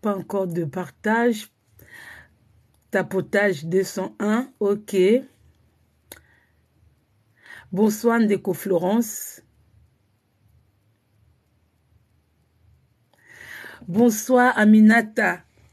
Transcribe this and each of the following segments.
Pas encore de partage. Tapotage 201, ok. Bonsoir Ndeko Florence. Bonsoir Aminata.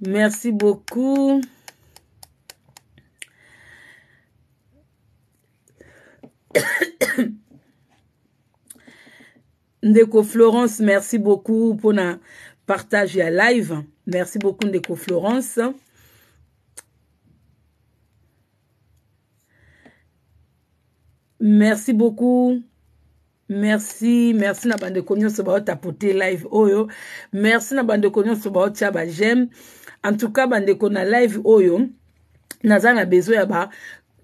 Merci beaucoup. Ndeko Florence, merci beaucoup pour na partage ya live. Merci beaucoup Ndeko Florence. Merci beaucoup. merci merci na bandeko nyonso baotapote live oyo merci na bandeko nyonso baotya ba j'aime en tout cas bandeko na live oyo naza na besoin ya ba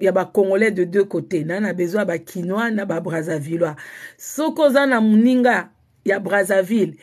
ya bacongolais de deux côté na na besoin ya bakinois na babrazzavillois soki oza na moninga ya brazzaville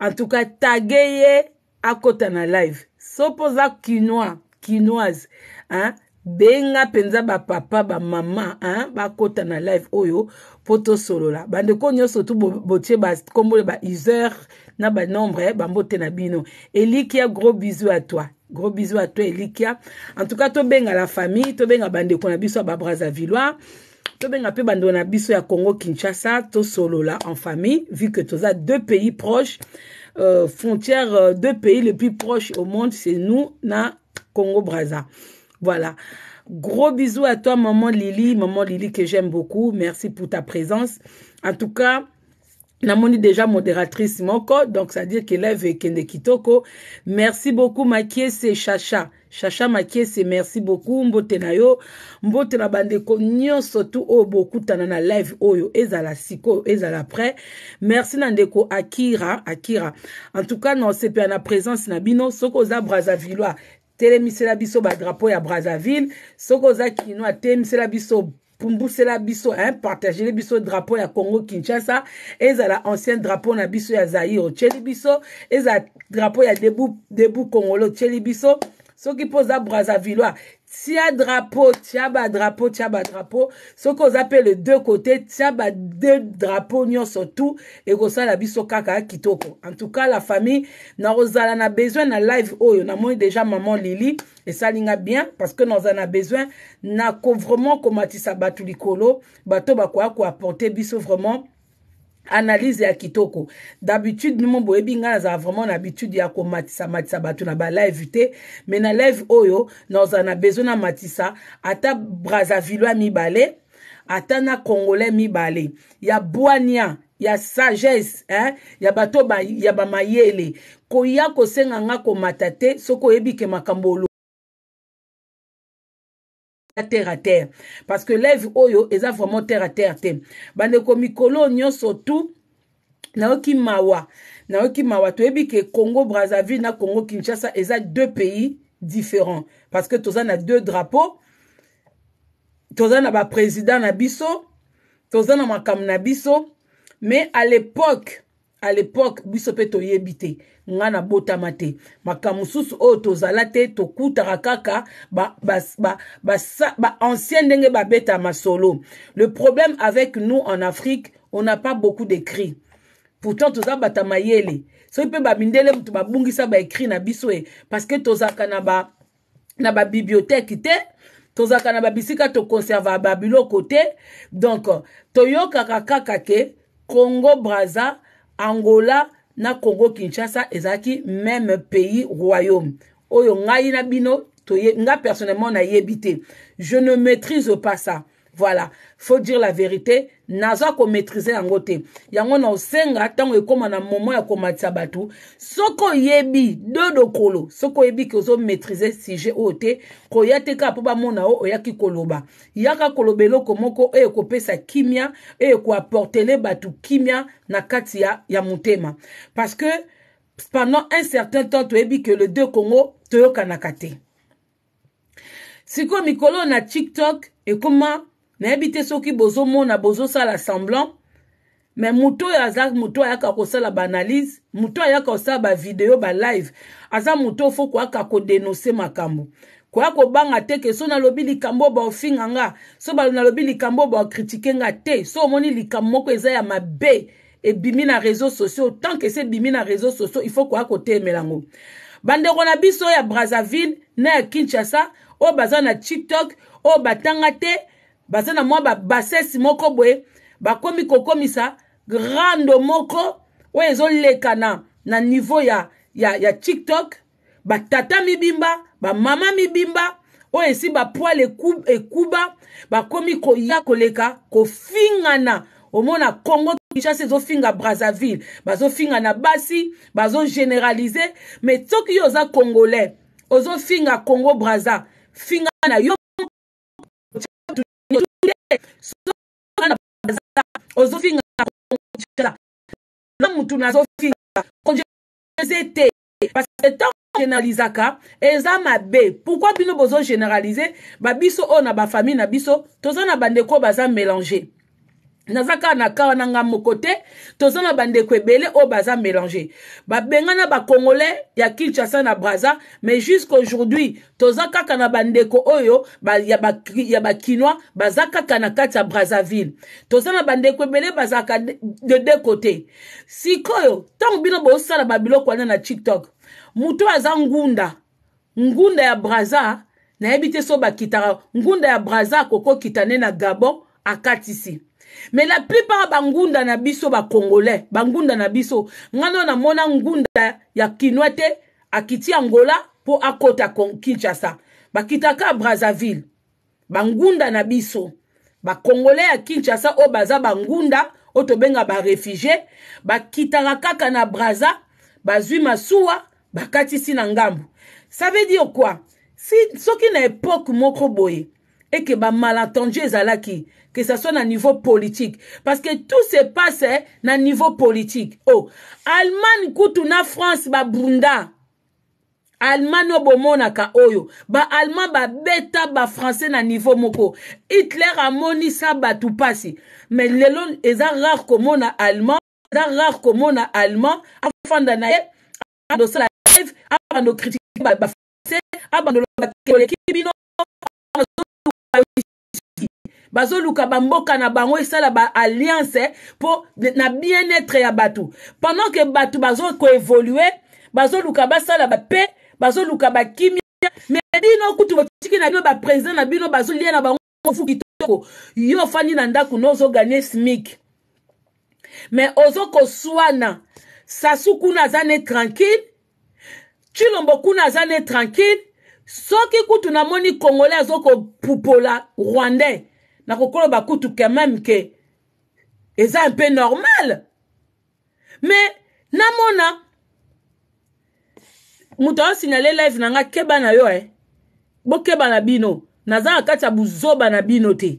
en tout cas tage ye akota na live soki oza kinois kinoise hein? benga mpenza bapapa bamama bakota na live oyo mpo tosolola bandeko nyonso tu botie bakombole ba user na banombre eh, bambote na bino elikia gros bisu à toi gros bisu à toi elikia en tout cas tobenga la famille tobenga bandeko na biso ya babrazavillois tobenga mpe bandeko na biso ya congo kinshasa tosolola en famille vu que toza deux pays proches euh, frontière euh, deux pays le plus proche au monde c'est nous na congo braza voilà gros bisous à toi maman lili maman lili que j'aime beaucoup merci pour ta présence en tout cas namoni déjà modératrice moko donc ça dire que live ekende kitoko merci beaucoup makiese chacha chacha makiese merci beaucoup mbote na yo mbote na bandeko nyonso tu oyo bokutana na live oyo ezala sikoyo ezala après merci na ndeko akira akira en tout cas naosepela na présence na bino soki oza brazzavillois telemisela biso ba drapeau ya Brazzaville soki oza kinois telemisela biso pumbusela biso hein, partagele biso drapeau ya congo kinshasa ezala ancien drapeau na biso ya zaire otyeli biso ezala drapeau ya debu, debu congolo otyeli biso soki mpo oza brazzavillois tia drapeau tia badrapeau tia badrapeau soki oza mpe le deux côté tia ba deux drapeau nyonso tout ekosala biso kaka kitoko en tout cas la famille nakozala na besoin na live oyo namoni deja maman lili esali nga bien parce que nazala na besoin nako vraiment komatisa bato likolo bato bakoya koapporte biso vraiment analyse ya kitoko d'habitude bimo boyebi ngai nazala vraiment na habitude ya komatisa matisa bato na balive te mais na live oyo nazala na besoin na matisa ata brazavillois mibale ata na congolais mibale ya bwania ya sagesse hein? ya bato ba, ya bamayele koya kosenga nga komata te soki oyebi ke makambo terre à terre parce que live oyo eza vraiment terre à terre te bandeko mikolo nyonso tout nayoki mawa nayoki mawa toyebi ke congo brazzaville na congo kinshasa eza deux pays différents parce que toza na deux drapeaux toza na baprésident na biso toza na makambo na biso mais à l'époque à l'époque biso mpe toyebi te nga na botama te makambo mosusu oyo tozala te tokutaka kaka ba, ba, ba, ba, ba ancien ndenge babeta masolo le problème avec nous en afrique on n'a pas beaucoup d'écrit pourtant toza bata mayele soki mpe bamindele moto babungisa baécrit na biso e parce que tozalaka na ba na ba bibliothèque te tozalaka na babisika toconserva babiloko te donc toyokaka kaka ke congo braza angola na congo kinshasa ezalaki meme pays royaume oyo ngai na bino toye nga personnellement nayebi te je ne maîtrise pas ça voilà faut dire la vérité naza komaîtrise yango te yango na osenga ntango ekóma na momo ya komatisa bato soki oyebi dodokolo soki oyebi ke ozomaîtrise sujet oyo te koya te kaka mpo bamona o oyaki koloba yaka koloba eloko moko oyo ekopesa kimia oyo ekoaportele bato kimia na kati ya, ya motema parce que pendant un certain temps toyebi ke le deux congo toyokanaka te sikoyo mikolo oyo na tiktok ekoma nayebi te soki bozomona bozosala semblant me moto oyo aza moto ayaka kosala baanalyse moto ayaka kosala bavideo balive aza moto fo koyaka kodenonse makambo koya kobanga te ke so nalobi likambo baofinga nga so nalobi likambo baokritike nga te so omoni likambo moko eza ya mabe ebimi na réseau sociaux tant que se bimi na réseau sociaux il faut koya kotemela yango bandeko na biso ya brazzaville na ya kinshasa oyo baza na tiktok oyo batanga te baza na mwa babasesi moko boye bakomi kokomisa grando moko oyo ezolekana na niveau ya, ya, ya tiktok batata mibimba bamama mibimba oyo esi bapwale ekuba bakomi koya koleka kofingana omona congo kinshasa ezofinga brazzaville bazofinga na basi bazogeneralize me soki yo oza congolais ozofinga congo braza finga na yo ozofinga na motu nazofinga konjeze te parce que ntango generalisaka eza mabe pourquoi bino bozo generalise babiso oyo na bafamille na biso toza na bandeko oyo baza mélange naza kaka na kawa na ngai moko te toza na bandeko ebele oyo baza mélange babengana bacongolais ya kinshasa na braza mais jusqu'aujourd'hui toza kaka na bandeko oyo ba, ya, ba, ya bakinois baza kaka na kati ya brazzaville toza na bandeko ebele bazalaka de, de deux côté sikoyo ntango bino bosala babiloko wana na tiktok moto oyo aza ngunda ngunda ya braza nayebi te so bakitaka ngunda ya braza akoki okita nde na gabon akatisi mais la plupart bangunda na biso bacongolais bangunda na biso ngai no namona ngunda ya kinois te akiti angola mpo akota kinshasa bakitaka brazzaville bangunda na biso bacongolais ya kinshasa oyo baza bangunda oyo tobenga barefugie bakitaka kaka na braza bazwi masuwa bakatisi na ngambo ça veut dire quoi si soki na epoke moko boye et que ba malentendu ezalaki que ça soit na niveau politique parce que tout se passe eh, na niveau politique oh allemagne kutu na france babunda allemagne oyo bomonaka oyo baallemand babeta bafrançais na niveau moko hitler amonisa bato mpasi mais lelo eza rare komona allemand eza rare komona allemand afanda na ye abanda osala live abanda okritike bafrançais abanda olobaki bino bazoluka bamboka na bango esala baalliance mpo na bien-être ya bato pendant ke bato bazokoevolue bazoluka basala bape bazoluka bakimi me bino kutu botiki na bino baprésident na bino bazolia na bango ofu kitoko yo ofandi na ndako no ozoganie smik me ozokoswana sasu kuna aza ne tranquille Tshilombo kuna aza ne tranquille soki kutu namoni congolais azokopupola rwandais nakokoloba kutu quand même ke eza un peu normal mais namona moto aosignale live na nga keba na yo eh. bokeba na bino naza na kati ya buzoba na bino te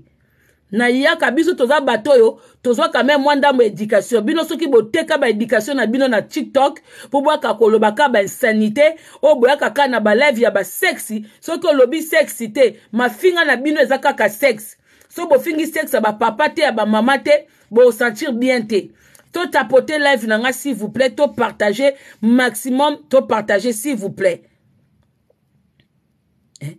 nayaka biso toza bato oyo tozwaka meme mwa ndambo ya éducation bino soki boteka ba éducation na bino na tiktok mpo boyaka koloba ka ba insanité oyo boyaka ka na baleve ya basexe soki olobi sexe te mafinga na bino eza kaka sexe so bofingi sexe ya bapapa te ya bamama te bosentir bien te to tapote live na ngai s'il vous plaît to partage maximum to partage s'il vous plaît eh?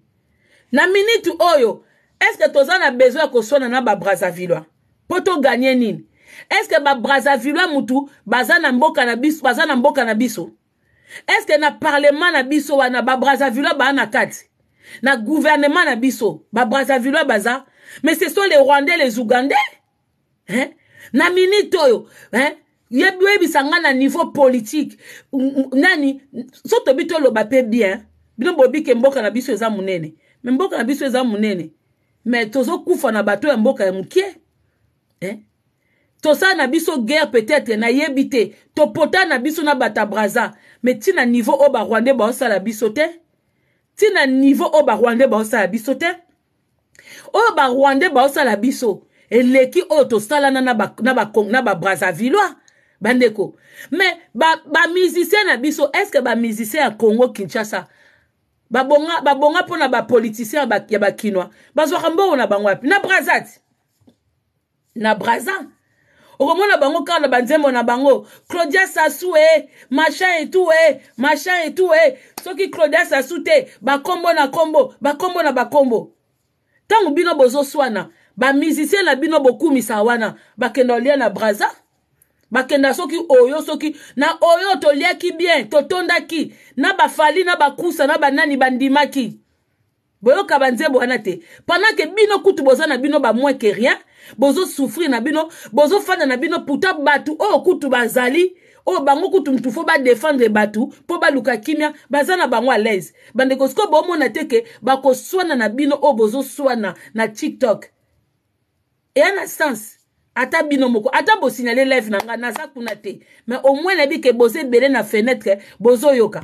na minute oyo est ce que toza na besoin ya koswana na babrazavilois mpo toganye nini est ce que babrazavilois mutu baza na mboka na biso baza na mboka na biso est ce que na parlement na biso wana babrazavilois baa na kati na gouvernement na biso babrazavilois baza mais ce sont les rwandais les ougandais eh? na minute oyo eh? yebisa nga na niveau politique nani so tobi toloba mpe bien bino bobike mboka na biso eza monene me mboka na biso eza monene me tozokufa na bato ya mboka ya mokie eh? tosala na biso guerre peut-être nayebi te topota na biso na bato ya braza me ntina niveau oyo barwandais baosala biso te ntina niveau oyo barwandais baosala biso te oyo ba rwandais baosala biso eleki oyo tosalana na ba, na ba, na ba brazzavillois bandeko mais ba, ba musicien na biso est ce que ba musicien ya congo kinshasa babonga babonga mpo na bapoliticien ya bakinois bazwaka mbongo na bango wapi na brazati na braza okomona bango kaka na banzembo na bango claudia sasu e eh, machin etu e eh, machin etu e eh. soki claudia sasu te bakombo na kombo bakombo na bakombo ntango bino bozoswana bamusicien na bino bokumisa wana bakenda olia na braza bakenda soki oyo soki na oyo toliaki bien totondaki na bafali na bakusa na banani bandimaki boyoka banzembo wana te pendant ke bino kutu boza na bino ba moins que rien bozosouffrir na bino bozofanda na bino pourtant bato oyo kutu bazali oyo bango kutu mutu fo badefendre bato mpo baluka kimia baza na bango alaise bandeko sikoyo bomona te ke bakoswana na bino oyo bozoswana na tiktok eya na sens ata bino moko ata bosignale live na ngai naza kuna te mais au moins nayebi ke boza ebele na fenêtre bozoyoka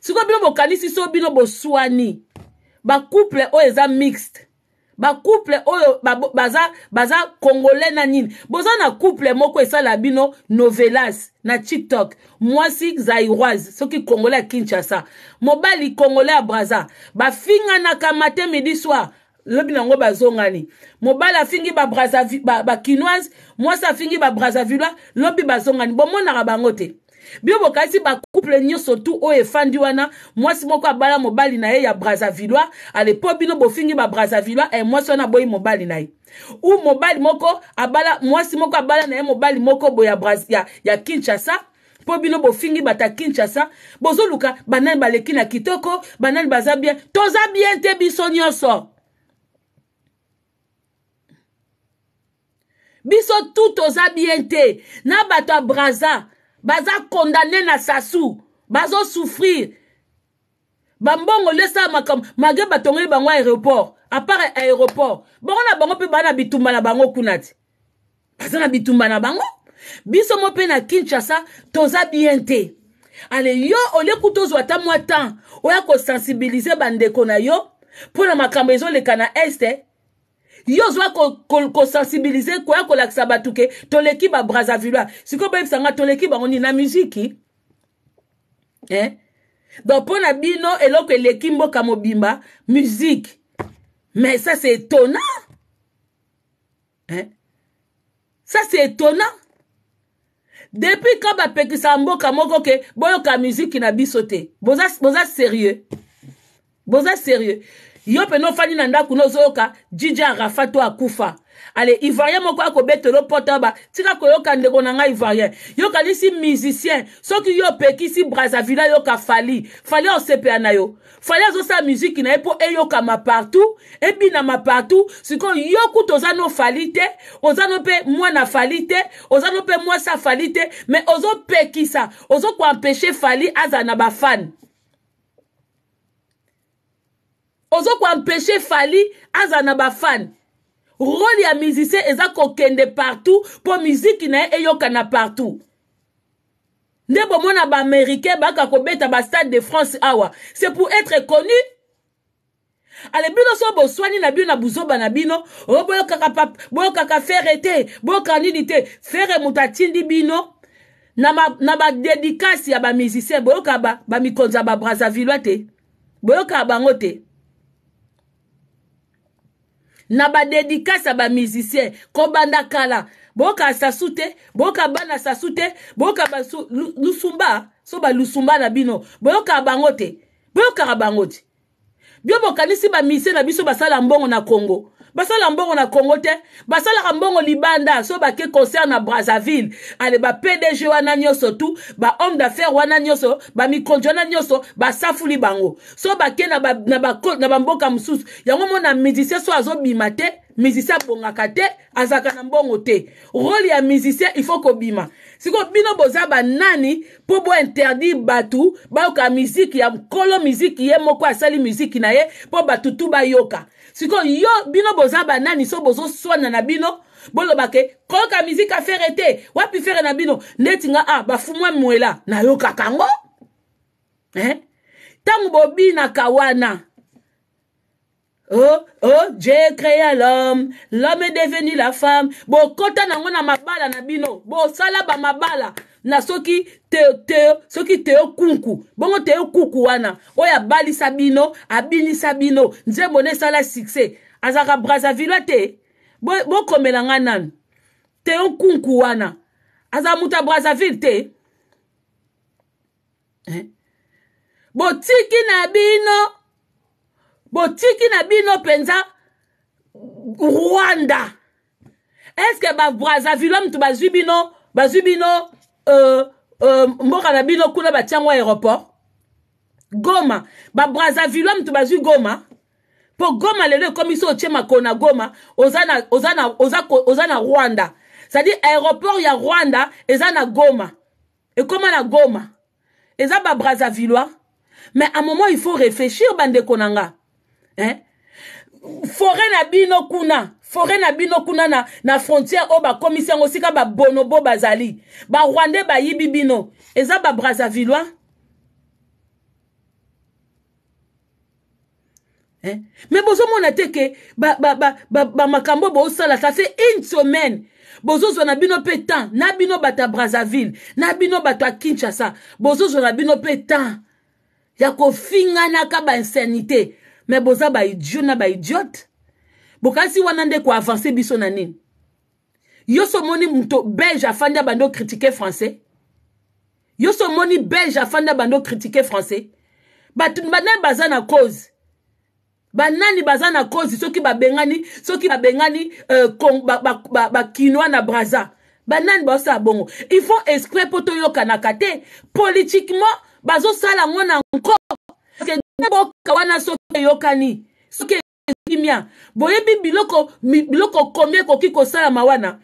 sikoyo bino bokanisi so bino boswani bacouple oyo eza mixte bacouple oyo baza, baza congolais na nini boza na couple moko esala bino novelas na tiktok mwasi zairoise soki congolais ya kinshasa mobali congolais ya braza bafinganaka mate midi soir lobi nango bazongani mobali afingi ba, ba, ba kinoise mwasi afingi ba brazzavillois lobi bazongani bomonaka bango te bino bokanisi bacouple nyonso tu oyo efandi wana mwasi moko abala mobali na ye ya brazzavillois ale mpo bino bofingi ba brazzavillois e eh, mwasi wana aboyi mobali na ye u mobali moko abala mwasi moko abala na ye mobali moko boye ya, ya, ya kinshasa mpo bino bofingi bato ya kinshasa bozoluka banani baleki na kitoko banani baza bien toza bien te biso nyonso biso tu toza bien te na bato ya braza baza condamne na sasu bazosouffrir ba mbongo nde esala makambo malgre batongeli bango aéroport apart aéroport bango na bango mpe baa na bitumba na bango kuna te baza na bitumba na bango biso mo mpe na kinshasa toza bien te ale yo olie kuta ozwa ata mwa temps oya kosensibilize bandeko na yo mpo na makambo ezoleka na este yo ozwa kosensibilize ko, ko koya kolakisa bato ke toleki babrazavilois sikoyo boyebisa ngai toleki bango nini na miziki eh? donc mpo na bino eloko eleki mboka mobimba musique mais ça c'est étonnant eh? ça c'est étonnant depuis quand bapekisaka mboka moko ke boyoka miziki na biso te boza, boza sérieux boza serieux yo pene ofandi na ndako nozoyoka jiji arafa to akufa ale ivoirien moko akobetelo pota ba tika koyoka ndeko na ngai ivoirien yo kanisi musicien soki yo opekisi brazzaville ayoka fali fali osepela na yo fali azosala miziki na ye mpo eyokama partout ebinama partout sikoyo yo kutu oza no fali te oza no mpe mwana fali te oza no mpe mwasi afali te mais ozopekisa ozokoempeshe fali azala na bafane ozo ko empêcher Fally azala na ba fan role ya musicien eza kokende partout mpo miziki na ye eyokana partout nde bomona ba américain baka kobeta ba stade de france awa c'est pour être connu ale bino so boswani na bino na buzoba na bino o oh, boyokaka boyokaka fere te boyokaka nini te fere moto atindi bino na ba, na ba dedicace ya ba musiciens boyoka ba ba mikonza ba Brazzaville te boyoka bango te na ba dedicace ya ba musiciens kobanda kala boyoka sasu te boyoka bana sasu te boyoka ba lusumba so ba lusumba na bino boyoka bango te boyokaka bango te byo bokanisi bamisie na biso basala mbongo na congo basala mbongo na congo te basalaka mbongo libanda so bake concert na brazzaville ale ba pdg wana nyonso tu bahomme d'affaires wana nyonso bamikonzi wana nyonso basafuli bango so bake na bamboka ba, na ba mosusu yango mona musicien so azobima te musicien abongaka te azalaka na mbongo te role ya musicien il faut kobima siko bino boza banani mpo bointerdire bato bayoka miziki ya nkolo miziki ye moko asali miziki na ye mpo bato tu bayoka siko yo bino boza banani so bozoswana na bino boloba ke koyoka miziki ya fere te wapi fere na bino ndeti nga a ah, bafumwa mwela nayokaka yango eh? ntango bobinaka wana Oh, oh, Dieu créa l'homme, l'homme est devenu la femme. Bokota nango na mabala na bino, bosala ba mabala na soki teo teo soki teo kunku bongo teo kuku wana oyo abalisa bino abinisa bino nzembo na esala succès azalaka brazzaville te bokomela bo ngai nanu teo kunku wana azala moto ya brazzaville te eh? botiki na bino botiki na bino mpenza rwanda eske babrazaviloi moto bazwi bino bazwi bino euh, euh, mboka na bino kuna batiango aéroport goma babrazaviloi moto bazwi goma mpo goma lelo ekomi so otye makolo na goma oza na, oza na, oza, oza na rwanda c'est-à-dire aéroport ya rwanda eza na goma ekoma na goma eza ba brazzavillois mais à moment il faut réfléchir bandeko na nga hein? foret na bino kuna foret na bino kuna na, na frontière oyo bakomisi yango sika babonobo bazali barwandais bayibi bino eza ba brazzavillois hein? mais bozomona te ke bamakambo bosalaka se une semaine bozozwa na bino mpe temps na bino bato ya brazzaville na bino bato ya kinshasa bozozwa na bino mpe temps ya kofinganaka bainsanité mais boza baidio na baidiote bokasi wana nde koavanse biso na nini yo so moni moto belge afandi abandi okritike français yo so moni belge afandi abandi okritike français bato banani baza na cause banani baza na cause soki babengani soki babengani euh, bakinois ba, ba, ba, ba na braza banani baosala bongo il faut esprit mpo toyokanaka te politiquement bazosala yango na nko boka wana soki eyokani soki kimia boyebi biloko biloko combien ekoki kosalama wana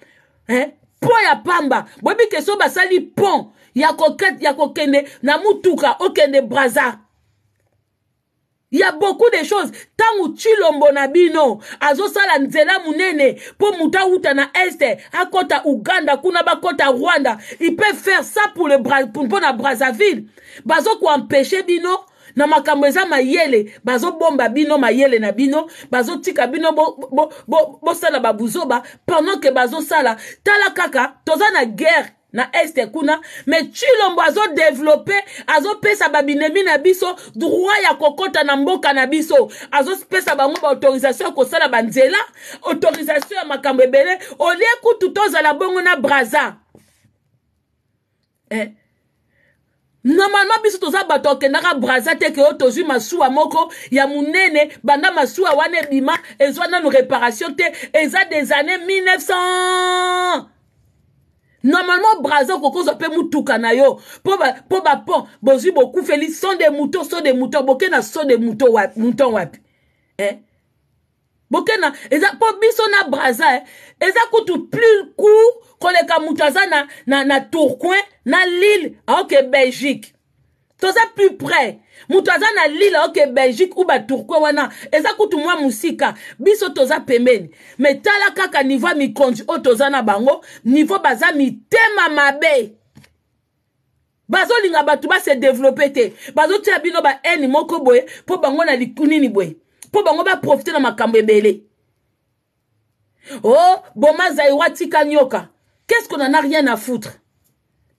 eh? po ya pamba boyebi ke so basali pont ya kokende ya kokende na mutuka okende braza ya beaucoup de choses ntango chilombo na bino azosala nzela monene mpo moto awuta na este akɔta uganda kuna bakɔta rwanda il peut faire ça pour le mpo na brazzaville bazokoempeshe bino na makambo eza mayele bazobomba bino mayele na bino bazotika bino bosala bo, bo, bo babuzoba pendant ke bazosala tala kaka toza na guerre na este kuna me chilombo azodevelope azopesa babinemi na biso droit ya kokɔta na mboka na biso azopesa bango baautorisation ya kosala banzela autorisation ya makambo ebele olie kutu tozala bongo na braza eh. normalement biso toza bato akendaka braza te ke oyo tozwi masuwa moko ya monene banda masuwa wana ebima ezwa nanu réparation te eza des années 1900 normalement braza okoki ozwa mpe motuka na yo mpo bapont bozwi bokufeli son de mouton son de mouton boke na son de mouton wapi eh? bokena eza mpo biso na braza eh, eza kutu plus court koleka moto aza na, na, na tourcoin na lille aoke belgique toza plus près moto aza na lille aoke belgique ou batourcoin wana eza kutu mwa mosika biso toza pembeni me tala kaka nivo ya mikonzi oyo toza na bango nivo baza mitema mabe bazolinga bato ba se développer te bazotia bino ba haine moko boye mpo bango na likunini boye mpo bango baprofite na makambo ebele o oh, boma zaiwa tika nyoka qu'est-ce qu'on en a rien à foutre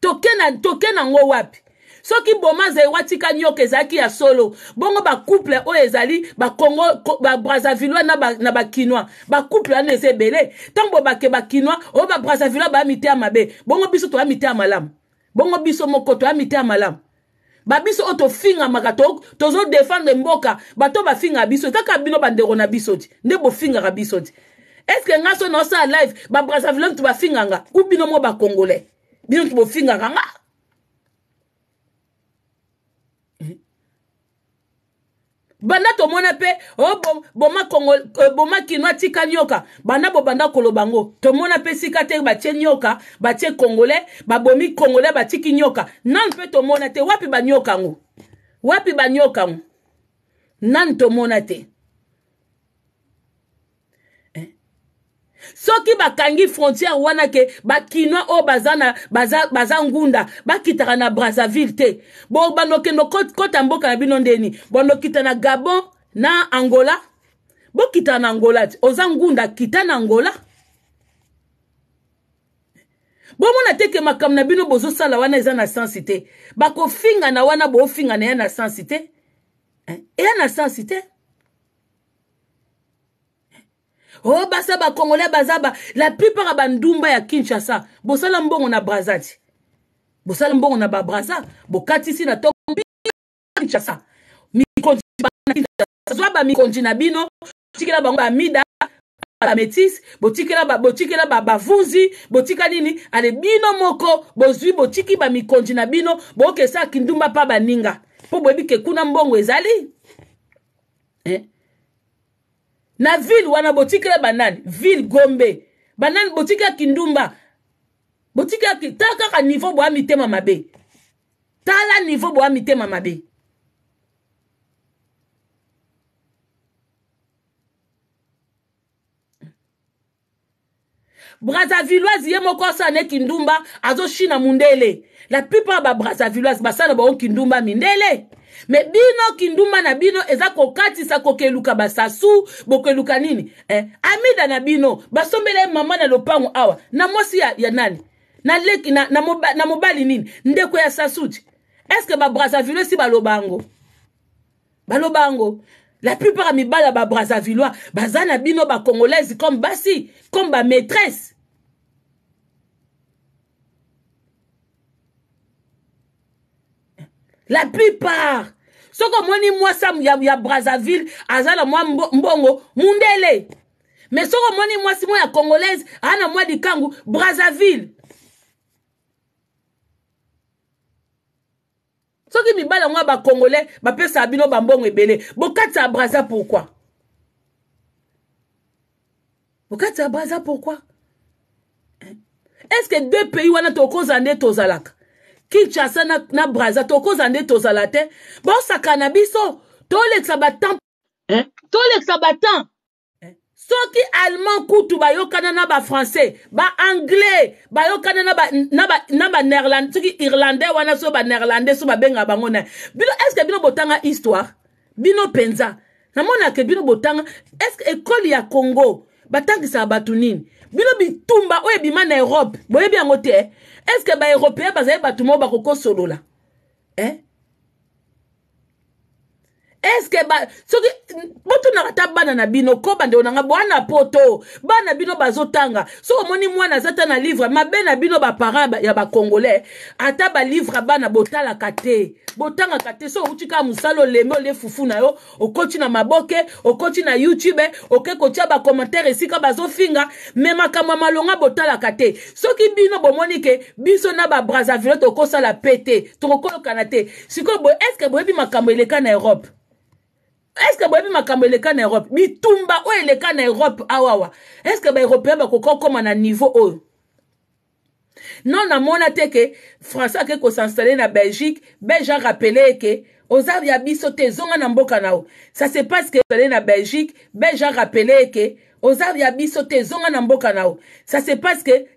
toke na toke nango wapi soki boma zaiwa tika nyoka ezalaki ya solo bongo bacouple oyo ezali bacongo babrazavillois na bakinois ba ba couple wana eza ebele ntango bobake bakinois oyo babrazavilois baya miteya mabe bongo biso toya miteya malamu bongo biso moko toya miteya malamu babiso oyo tofingamaka tozodefendre mboka bato bafingaka biso eza kaka bino bandeko na biso ti nde bofingaka biso ti estce nga so naosala live babrazavilois moto bafinganga u bino moko bacongolais bino moto bofingaka nga banda tomona mpe oh, boma, kongo, eh, boma kino atika nyoka banda bobanda koloba yango tomona mpe sika te batie nyoka batie kongole babomi kongole batiki nyoka nanu mpe tomona te wapi banyoka yango wapi banyoka yango nanu tomona te eh? soki bakangi frontière wana ke bakinois oyo baza, na, baza, baza ngunda bakitaka na brazzaville te bo bandokende kota mboka na bino ndeni bandokita na gabon na angola bokita na angola te oza ngunda kita na angola bomona te ke makambo na bino bozosala wana eza na sensi te bakofingana wana bofingana ya na sensi te eya na sensi te Oh, basa ba congolais baza ba la plupart ya bandumba ya Kinshasa. Bosala mbongo na Brazza ti. Bosala mbongo na ba Brazza, bokatisi na to Kinshasa. Mikonzi ba Kinshasa. Zwa ba mikonzi na bino, tikela bango ba mida, ba metis, botikela ba botikela ba bavunzi, botika nini? Ale bino moko bozwi botiki ba mikonzi na bino, bokesa kindumba pa baninga. Po boyebi ke kuna mbongo ezali. eh? na ville wana botikela banani ville gombe banani botikela kindumba botikela tala kaka niveau boya mitema mabe tala niveau boya mitema mabe Brazzavilloise ye moko asala ne kindumba azo shina mundele la plupart ba Brazzavilloise basala ba kindumba mindele me bino kindumba na bino eza kokatisa kokeluka basasu bokeluka nini eh, amida na bino basombela ye mama na lopango awa na mwasi ya, ya nani na leki na, na, moba, na mobali nini ndeko ya sasuti eske ba Brazzavilloise baloba yango baloba yango la plupart ya mibala ba brazavillois baza na bino ba congolaise comme basi comme ba maîtresse la plupart soki omoni mwasi ya, ya brazzaville aza na mwa mbongo mundele mais soki omoni mwasi mwa ya congolaise aa na mwa likangu brazzaville soki mibali yango ya bacongolais bapesaka bino bambongo ebele bokatisa braza pourkui bokatisa braza pourkui est ce que deux pays wana tokozala nde tozalaka kinshasa na, na braza tokozala nde tozala te bosakana biso tolekisa batemp eh? tolekisa batemp soki allemand kutu bayokana na ba français ba anglais bayokana na ba na ba na ba néerlandais soki irlandais wana so ba néerlandais so babenga bango na bino est ce que bino botanga histoire bino penza namona ke bino botanga est ce que école ya Congo batangisaka bato nini bino bitumba oyo ebima na Europe boyebi yango te est ce que ba européen bazali bato moko bakokosolola eh? eske soki botunaka ata bana na bino ko bandeko na nga bwana poto bana bino bazotanga soki omoni mwana aza ata na livre mabe na bino baparent ya bacongolais ata balivre bana botalaka te botangaka te soki outi kaka mosala olembi olie fufu na yo okoti na maboke okoti na youtube oke kotya bacommentaire esika bazofinga me makambo ya malonga botalaka te soki bino bomoni ke biso na babrazavilote okosala pe te tokokolokana te sikoyo boye eske boyebi makambo eleka na europe eske boyebi makambo eleka na europe bitumba oyo eleka na europe awawa eske baeuropéen bakoki kokoma na niveau oyo non namona te ke français ake kosinstalle na belgique belge arapele eke oza ya biso te zonga na mboka na yo ça se passe ke installe na belgique belge arapele eke oza ya biso te zonga na mboka na yo ça se passe ke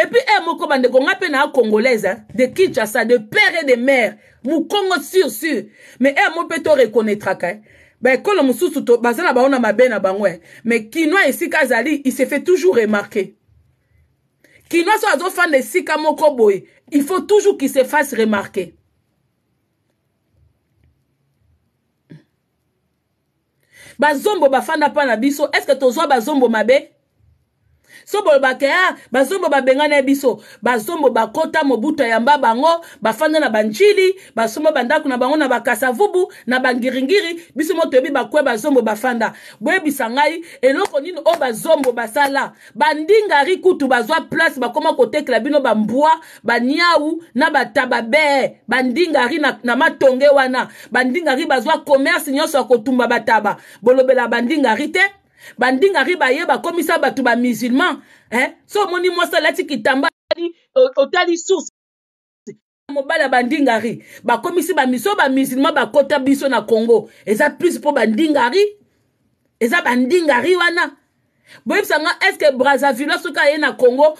Et puis, eh, moko bande konga pe na congolaise, hein, de Kinshasa, de père et de mère, mukongo sur sur. Mais eh, mon pe to reconnaîtra, hein. Ben, kolo mususu to, bazana baona mabe na bango, hein. Mais kinois ici, kazali, il se fait toujours remarquer. Kinois so azo fan de sika moko boy, il faut toujours qu'il se fasse remarquer. bazombo bafanda mpa na biso eske tozwa bazombo mabe so bolobaka ya ah, bazombo babengana ye biso bazombo bakota mobutu ayamba bango bafanda na banjili basomba bandako na bango na bakasavubu na bangiringiri biso mo toyebi bakwe bazombo bafanda boyebisa ngai eloko nini oyo bazombo basala bandingari kutu bazwa place bakoma kotekela bino bambwa baniau na bataba bee bandingari na, na matonge wana bandingari bazwa commerce nyonso ya kotumba bataba bolobela bandingari te bandingari baye bakomisa bato bamusulman eh? so omoni mwasi alati kitamba otali source mobali ya bandingari bakomisi bamiso bamusulma bakota biso na congo eza plus mpo bandingari eza bandingari wana boyebisa nga estce brazzaville soki aye na congo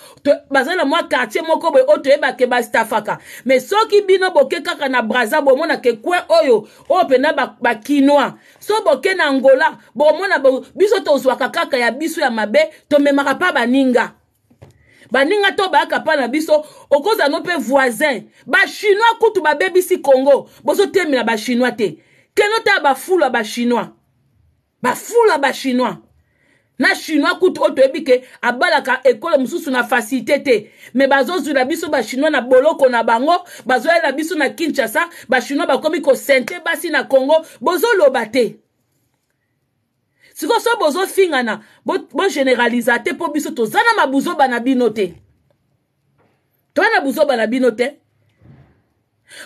bazali na mwa quartier moko boye oyo toyebake bastafaka me soki bino boke kaka na braza bomonake kwe oyo oyo mpena bakinois ba so boke na angola bomona bo, biso tozwaka kaka ya biso ya mabe tomemaka mpa baninga baninga to bayaka pa na biso okozala no mpe voisin bachinois kutu babebisi congo bozotemela bachinois te kende otala bafulu ya bachinois bafulu ya bachinois na chinois kutu oyo toyebi ke abalaka ekolo mosusu na facilité te me bazozwila biso bachinois na boloko na bango bazoyela biso na kinshasa bachinois bakomi kosente basi na congo bozoloba te sikoyo so bozofingana bogeneralize bo te mpo biso toza na mabuzoba na bino te toza na buzoba na bino te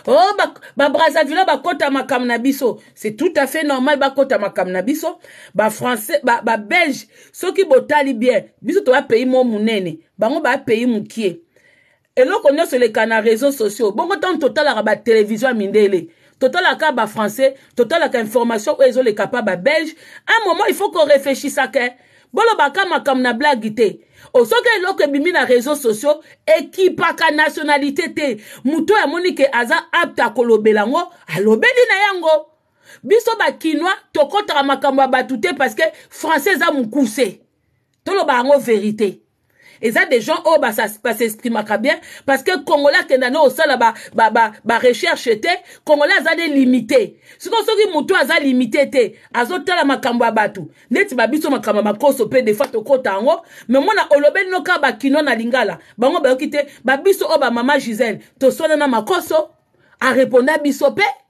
o oh, babrazzaville ba bakota makambo na biso c'est tout à fait normal bakota makambo na biso bafrançais babelge ba soki botali bien biso toya pays mo monene bango baya pays mokie eloko nyonso eleka na réseau sociaux bongo ntango totalaka batelevision ya mindele totalaka bafrançais totalaka information oyo ezoleka mpa babelge un moment il faut koreflechisake bolobaka makambo na blage te osoki eloko ebimi na réseau sociaux ekipaka nationalité te moto oyo amoni ke aza apte akolobela yango alobeli na yango biso bakinois tokɔtaka makambo ya bato te parce que français eza mokuse toloba yango verite eza des gens oyo basexprimaka bien parce que congolais akenda nde kosala barecherche ba, ba, ba te congolais aza nde limite sikoyo soki motu aza limite te azotala makambo ya bato neti babiso makambo ya makoso mpe defa tokota yango me mona olobeli noka bakino na lingala bango bayoki te babiso oyo bamama gisele toswana na makoso areponda biso mpe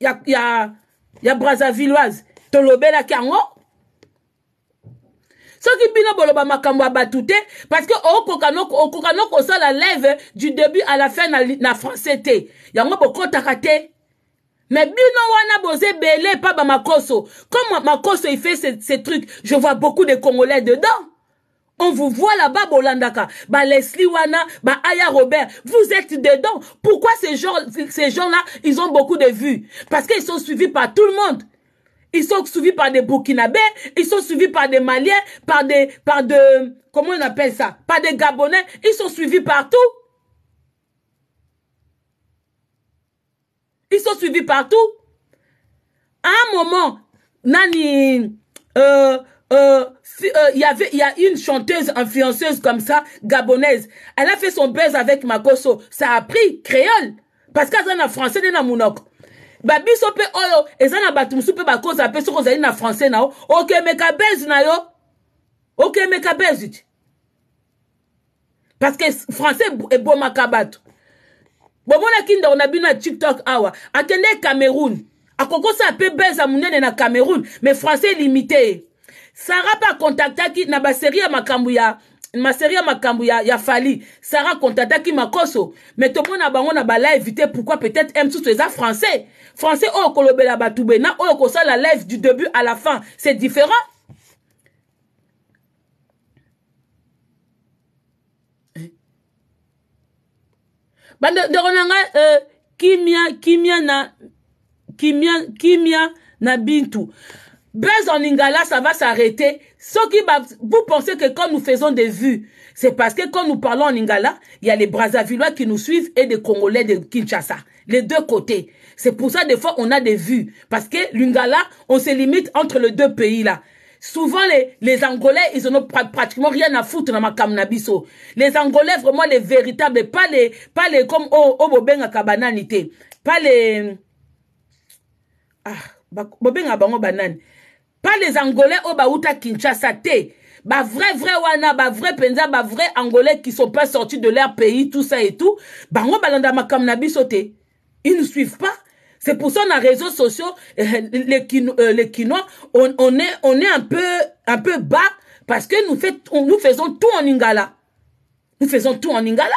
ya, ya, ya brazzavilloise tolobelaki yango soki bino boloba makambo ya bato te parce que okoka no kosala live du début à la fin na, na français te yango bokotaka te mais bino wana boza ebele pa bamakoso comme makoso il fait ce, ce truc je vois beaucoup de congolais dedans On vous voit là-bas, Bolandaka, bah Leslie Wana, bah Aya Robert. Vous êtes dedans. Pourquoi ces gens, ces gens-là, ils ont beaucoup de vues Parce qu'ils sont suivis par tout le monde. Ils sont suivis par des Burkinabés, ils sont suivis par des Maliens, par des, par de, comment on appelle ça, par des Gabonais, ils sont suivis partout. ils sont suivis partout à un moment nani euh, euh, si, euh, y avait il y a une chanteuse influenceuse comme ça gabonaise elle a fait son buzz avec makoso ça a pris créole parce qu'aza na français nde na monoko babiso mpe oyo eza na bato mosusu mpe bakoza mpe soki ozali na français na yo okemeka buzz na yo okemeka buzz ti parce que français ebomaka bato bomonaki ndeko na bino ya tiktok awa akende cameroun akokosala mpe beza monene na cameroun mais français limite ye sara mpe akontaktaki na baseri ya makambo ya maseri ya makambo ya, ya fali sara kontataki makoso me tomona bango na balive te pourquoi peut-être m susu eza français français oyo oh, kolobela bato bena oyo oh, kosala live du début à la fin c'est différent bandeko na ngai euh, kimia kimia na kimia kimia na bintu Baise en Lingala, ça va s'arrêter. Ceux qui vous pensez que quand nous faisons des vues, c'est parce que quand nous parlons en Lingala, il y a les Brazzavillois qui nous suivent et des Congolais de Kinshasa. Les deux côtés. C'est pour ça, des fois, on a des vues. Parce que l'Ungala, on se limite entre les deux pays-là. Souvent les, les Angolais, ils ont pratiquement rien à foutre dans ma kamnabiso. Les Angolais, vraiment les véritables, pas les, pas les comme oh, oh bobenga kabananité, pas les, ah, bobenga bango banane, pas les Angolais oh bauta Kinshasa te, ba vrai vrai wana ba vrai penza ba vrai angolais qui sont pas sortis de leur pays tout ça et tout bango balanda makambo na biso te Ils ne suivent pas. C'est pour ça, dans les réseaux sociaux, euh, les, euh, les Kinois, on, est, on est un peu, un peu bas parce que nous, fait, nous faisons tout en Ingala Nous faisons tout en ingala.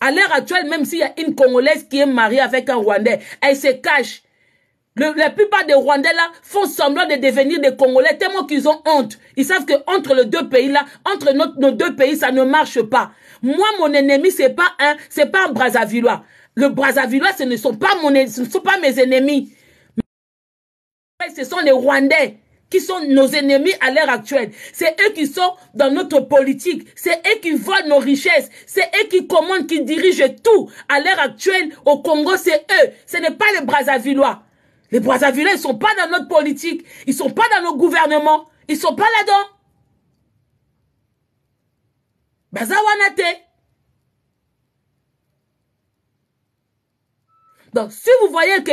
À l'heure actuelle, même s'il y a une Congolaise qui est mariée avec un Rwandais, elle se cache. la plupart des Rwandais là font semblant de devenir des Congolais tellement qu'ils ont honte. Ils savent que entre les deux pays là, entre nos deux pays, ça ne marche pas. Moi, mon ennemi, c'est pas un, c'est pas un Brazzavillois. Le Brazzavillois, ce ne sont pas, mon, ce ne sont pas mes ennemis. Mais ce sont les Rwandais qui sont nos ennemis à l'heure actuelle. C'est eux qui sont dans notre politique. C'est eux qui volent nos richesses. C'est eux qui commandent, qui dirigent tout. À l'heure actuelle, au Congo, c'est eux. Ce n'est pas les Brazzavillois. Les Brazzavillois, ils sont pas dans notre politique. Ils sont pas dans nos gouvernements. Ils sont pas là-dedans. Bazawanate. Donc, si vous voyez que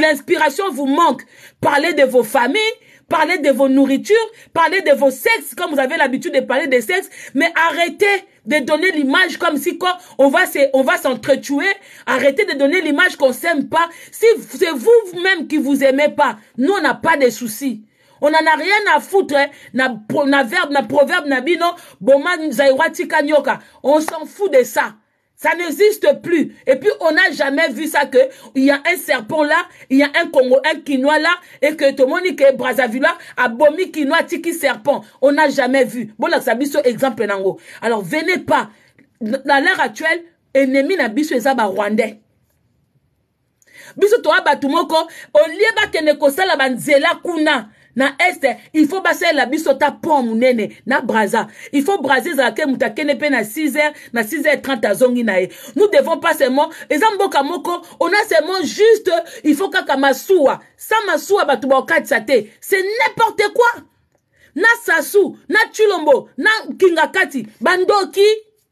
l'inspiration vous manque, parlez de vos familles, parlez de vos nourritures, parlez de vos sexes, comme vous avez l'habitude de parler des sexes, mais arrêtez de donner l'image comme si quoi on va se, on va s'entretuer. Arrêtez de donner l'image qu'on s'aime pas. Si c'est vous-même qui vous aimez pas, nous on n'a pas de soucis. on en a rien à foutre eh? na, pro, na verbe na proverbe na bino boma zairoi tika nyoka on s'en fout de ça ça n'existe plus et puis on n'a jamais vu ça que il y a un serpent là il y a un congo un kinois là et que tomoni ke brazzavillois abomi kinois tiki serpent on n'a jamais vu bolakisa biso exemple nango alors venez pas à l'heure actuelle ennemi na biso eza ba rwandais biso toa bato moko olie bakende kosala banzela kuna na este il faut basalela biso ta pont monene na braza il faut braza ezala te moto akende mpe na 6 heures na 6 heures 30 azongi na ye nous devons pas seulement eza mboka moko on a seulement juste il faut kaka masuwa sa masuwa bato baokatisa te c'est n'importe quoi na sasu na chilombo na kingakati bandoki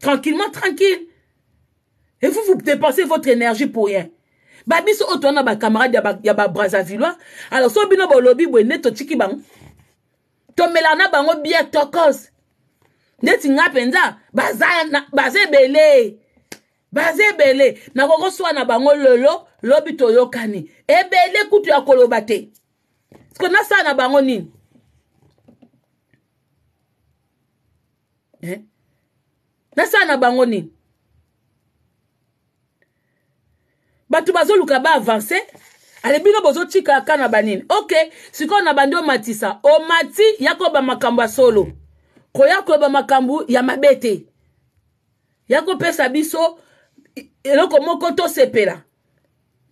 tranquillement tranquille et vous vous dépensez votre énergie pour rien babiso oyo towana bacamarade ya babrazavillois alors so bino bolobi boye nde totiki bango tomelaka na bango bia tokos ndeti nga mpenza baza, baza ebele baza ebele nakokoswa na bango lelo lobi toyokani ebele kutu ya koloba te siko nasala na bango nini eh? nasala na bango nini bato bazoluka baavance ale bino bozotika aka na banini ok sikoyo na bandi omatisa omati ya koyeba makambo ya solo koya koyeba makambo ya mabe te ya kopesa biso eloko moko tosepela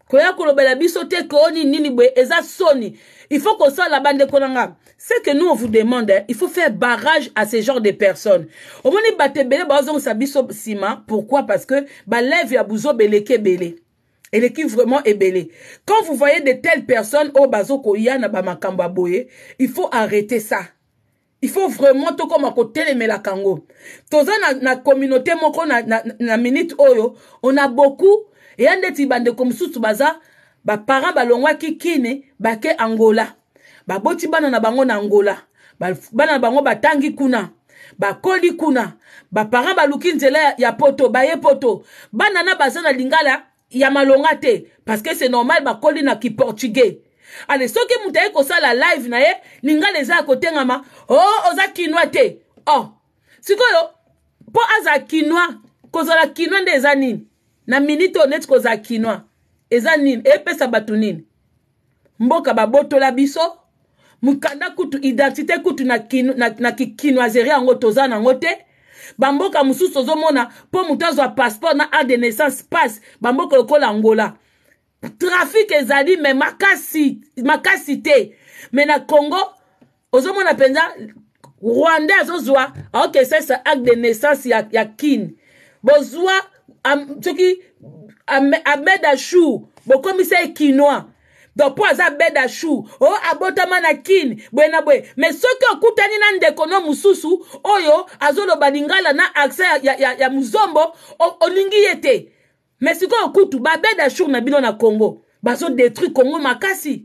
koya kolobela biso te ko nini nini boye eza soni il faut kosala bandeko na nga ce que nous on vous demande hein, il faut faire barrage à ce genre de personnes omoni bato ebele bazongisa biso nsima pourquoi parce que balève ya buzoba eleki ebele eleki vraiment ebele quand vous voyez de telles personnes oyo bazokoya na bamakambo ya boye il faut arrêter ça il faut vraiment tokoma kotelemelaka yango toza na, na communauté moko na, na, na minute oyo on a beaucoup eya ndeti bandeko mosusu baza baparent balongwaki kine bake angola baboti bana na bango na angola bana na bango batangi kuna bakoli kuna baparent baluki nzela ya poto baye poto bana na baza na lingala ya malonga te parce que c'est normal bakoli na ki portugais ale soki moto aye kosala live na ye lingala eza ya kotengama o oh, oza kinois te o oh. sikoyo mpo azala kinois kozala kinois nde eza nini na minite oyo neti kozala kinois eza nini epesa bato nini mboka babotola biso mukanda kutu identité kutu na, kino, na, na kikinoiserie yango toza nango te bamboka mosusu tozomona mpo moto azwa passeport na a de naissance passe bamboka lokola angola trafik ezali me makasi, makasi te me na congo ozomona mpenza rwandais azozwa aokesesa acte de naissance ya, ya kin bozwa am, soki abed ashou bokomisa ye kinois donc mpo aza abed ashou o oh, abotama na kin boye na boye me soki okutani na ndeko no mosusu oyo azoloba lingala na accent ya, ya, ya, ya mozombo olingi ye te me sikoyo kutu baabed ashou na bino na congo bazodetruire congo makasi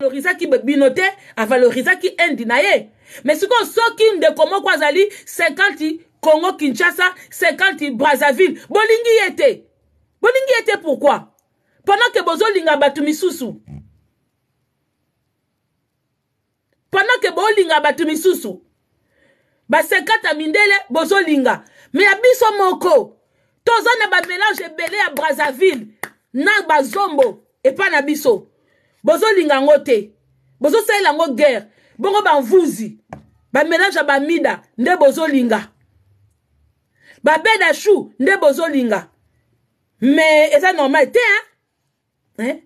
valorisaki bino te avalorisaki indi na ye me sikoyo soki ndeko moko azali 50 congo kinshasa 50 brazzaville bolingi ye te bolingi ye te pourkui pendant ke bozolinga bato misusu pendant ke bolinga bato misusu basenkata mindele bozolinga me ya biso moko toza na bamelange ebele ya brazzaville na bazombo epai na biso bozolinga yango te bozosalela yango guerre bongo bamvuzi bamelange ya bamida nde bozolinga babeda chou nde bozolinga me eza normal te hein? eh?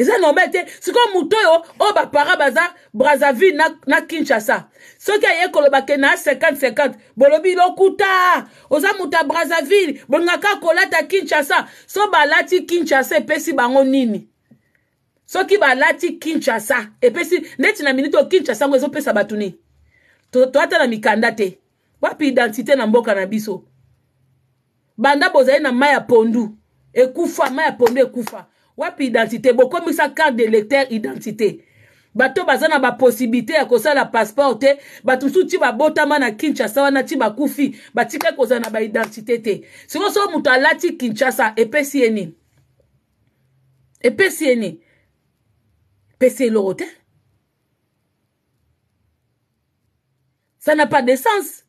eza normal te sikoyo moto oyo oyo bapara baza brazzaville na, na kinshasa soki aye koloba ke na 50 50 bolobi lokuta oza moto ya brazzaville bolingaka kolata kinshasa so balati kinshasa epesi bango nini soki balati kinshasa epesi neti na minute oyo kinshasa yango ezopesa bato nini toata na mikanda te wapi identité na mboka na biso banda bozali na mai ya pondu ekufa mai ya pondu ekufa wapi identité bokomisa carte de lecteur identité bato baza na baposibilité ya kosala passeport te bato mosusu ti babotama na kinshasa wana ti bakufi batikali kozala na baidentité te sikoyo soko moto alati kinshasa epesi ye nini epesi ye nini epesi eloko te ça n'a pas de sens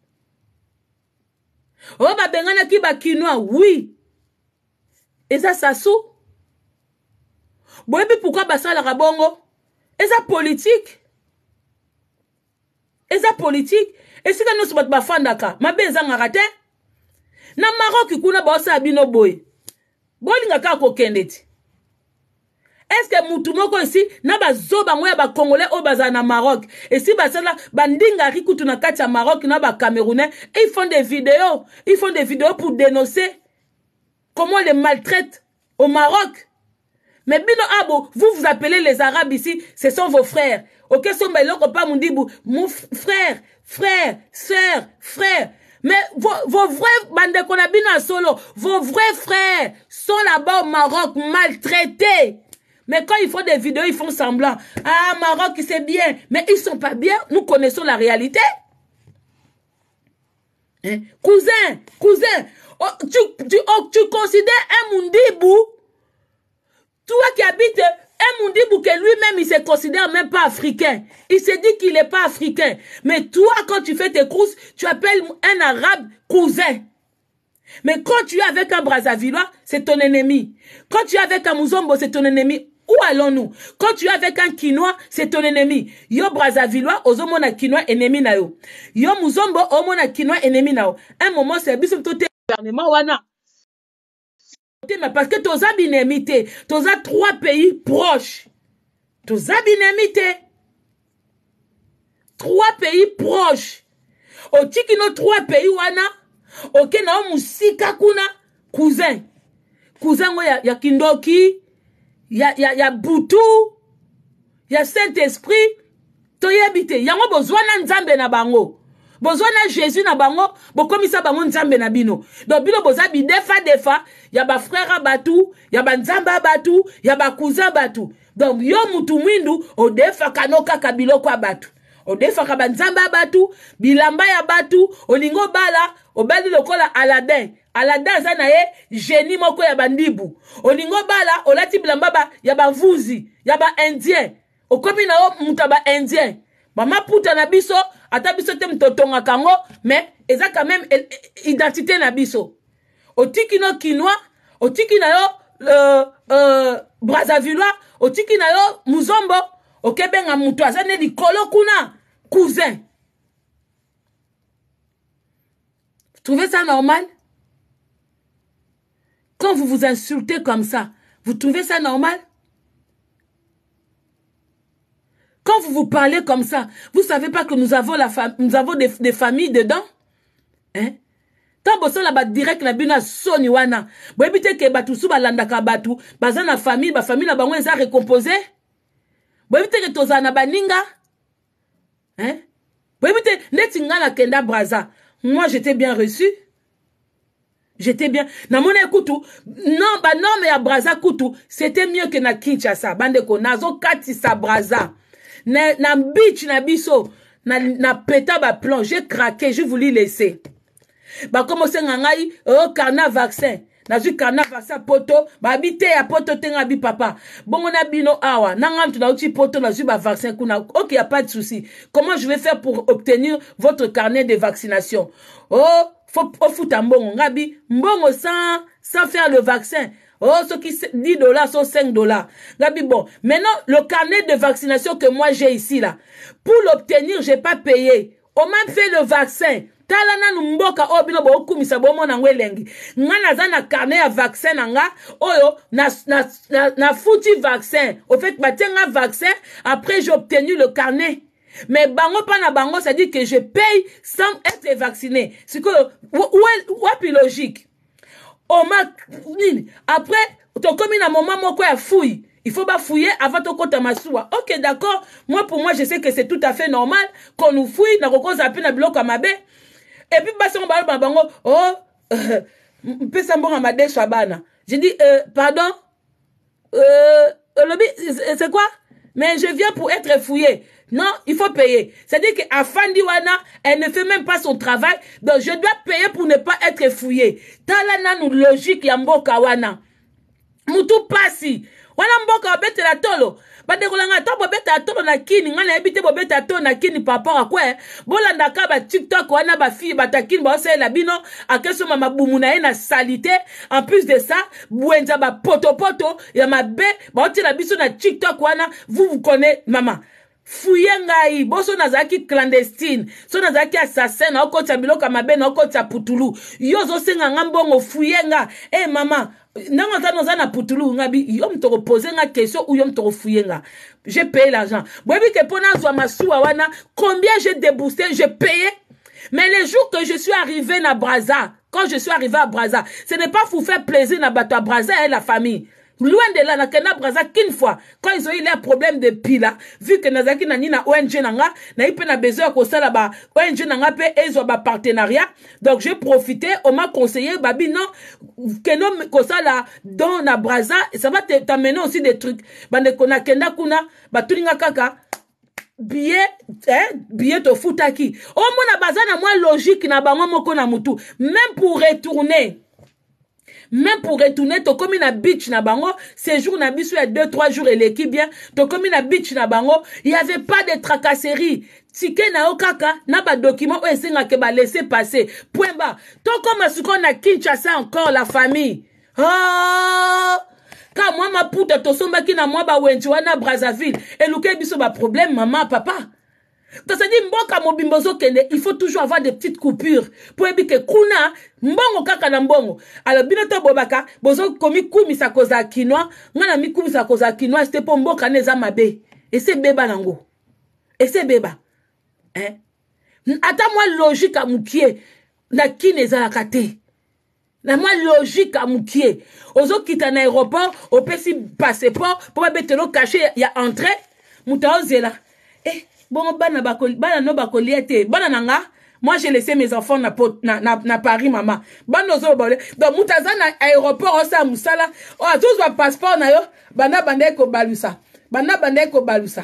oyo oh, babenganaki bakinois oui eza sasu boyebi pourkui basalaka bongo eza politike eza politike esika nyonso bato bafandaka mabe ezangaka te na maroki kuna baosala bino boye bolinga kaka kokende ti eske mutu moko esi na bazoba yango ya bacongolais oyo bazala na maroc esi basala bandingaki kutu na kati ya maroc na bacamerounais ils font des videos ils font des videos pour dénoncer comment les maltraite au maroc Mais bino abo, vous vous appelez les Arabes ici, ce sont vos frères. Ok, mon frère, frère, sœur, frère. Mais vos, vos vrais solo, vos vrais frères sont là-bas au Maroc maltraités. Mais quand ils font des vidéos, ils font semblant. Ah, Maroc, c'est bien. Mais ils sont pas bien. Nous connaissons la réalité. Hein? Cousin, cousin, oh, tu, tu, oh, tu considères un Moundibou toi qui habites Moundibou, que lui-même, il se considère même pas africain. Il se dit qu'il n'est pas africain. Mais toi, quand tu fais tes courses, tu appelles un arabe cousin. Mais quand tu es avec un Brazzavillois, c'est ton ennemi. Quand tu es avec un Mouzombo, c'est ton ennemi. Où allons-nous? Quand tu es avec un kinois, c'est ton ennemi. Yo Brazzavillois, ozomona kinois ennemi na yo. Yo Muzombo, omona kinois ennemi na yo. Un moment, c'est biso tout gouvernement wana. Parce que toza binemi te. Toza trois pays proches. Toza binemi te. trois pays proche otiki no trois pays wana oke na yo mosika kuna cousin cousin ngo ya, ya kindoki ya, ya, ya butu ya saint esprit toyebi te yango bozwa na nzambe na bango bozwa na jésus na bango bokomisa bango nzambe na bino donc bino boza bidefadefa ya bafrere ya bato ya banzambe ya bato ya bakousin bato donc yo mutu mwindu odefaka no kaka biloko ya bato odefaka banzambe ya bato bilamba ya bato olingi obala obali lokola aladin aladin aza na ye genie moko ya bandibu olingi obala olati bilamba ba, ya bavuzi ya baindien okomi na yo moto ya baindien bamaputa na biso ata biso te moto otongaka yango mais eza quand même identité na biso otiki no kinois otiki na yo euh, euh, brazavillois otiki na yo muzombo okebenga moto aza nde likolo kuna cousin trouvez ça normal quand vous vous insultez comme ça vous trouvez ça normal Quand vous vous parlez comme ça, vous savez pas que nous avons, la nous avons des, des familles dedans hein? ntango bosala badirect na bino ya soni wana boyebi te ke bato mosusu balandaka bato baza na famille bafamille na bango eza recompose boyebi te ke tozala na baninga hein boyebi te neti nga na kenda braza moi j'étais bien reçu j'étais bien namoni kutu non ba norme ya braza kutu c'était mieux que na kinshasa bandeko nazokatisa braza na, na beach na biso na, na peta ba plomb j'ai craqué je voulais laisser bakoma osenga ngai o oh, carna vaccin nazwi carna vaccin poto babi te ya poto te ngai bi papa bongo na bino awa na ngai moto nauti poto nazwi bavaccin kuna ok ya pas de souci comment je vais faire pour obtenir votre carnet de vaccination o oh, faut ofuta mbongo ngai bi mbongo sans, sans faire le vaccin Oh, ce qui 10 dollars sont 5 dollars. Gabi, bon. Maintenant, le carnet de vaccination que moi j'ai ici, là, pour l'obtenir, j'ai pas payé. Au même fait le vaccin tala nanu mboka oyo bino bokumisa bomona yango elengi nga naza na carnet ya vaccin na nga oyo nafuti na, na, na, na vaccin au fait batie nga vaccin après j'ai obtenu le carnet mais bango mpa na bango c'est-à-dire que je paye sans être vacciné sikoyo wapi logique oma nini après tokomi na moment moko ya fouille il faut bafouiller avant tokota masuwa ok d'accord moi pour moi je sais que c'est tout à fait normal qu'on nous fouille nakokoza mpe na biloko ya mabe epuis basi yango baloba na bango o oh, euh, mpesa mbongo ya madeso ya bana je dis euh, pardon euh, olobi c'est quoi mais je viens pour être fouillé non il faut payer c'est à dire que afandi wana elle ne fait même pas son travail donc je dois payer pour ne pas être fouillé tala nanu logique ya mboka wana mutu pasi wana mboka obetela tolo bandeko na ngai to bobeta tolo na kini ngai nayebi te bobeta tolo na kini papor akwe bolandaka batiktok wana bafille batakini baosalela bino akesoma mabumu na ye na salite en plus de ça bwenza ba potopoto ya mabe baotiela biso na tiktok wana vous vous connaissez mama fuye ngai bo so nazalaki clandestine so nazalaki assassin naokotisa biloko ya mabe naokotisa putulu yo ozosenga nga mbongo fuye nga e hey, mama ndenge oza noza na putulu ngabi yo moto okopose nga question ou yo moto okofuye nga je paye l'argent boyebi ke mpo nazwa masuwa wana combien je debourse je paye mais le jour que je suis arrivé na braza quand je suis arrivé à Brazza, ce n'est pas pour faire plaisir na bato à Brazza et la famille. Loin de là, na kenda Brazza qu'une fois, quand ils ont eu leur problème de pila, vu que nazaki na nina ONG nanga, na ipe na besoin ko sala ba ONG nanga pe ezo ba partenariat. Donc j'ai profité, on m'a conseillé babi non que non ko sala don na Brazza, ça va t'amener aussi des trucs. Bande kona kenda kuna, batulinga kaka biye eh, biye tofutaki omona baza na mwa logique na bango moko na mutu même pour retourner même pour retourner tokomi na beach na bango séjour na biso ya 2 3 jours eleki bien tokomi na beach na bango il y avait pas de tracasserie tike na yo kaka na badocument oyo esengaka balaisse passe pwemba tokoma sikoyo na kinshasa encore la famille ah! ka mwa maputa tosombaki na mwa bawenji wana brazzaville eluke biso baproblème mama papa tosadi mboka mobimba ozokende il faut toujours avoir des petites coupures mpo oyebi ke kuna mbongo kaka na mbongo alo bino tobobaka bozokomikumisa kozala kinois ngai na mikumisa kozala kinoise te mpo mboka na eza mabe ese ebeba nango ese ebeba eh? ata mwa logike ya mokie na kini ezalaka te na mwa logique ya mokie ozokita na aéroport opesi passeport mpo babetelo kashe ya entrée moto aozela e eh, bongo bana bana no bakolia te bana na nga moi j'ai laissé mes enfants na, na, na, na paris mama bana ozoloba ole donc moto aza na aéroport osala mosala oyo azozwa passeport na yo banda bandaki kobalusa banda bandaki kobalusa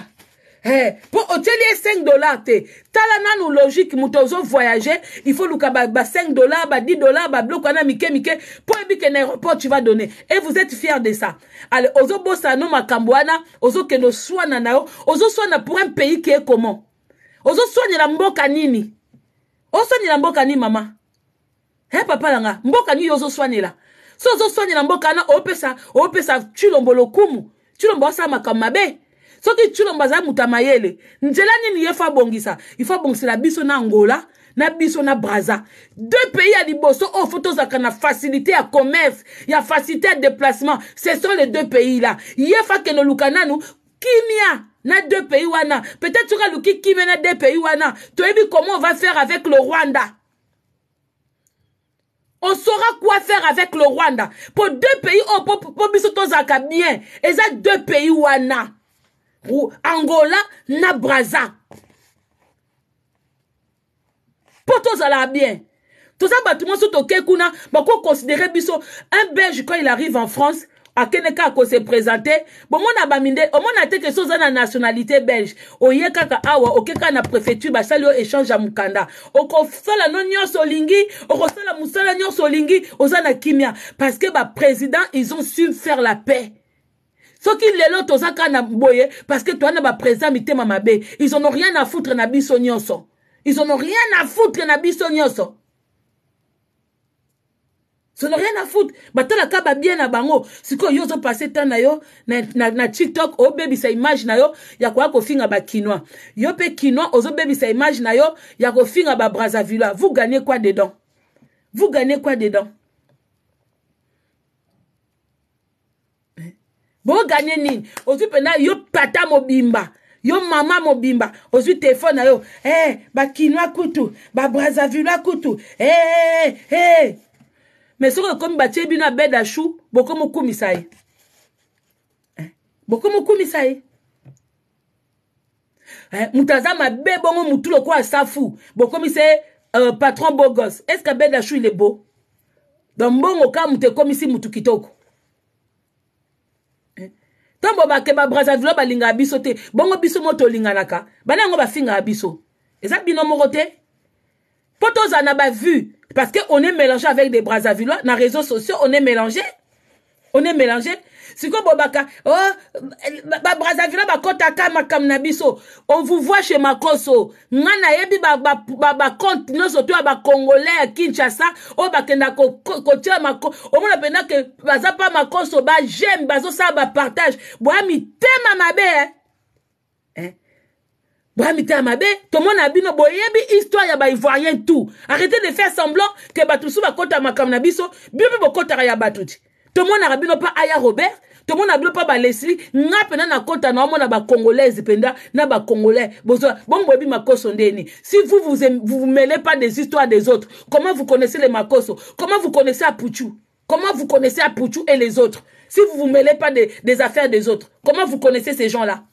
Hey, po otieli ye 5 dollars te tala nanu logique moto ozo voyage il faut luka ba, ba 5 dollars ba 10 dollars ba biloko wana mike mike po oyebi ke na aéroport tu vas donner et vous êtes fier de ça ale ozo bosana no makambo wana ozokende oswana na yo ozoswana pour un pays qui est comment ozoswanela mboka nini oswanela mboka nini mama he papa na nga mboka nini ozoswanela so ozoswanela mboka wana opesa opesa tshilombo lokumu tshilombo asala makambo mabe soki tshilombo azali moto ya mayele nzela nini ye fo abongisa ifo abongisela biso na angola na biso na braza deux pays ya liboso oyo oh, fo tozalaka na facilité ya commerce ya facilité ya déplacement ce sont les deux pays là ye fo akende oluka nanu kimia na deux pays wana peut-être soki aluki kimia na deux pays wana toyebi comment on va faire avec le rwanda on saura quoi faire avec le rwanda po deux pays oyo oh, po, po biso tozalaka bien eza deux pays wana angola na braza po tozalaka bien toza bato nyonso toke kuna bakoconsidere biso un belge quand il arrive en france akende kaka ko se presenter bomona baminde omona te ke so oza na nationalité belge oye kaka awa oke kaka na préfecture basali yo échange ya mokanda okosala no nyonso olingi okosala mosala nyonso olingi oza na kimia parce que baprésident ils ont su faire la paix soki lelo toza kaka na boye parce que toza na baprésident mitema mabe ils en ont rien à foutre na biso nyonso ils en ont rien à foutre na biso nyonso ça n'a rien à foutre batalaka babien na bango sikoyo yo ozopasse temps na yo na, na, na tiktok obebisa image na yo ya koya kofinga bakinois yo mpe kinois ozobebisa image na yo ya kofinga babrazavillois vous gagnez quoi dedans vous gagnez quoi dedans boganye nini ozwi mpena yo tata mobimba yo mama mobimba ozwi telefone na yo hey, eh, bakinois kutu babrazavilois kutu hey, eh, eh, hey. me soki ekomi batie bino abeda chou bokomi okumisa ye bokomi okumisa ye eh, moto aza mabe bongo motu lokola safu bokomi se euh, patron bogos est ce que abed lachou il est beau donc mbongo ka moto ekomisi motu kitoko ntango eh, bakeba brazzaville balingaka biso te bongo biso mo tolinganaka bana yango bafingaka biso eza bino moko te Mpo tozala na ba vues parce que on est mélangé avec des Brazzavillois na réseaux sociaux on est mélangé on est mélangé sikoyo bobaka oh, babrazavila ba bakotaka makambo na biso on vous voit chez makoso nga nayebi bakonte ba, ba, ba nyonso to ya bacongolais ya kinshasa oyo bakenda kotia mako omona mpenza ke baza mpa makoso bajeme bazosala bapartage boya mitema mabe eh? eh? boya mitema mabe tomona bino boyebi histoire ya baivoirien tout arrete de faire semblant ke bato mosusu bakota makambo na biso bino mpe bokotaka ya bato ti tomonaka bino mpa aya robert tomonaka bino mpa balesli nga mpena nakota na omona bacongolaise mpenda na bacongolais bozwa bongo boyebi makoso ndeni si vous vous, vous vous mêlez pas des histoires des autres comment vous connaissez les makoso comment vous connaissez apuchu Comment vous connaissez Apuchou et les autres Si vous ne vous mêlez pas des, des, affaires des autres, comment vous connaissez ces gens-là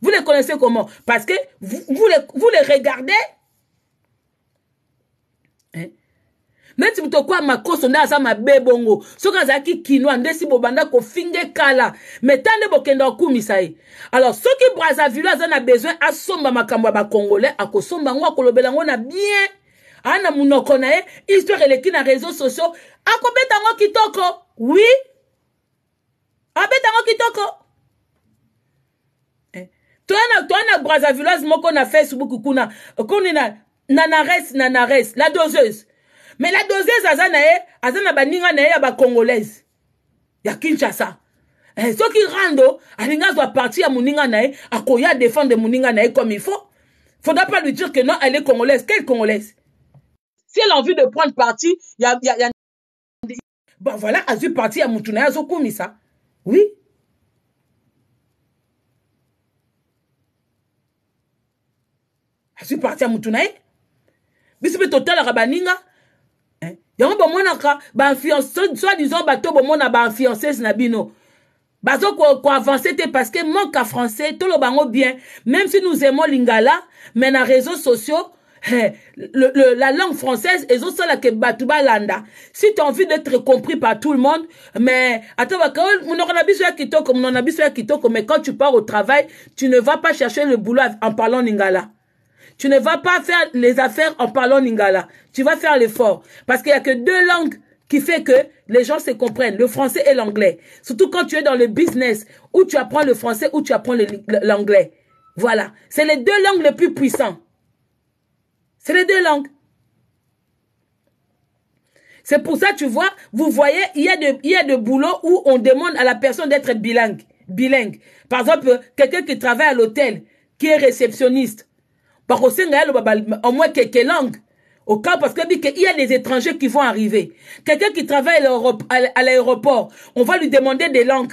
Vous les connaissez comment Parce que vous, vous, les, vous les regardez hein? neti moto okwa makoso nde aza mabe bongo soki azalaki kinois nde si bobanda kofinge kala me ta nde bokenda kokumisa ye alors soki brazzaville aza na besoin asomba makambo ya bacongolais akosomba yango akolobela yango na bien a na munoko na ye histoire eleki na réseau sociaux akobeta yango kitoko oui abeta yango kitoko eh. toya na toya na brazzavilloise moko na facebook kuna koni na nanares nanares la doseuse mais la doseuse aza na ye aza na baninga na ye ya bacongolaise ya kinshasa eh, soki rando alingi azwa parti ya moninga na ye akoya défendre moninga na ye comme il faut faudra pas lui dire que non elle est congolaise quelle congolaise si elle a envie de prendre parti ya, ya, ya... Bah, voilà azwi parti ya motu na ye azokumisa oui azwi parti ya mutu na ye biso mpe totalaka baninga eh? yango bomonaka soit disant bato bomona bainfluences na bino bazo koavancer te parce que manque ya français toloba yango bien même si nous aimons lingala mais na réseaux sociaux eh, le, le, la langue française ezosala ke bato balanda si tu as envie d'être compris par tout le monde mais atobaka monoko na biso ya kitoko monoko na biso ya kitoko mais quand tu pars au travail tu ne vas pas chercher le boulot en parlant lingala Tu ne vas pas faire les affaires en parlant Lingala. Tu vas faire l'effort. Parce qu'il n'y a que deux langues qui fait que les gens se comprennent, le français et l'anglais. Surtout quand tu es dans le business où tu apprends le français, ou tu apprends l'anglais. Voilà. C'est les deux langues les plus puissantes. C'est les deux langues. C'est pour ça, tu vois, vous voyez, il y a de, il de boulot où on demande à la personne d'être bilingue. Bilingue. Par exemple, quelqu'un qui travaille à l'hôtel, qui est réceptionniste que au moins quelques langues au cas parce que dit qu'il y a des étrangers qui vont arriver. Quelqu'un qui travaille à l'aéroport, on va lui demander des langues.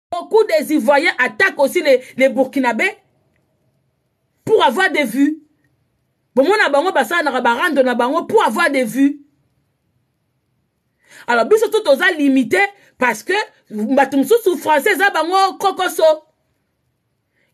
Beaucoup des Ivoiriens attaquent aussi les, les Burkinabés pour avoir des vues. bomona bango basalanaka barando na bango pour avoir des vues alors biso to toza limité parce que bato mosusu français eza bango kokoso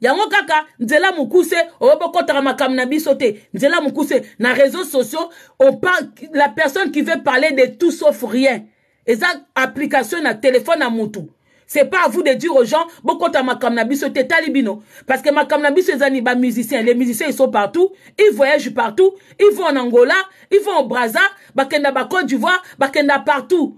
yango kaka nzela mukuse oyo bokotaka makambo na biso te nzela mukuse na réseaux sociaux on parle, la personne qui veut parler de tout sauf rien eza application na téléphone na mutu c'est pas à vous de dire aux gens bokota makambo na biso te tali bino parce que makambo na biso eza ni ba musiciens les musiciens ils sont partout ils voyagent partout ils vont en Angola ils vont au Brazza bakenda ba Côte d'Ivoire bakenda partout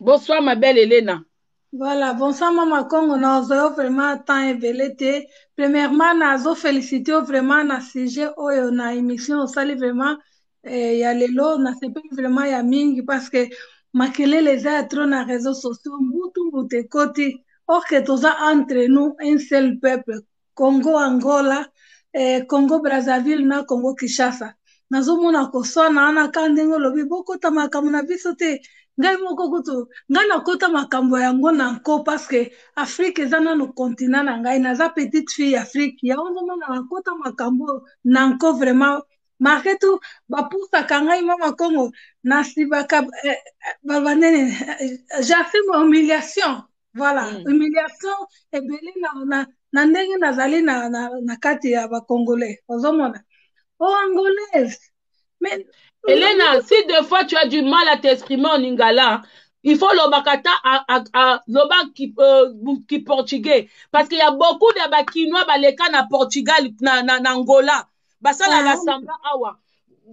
Bonsoir ma belle Elena. Voilà, bonsoir maman Congo, nazo yo vraiment temps ebele te. Premièrement, nazo féliciter yo vraiment na sujet oyo na émission osali vraiment eh, ya lelo nasepeli vraiment ya mingi parce que makelele eza ya trop na réseaux sociaux mbutu mbutu ekoti orke toza entre nous un seul peuple Congo Angola eh, Congo Brazzaville na Congo Kinshasa nazomona koswana wana ka ndenge olobi bokota makambo na biso te ngai moko kutu ngai nakota makambo yango na nko parceke afrike eza nano continent na ngai naza petite fille ya afrike yango ozomona nakota makambo na nko vraiment marke tu bapusaka ngai mama kongo nasibaka eh, eh, babanene eh, jafe humiliation voilà mm. humiliation ebele na, na, na ndenge nazali na, na, na kati ya bacongolais ozomona o oh, angolaise mais elena si de fois tu as du mal à t'exprimer en ingala il faut lobaka ata loba euh, kiportugais parce que ya beaucoup ya bakinois baleka na portugal na, na, na angola basala ah. rassembla awa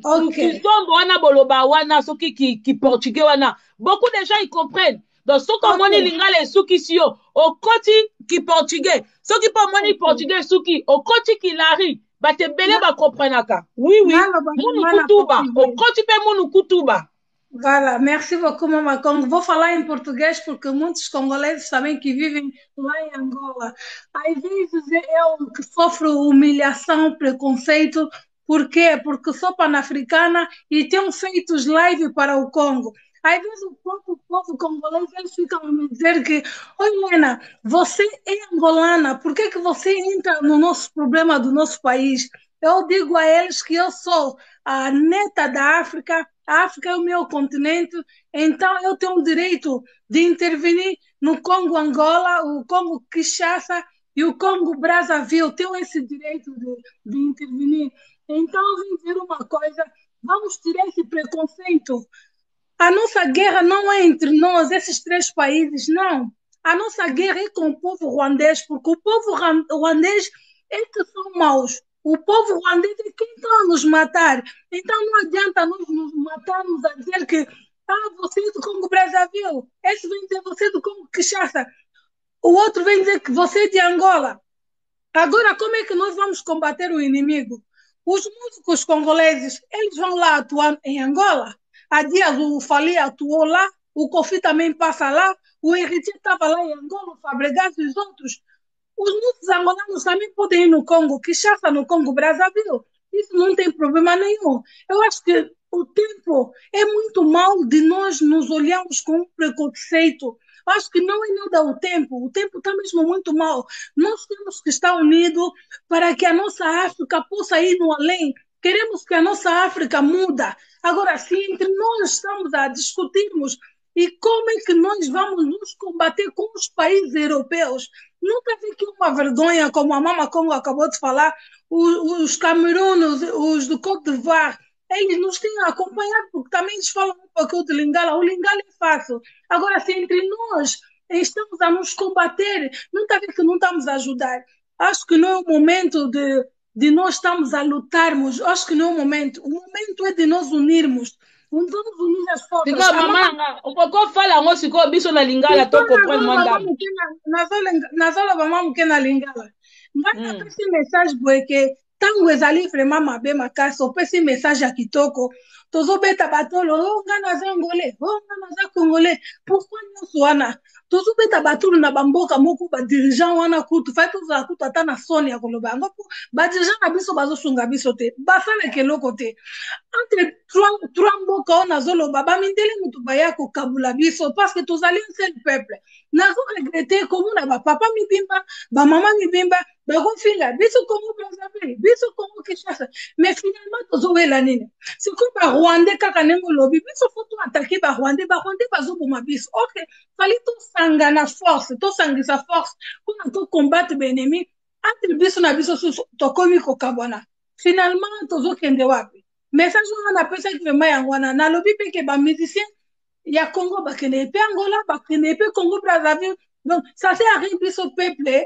okay. kizombo wana boloba wana soki kiportugais ki wana beaucoup de gens y comprennent donc soki okay. omoni lingala esukisi yo okoti kiportugais soki mpe omoni okay. portugais esuki okoti kilari bato ebele bakompranaka wiwi munu kutuba okoti mpe munu kutuba Voilà, merci beaucoup, Mama Congo. Vou falar em português porque muitos congoleses também que vivem lá em Angola. Às vezes eu que sofro humilhação, preconceito. Por quê? Porque sou panafricana e tenho feito live para o Congo. Às vezes o próprio povo congolês eles ficam a me dizer que, oi Lena, você é angolana, por que, é que você entra no nosso problema do nosso país? Eu digo a eles que eu sou a neta da África, a África é o meu continente, então eu tenho o direito de intervenir no Congo Angola, o Congo Kinshasa e o Congo Brazzaville, tenho esse direito de, de intervenir. Então eu vim dizer uma coisa, vamos tirar esse preconceito a nossa guerra não é entre nós, esses três países, não. A nossa guerra é com o povo ruandês, porque o povo ruandês é que são maus. O povo ruandês é quem está a nos matar. Então não adianta nós nos matarmos a dizer que ah, você é do Congo Brazzaville, esse vem dizer você é do Congo Kinshasa, o outro vem dizer que você é de Angola. Agora, como é que nós vamos combater o inimigo? Os músicos congoleses, eles vão lá atuar em Angola, a Dias, o Fali atuou lá, o Kofi também passa lá, o Henrique estava lá em Angola, o Fabregas e os outros. Os muitos angolanos também podem ir no Congo, Kinshasa, no Congo, Brazzaville. Isso não tem problema nenhum. Eu acho que o tempo é muito mal de nós nos olharmos com preconceito. Acho que não é nada o tempo, o tempo está mesmo muito mal. Nós temos que estar unidos para que a nossa África possa ir no além, Queremos que a nossa África muda. Agora, se entre nós estamos a discutirmos e como é que nós vamos nos combater com os países europeus? Nunca vi que uma vergonha, como a Mama Congo acabou de falar, os, os camerunos, os do Côte d'Ivoire, eles nos têm acompanhado, porque também eles falam um pouco de Lingala. O Lingala é fácil. Agora, se entre nós estamos a nos combater, nunca vi que não estamos a ajudar. Acho que não é o momento de de nós estamos a lutarmos. Acho que não é o momento. O momento é de nós unirmos. Nós vamos unir as forças. Sikoyo Amama- mama nga okoko fala yango sikoyo biso na lingala to comprendre mwa ndambo. nazoloba mwa moke na lingala ngai Mm. napesi message boye ke ntango ezali vraiment mabe makasi opesi message ya kitoko tozobeta batolo o ngai naza ngole o ngai naza congolais pourquoi nyonso wana tozobeta batulu na bamboka moko badirigant wana kutu fai tozala kutu ata na soni ya koloba yango mpo badirigant na biso bazosunga biso te basalaka eloko te entre trois mboka oyo nazoloba bamindele motu baya kokabula biso parce que tozali un seul peuple nazo regrete komona bapapa mibimba bamama mibimba bakofinga biso congo brazzaville biso congo kinshasa mais finalement tozowela nini sikoyo barwandais kaka ndenge olobi biso fo to atake barwandais barwandais bazoboma biso ok fali tosangana force tosangisa force mpona tocombattre baennemi entre biso na biso susu tokomi kokabwana finalement tozokende wapi message wana napesaki vraimen yango wana nalobi mpe ke bamusicien ya congo bakendeke mpe angola bakendeke mpe congo brazzaville donc ça sert à rien biso peuple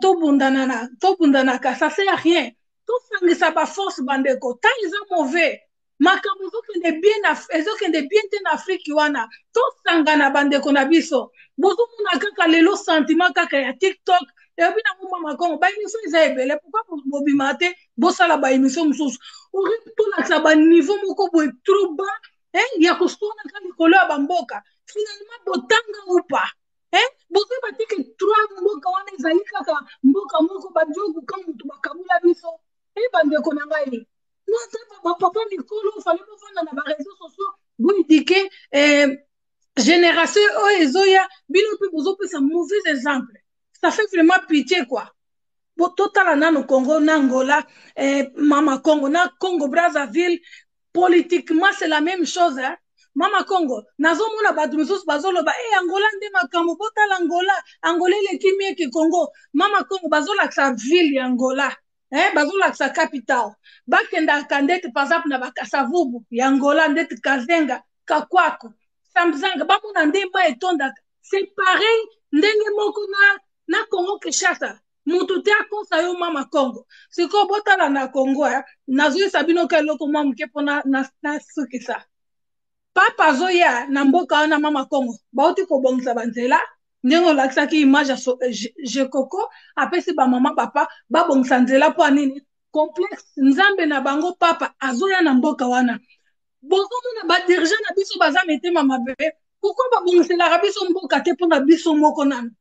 tobundanana tobundanaka ça sert à rien tosangisa baforce bandeko ntango eza mauvais makambo ezokende bien ezokende bien te na afrike wana tosangana bandeko na biso bozomona kaka lelo sentiment kaka ya tiktok elobi na ngo mama kongo baémission eza ebele pourkui bobima te bosala baémission mosusu orebi tolakisa baniveau moko boye trop bas eh, ya koswanaka likolo ya bamboka finalement botanga upa eh, boza batiki trois mboka wana ezali kaka mboka moko bajokuka motu bakabula biso e eh, bandeko na ngai naza bapapa mikolo fale bofanda na bareseau sociaux boyidike eh, génération oyo ezoya bino mpe bozopesa mauvais exemple ça fait vraiment pitié quoi totala nano congo na angola eh, mama congo na congo brazzaville politiquement c'est la même chose hein? mama congo nazomona bato mosusu bazoloba e eh, angola nde makambo botala angola angola eleki mieke congo mama congo bazolakisa ville ya angola eh, bazolakisa capital bakendaka ndeti par exemple na bakasavubu ya angola ndeti kazenga kakwako samzanga bamona nde mai etondaka c'est pareil ndenge moko na, na congo kinshasa mutu te akosa yo mama congo sikoyo botala na congo eh? nazoyisa bino ka eloko mwa moke mpo nasukisa papa azoya na mboka wana mama congo bauti kobongisa banzela ndenge olakisaki image ya jekoko eh, apesi bamama papa babongisa nzela mpo ya nini complexe nzambe na bango papa azoya na mboka wana bokomona badirigant na biso baza mitema mabe pourkui babongiselaka biso mboka te mpo na biso moko nano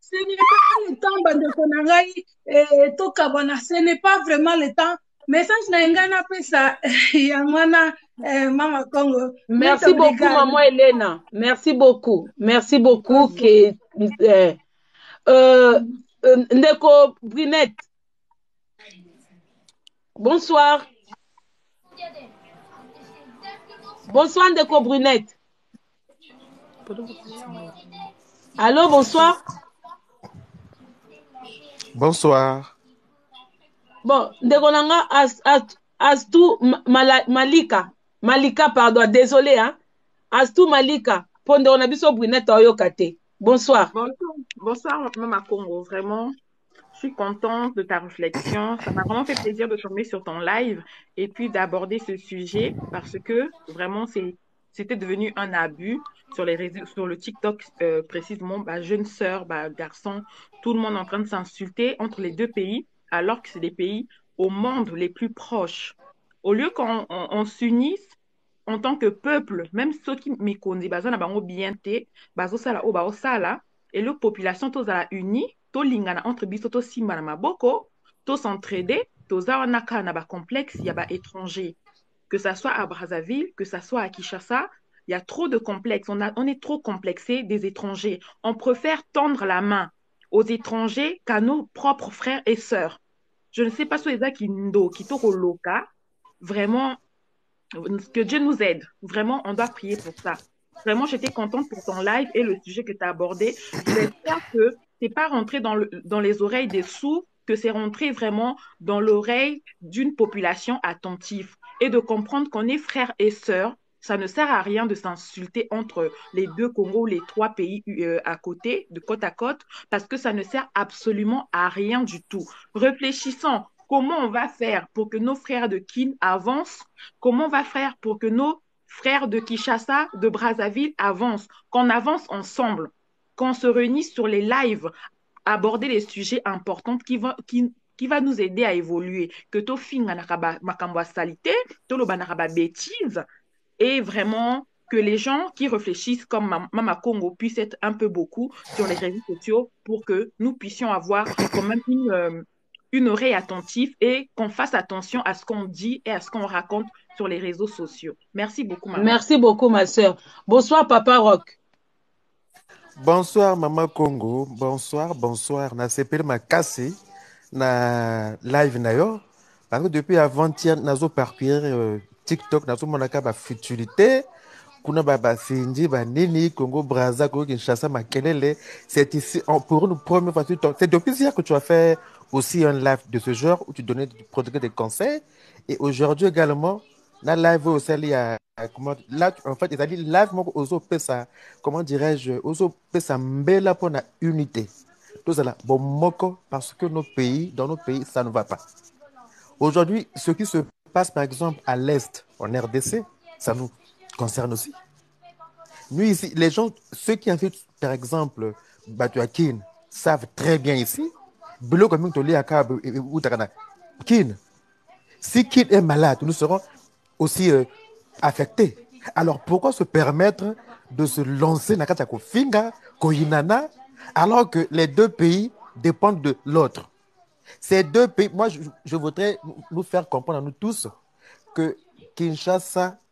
ce n'est pas le temps bandeko na ngai eh, tokabwana ce n'est pas vraiment le temps message na ngai napesa yango wana eh, mama congo merci beaucoup maman elena merci beaucoup merci beaucoup ke eh, euh, euh, ndeko brinette bonsoir bonsoir ndeko brunette Allô, bonsoir. Bonsoir. Bon, ndeko na nga as, as, Astou Mala, Malika. Malika, pardon, désolé, hein. Astou Malika, mpo ndeko na biso Brunette ayoka te. Bonsoir. Bonsoir, bonsoir Mama Congo, vraiment. Je suis contente de ta réflexion. Ça m'a vraiment fait plaisir de tomber sur ton live et puis d'aborder ce sujet parce que vraiment, c'est c'était devenu un abus sur les réseaux, sur le TikTok euh, précisément, bah, jeune sœur, bah, garçon, tout le monde en train de s'insulter entre les deux pays, alors que c'est des pays au monde les plus proches. Au lieu qu'on on, on s'unisse en tant que peuple, même ceux qui mikondi, baza na bango bien te, bazo sala o bao sala, et le population tozala unie, to lingana entre biso to simba na maboko, to s'entraider, toza wana kaka na ba complexe ya ba étrangers. que ça soit à Brazzaville, que ça soit à Kinshasa, il y a trop de complexes. On, est trop complexé des étrangers. On préfère tendre la main aux étrangers qu'à nos propres frères et sœurs. Je ne sais pas si c'est qui ndo, qui loka. Vraiment, que Dieu nous aide. Vraiment, on doit prier pour ça. Vraiment, j'étais contente pour ton live et le sujet que tu as abordé. J'espère que c'est pas rentrer dans, les oreilles des sous, que c'est rentré vraiment dans l'oreille d'une population attentive et de comprendre qu'on est frères et sœurs. Ça ne sert à rien de s'insulter entre les deux Congo, les trois pays euh, à côté, de côte à côte, parce que ça ne sert absolument à rien du tout. Réfléchissons, comment on va faire pour que nos frères de Kin avancent Comment on va faire pour que nos frères de Kishasa, de Brazzaville avancent Qu'on avance ensemble qu'on se réunisse sur les lives, aborder les sujets importants qui, vont qui, va nous aider à évoluer. Que tout nakaba makambo salité, le nakaba bêtise, et vraiment que les gens qui réfléchissent comme Mama Congo puissent être un peu beaucoup sur les réseaux sociaux pour que nous puissions avoir quand même euh, une, oreille attentive et qu'on fasse attention à ce qu'on dit et à ce qu'on raconte sur les réseaux sociaux. Merci beaucoup, ma. Merci beaucoup, ma soeur. Bonsoir, Papa Rock. Bonsoir Mama Congo, bonsoir, bonsoir. Na sepeli makasi na live na yo. Parce que depuis avant-hier, nazo parcourir euh, TikTok, nazo monaka ba futilités. Kuna ba ba Cindy, ba Nini, Congo, Brazza, Congo, Kinshasa, Makelele. C'est ici, en- pour une première fois, tu t'en- c'est depuis hier que tu as fait aussi un live de ce genre où tu donnais, tu prodiguais des conseils. Et aujourd'hui également, na live oyo osali ya comment là en fait ezali live moko ozopesa comment dirais-je ozopesa mbela mpo na unité tozala bomoko parce que nos pays dans nos pays ça ne va pas aujourd'hui ce qui se passe par exemple à l'est en rdc ça nous concerne aussi nous ici les gens ceux qui invitent par exemple bato ya kin savent très bien ici biloko mingi toliaka utaka na kin si Kin est malade nous serons aussi affecté euh, affectés. Alors pourquoi se permettre de se lancer Finga, la alors que les deux pays dépendent de l'autre Ces deux pays, moi je, voudrais nous faire comprendre à nous tous que Kinshasa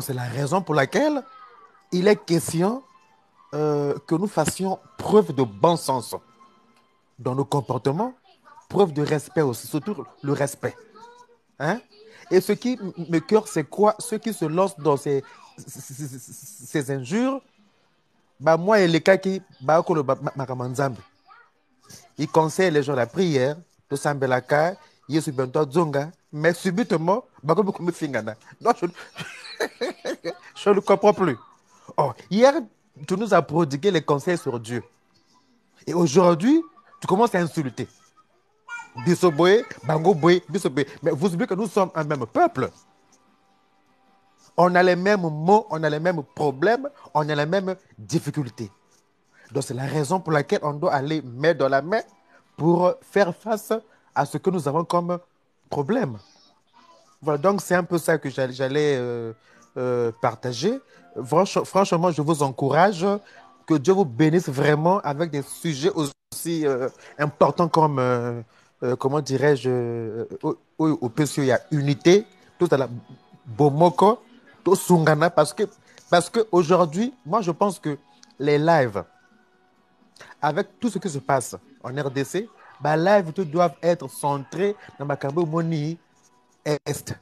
c'est la raison pour laquelle il est question euh, que nous fassions preuve de bon sens dans nos comportements, preuve de respect aussi, surtout le respect. Hein? Et ce qui me cœur, c'est quoi Ceux qui se lancent dans ces ces injures, bah moi et les cas qui bah, il conseille les gens la prière tosambelaka yesu bientôt azonga mais subitement bakomi komifingana non je, je ne comprends plus oh, hier tu nous as prodigué les conseils sur dieu et aujourd'hui tu commences à insulter biso boye bango boye biso boye mais vous oubliez que nous sommes un même peuple on a les mêmes mots on a les mêmes problèmes on a les mêmes difficultés Donc c'est la raison pour laquelle on doit aller main dans la main pour faire face à ce que nous avons comme problème. Voilà, donc c'est un peu ça que j'allais partager. Franchement, je vous encourage que Dieu vous bénisse vraiment avec des sujets aussi importants comme, comment dirais-je, au, au, il y a unité, tout à la bomoko, parce que parce qu'aujourd'hui, moi, je pense que les lives, avec tout ce qui se passe en RDC, bah, lives doivent être centrés dans ma Moni Est.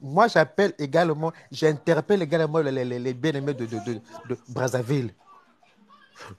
moi, j'appelle également, j'interpelle également les, les, bien-aimés de, de, Brazzaville.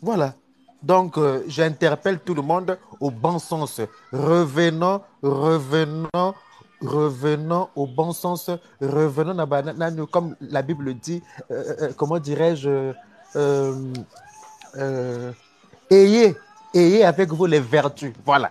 Voilà. Donc, euh, j'interpelle tout le monde au bon sens. Revenons, revenons, revenons au bon sens. Revenons, à, comme la Bible dit, euh, euh, comment dirais-je Ayez ayez avec vous les vertus. Voilà.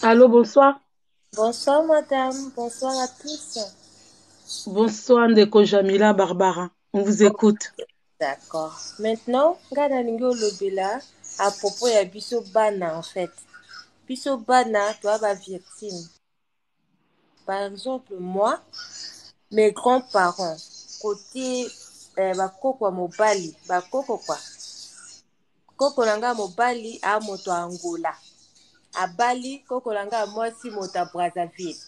Allô, bonsoir. Bonsoir, madame. Bonsoir à tous. Bonsoir, Ndeko Jamila Barbara. On vous écoute. D'accord. Maintenant, nga nalingi olobela à propos ya biso bana en fait. Biso bana toa ba victime. par exemple moi mes grands parents kote eh, bakoko ya mobali bakoko kwa koko na ngai ya mobali a moto ya angola abali koko na ngai ya mwasi moto ya brazzaville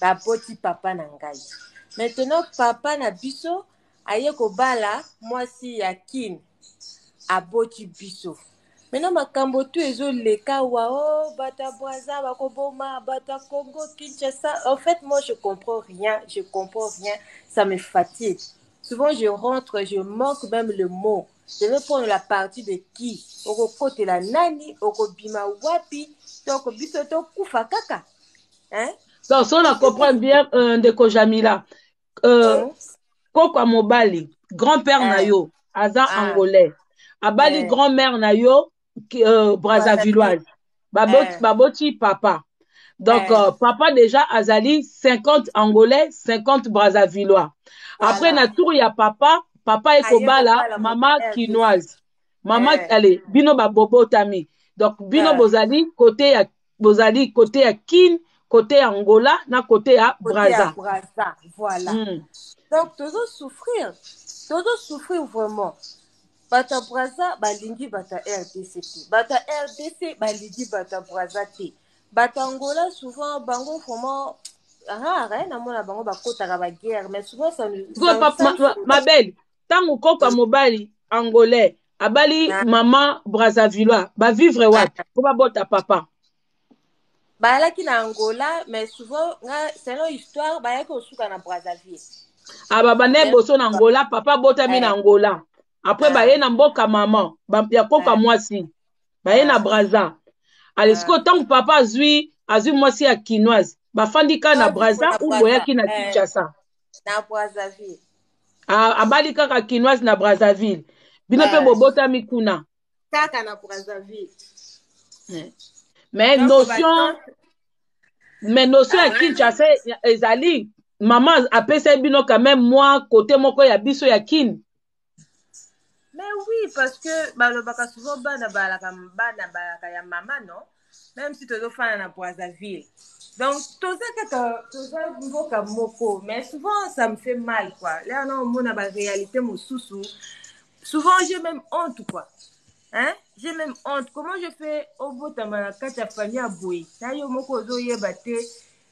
baboti papa na ngai maintenant papa na biso aye kobala mwasi ya kin aboti biso maintenant makambo tu ezoleka wa o oh, bato ya bwaza bakoboma bato ya congo kinshasa en fait moi je comprends rien je comprends rien ça me fatigue souvent je rentre je manque même le mot je vais prendre la partie de qui okokotela nani okobima wapi toko biso tokufa kaka hein donc so na comprendre bien euh, ndeko jamila euh, Hein? koko ya mobali grand père na Hein? yo aza Ah. angolais abali Eh. grand mère na yo ki- euh, brazzavilloise baboti, Eh. baboti papa donc Eh. euh, papa déjà azali 50 angolais 50 brazzavillois après Voilà. na tour ya papa papa Aye ekobala kobala mama moto RDC. kinoise mama Eh. allez bino babobotami donc bino Eh. bozali kote ya bozali kote ya kin kote ya angola na kote ya braza voilà. mm. donc tozo souffrir tozo souffrir vraiment bato ya braza balingi bato ya rdc te bato ya rdc balingi bato ya braza te bato ya angola souvent bango vraiment rare eh, namona bango bakotaka baguerre mais souvent ça ne... ma, ma, ma, ma belle tangu koka mobali angolais abali ah. mama brazzavillois ba vivre ah. wapi po babota papa bayalaki na angola mais souvent nga selon histoire bayaki kosuka na brazzaville ah babanda eboso na angola papa abotami eh. na angola après ah. baye na mboka mama ya koka eh. mwasi baye na brazza alesiko ah. ntango papa azwi azwi mwasi ya kinoise bafandi kaka na brazza ou boyaki na eh. kinshasa na brazzaville ah, abali kaka kinoise na brazzaville bino mpe bobotami kuna kaka na brazzaville eh. mais notion mais notion ya ah, kinshasa ezali mama apesaki bino quand même mwa kote moko ya biso ya kin Mais oui, parce que balobaka souvent bana balaka bana balaka ya mama non même si tozofana na Brazzaville. Donc toza kaka toza mboka moko mais souvent ça me fait mal quoi. Là na omona ba réalité mosusu souvent j'ai même honte quoi. Hein? J'ai même honte. Comment je fais obotama na kati ya famille ya boye? Na yo moko ozoyeba te.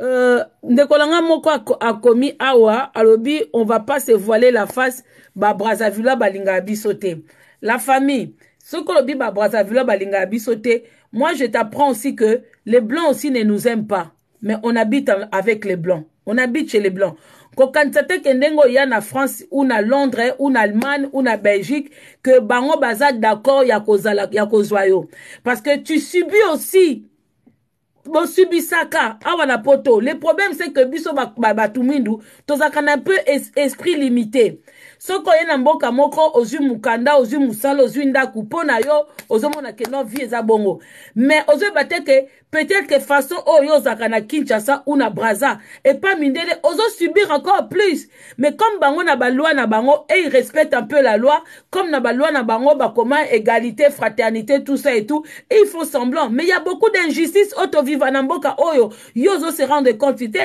Euh, ndeko na ngai moko akomi awa alobi on va pas se voiler la face babrazavilois balingaka biso te la famille soki olobi babrazavilois balingaka biso te moi je t'apprends aussi que les blancs aussi ne nous aiment pas mais on habite avec les blancs on habite chez les blancs kokanisa te ke ndenge oya na france ou na londres ou na allemagne ou na belgique que bango baza d'accord ya kozala ya kozwa yo parce que tu subis aussi bosubisaka awa na poto le problème c'est que biso bato ba, ba, mwindu tozalaka na peu es, esprit limité soki oye na mboka moko ozwi mokanda ozwi mosala ozwi ndako mpo na yo ozomona ke no vie eza bongo mais ozoyeba te ke peut-être ke façon oyo ozalaka na kinshasa ou na braza epa mindele ozosubir encore plus mais comme bango na ba loi na bango et ils respectent un peu la loi comme na ba loi na bango ba koma egalite fraternite tout ça et tout et ils font semblant mais il y a beaucoup d'injustice auto viva na mboka oyo yo ozo se rendre compte te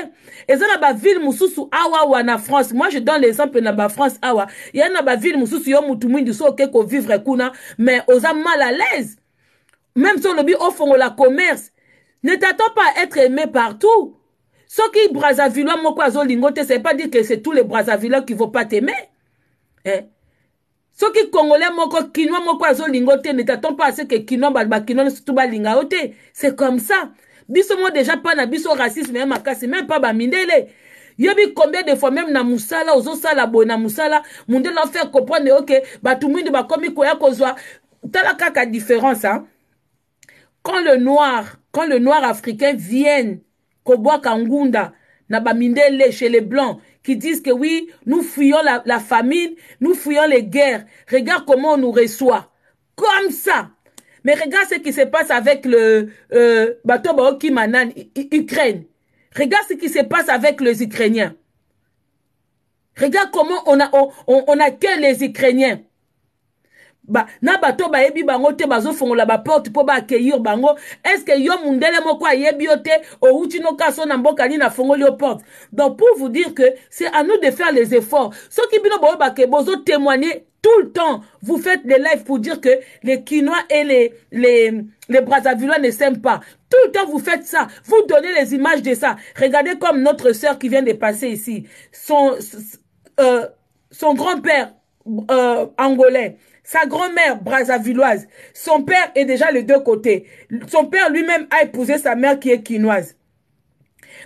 eza na ba ville mususu awa wa na France moi je donne l'exemple na ba France awa il y a na ba ville mususu yo mutu mwindu so oke ko vivre kuna mais oza mal à l'aise même si olobi ofongola commerce ne t'attends pas à être aimé partout soki brazzavillois moko azolingo te c'est pas dire que c'est tous les brazzavillois qui vont pas t'aimer eh? soki congolais moko kinois moko azolingo te ne t'attend pas à ce que kinois bakinois nyonso tu balinga yo te c'est comme ça biso mo déjà mpa na biso racisme ya makasi meme mpa bamindele yobi combien de fois meme na mosala ozosala boye na mosala mondele afaire comprendre oke bato mwindu bakomi koya kozwa tala kaka différence hein? quand le noir quand le noir africain vienne kobwaka ngunda na bamindele chez les blancs qui disent que oui nous fuyons la, la famine nous fuyons les guerres regarde comment on nous reçoit comme ça mais regarde ce qui se passe avec le euh, bato baokimanani ukraine Regarde ce qui se passe avec les Ukrainiens. Regarde comment on, a, on, on accueille les Ukrainiens. ba, na bato bayebi bango te bazofongola baporte mpo baaccueillir bango estce yo mundele moko ayebi yo te outi nokaso na mboka nini afongoli yo porte donc pour vous dire que c'est à nous de faire les efforts soki bino boyebake bozo témoigner tout le temps vous faites des lives pour dire que les kinois et les, les, les brazzavillois ne s'aiment pas tout le temps vous faites ça vous donnez les images de ça regardez comme notre sœur qui vient de passer ici son euh, son grand-père euh, angolais, sa grand-mère brazzavilloise, son père est déjà les deux côtés. Son père lui-même a épousé sa mère qui est quinoise.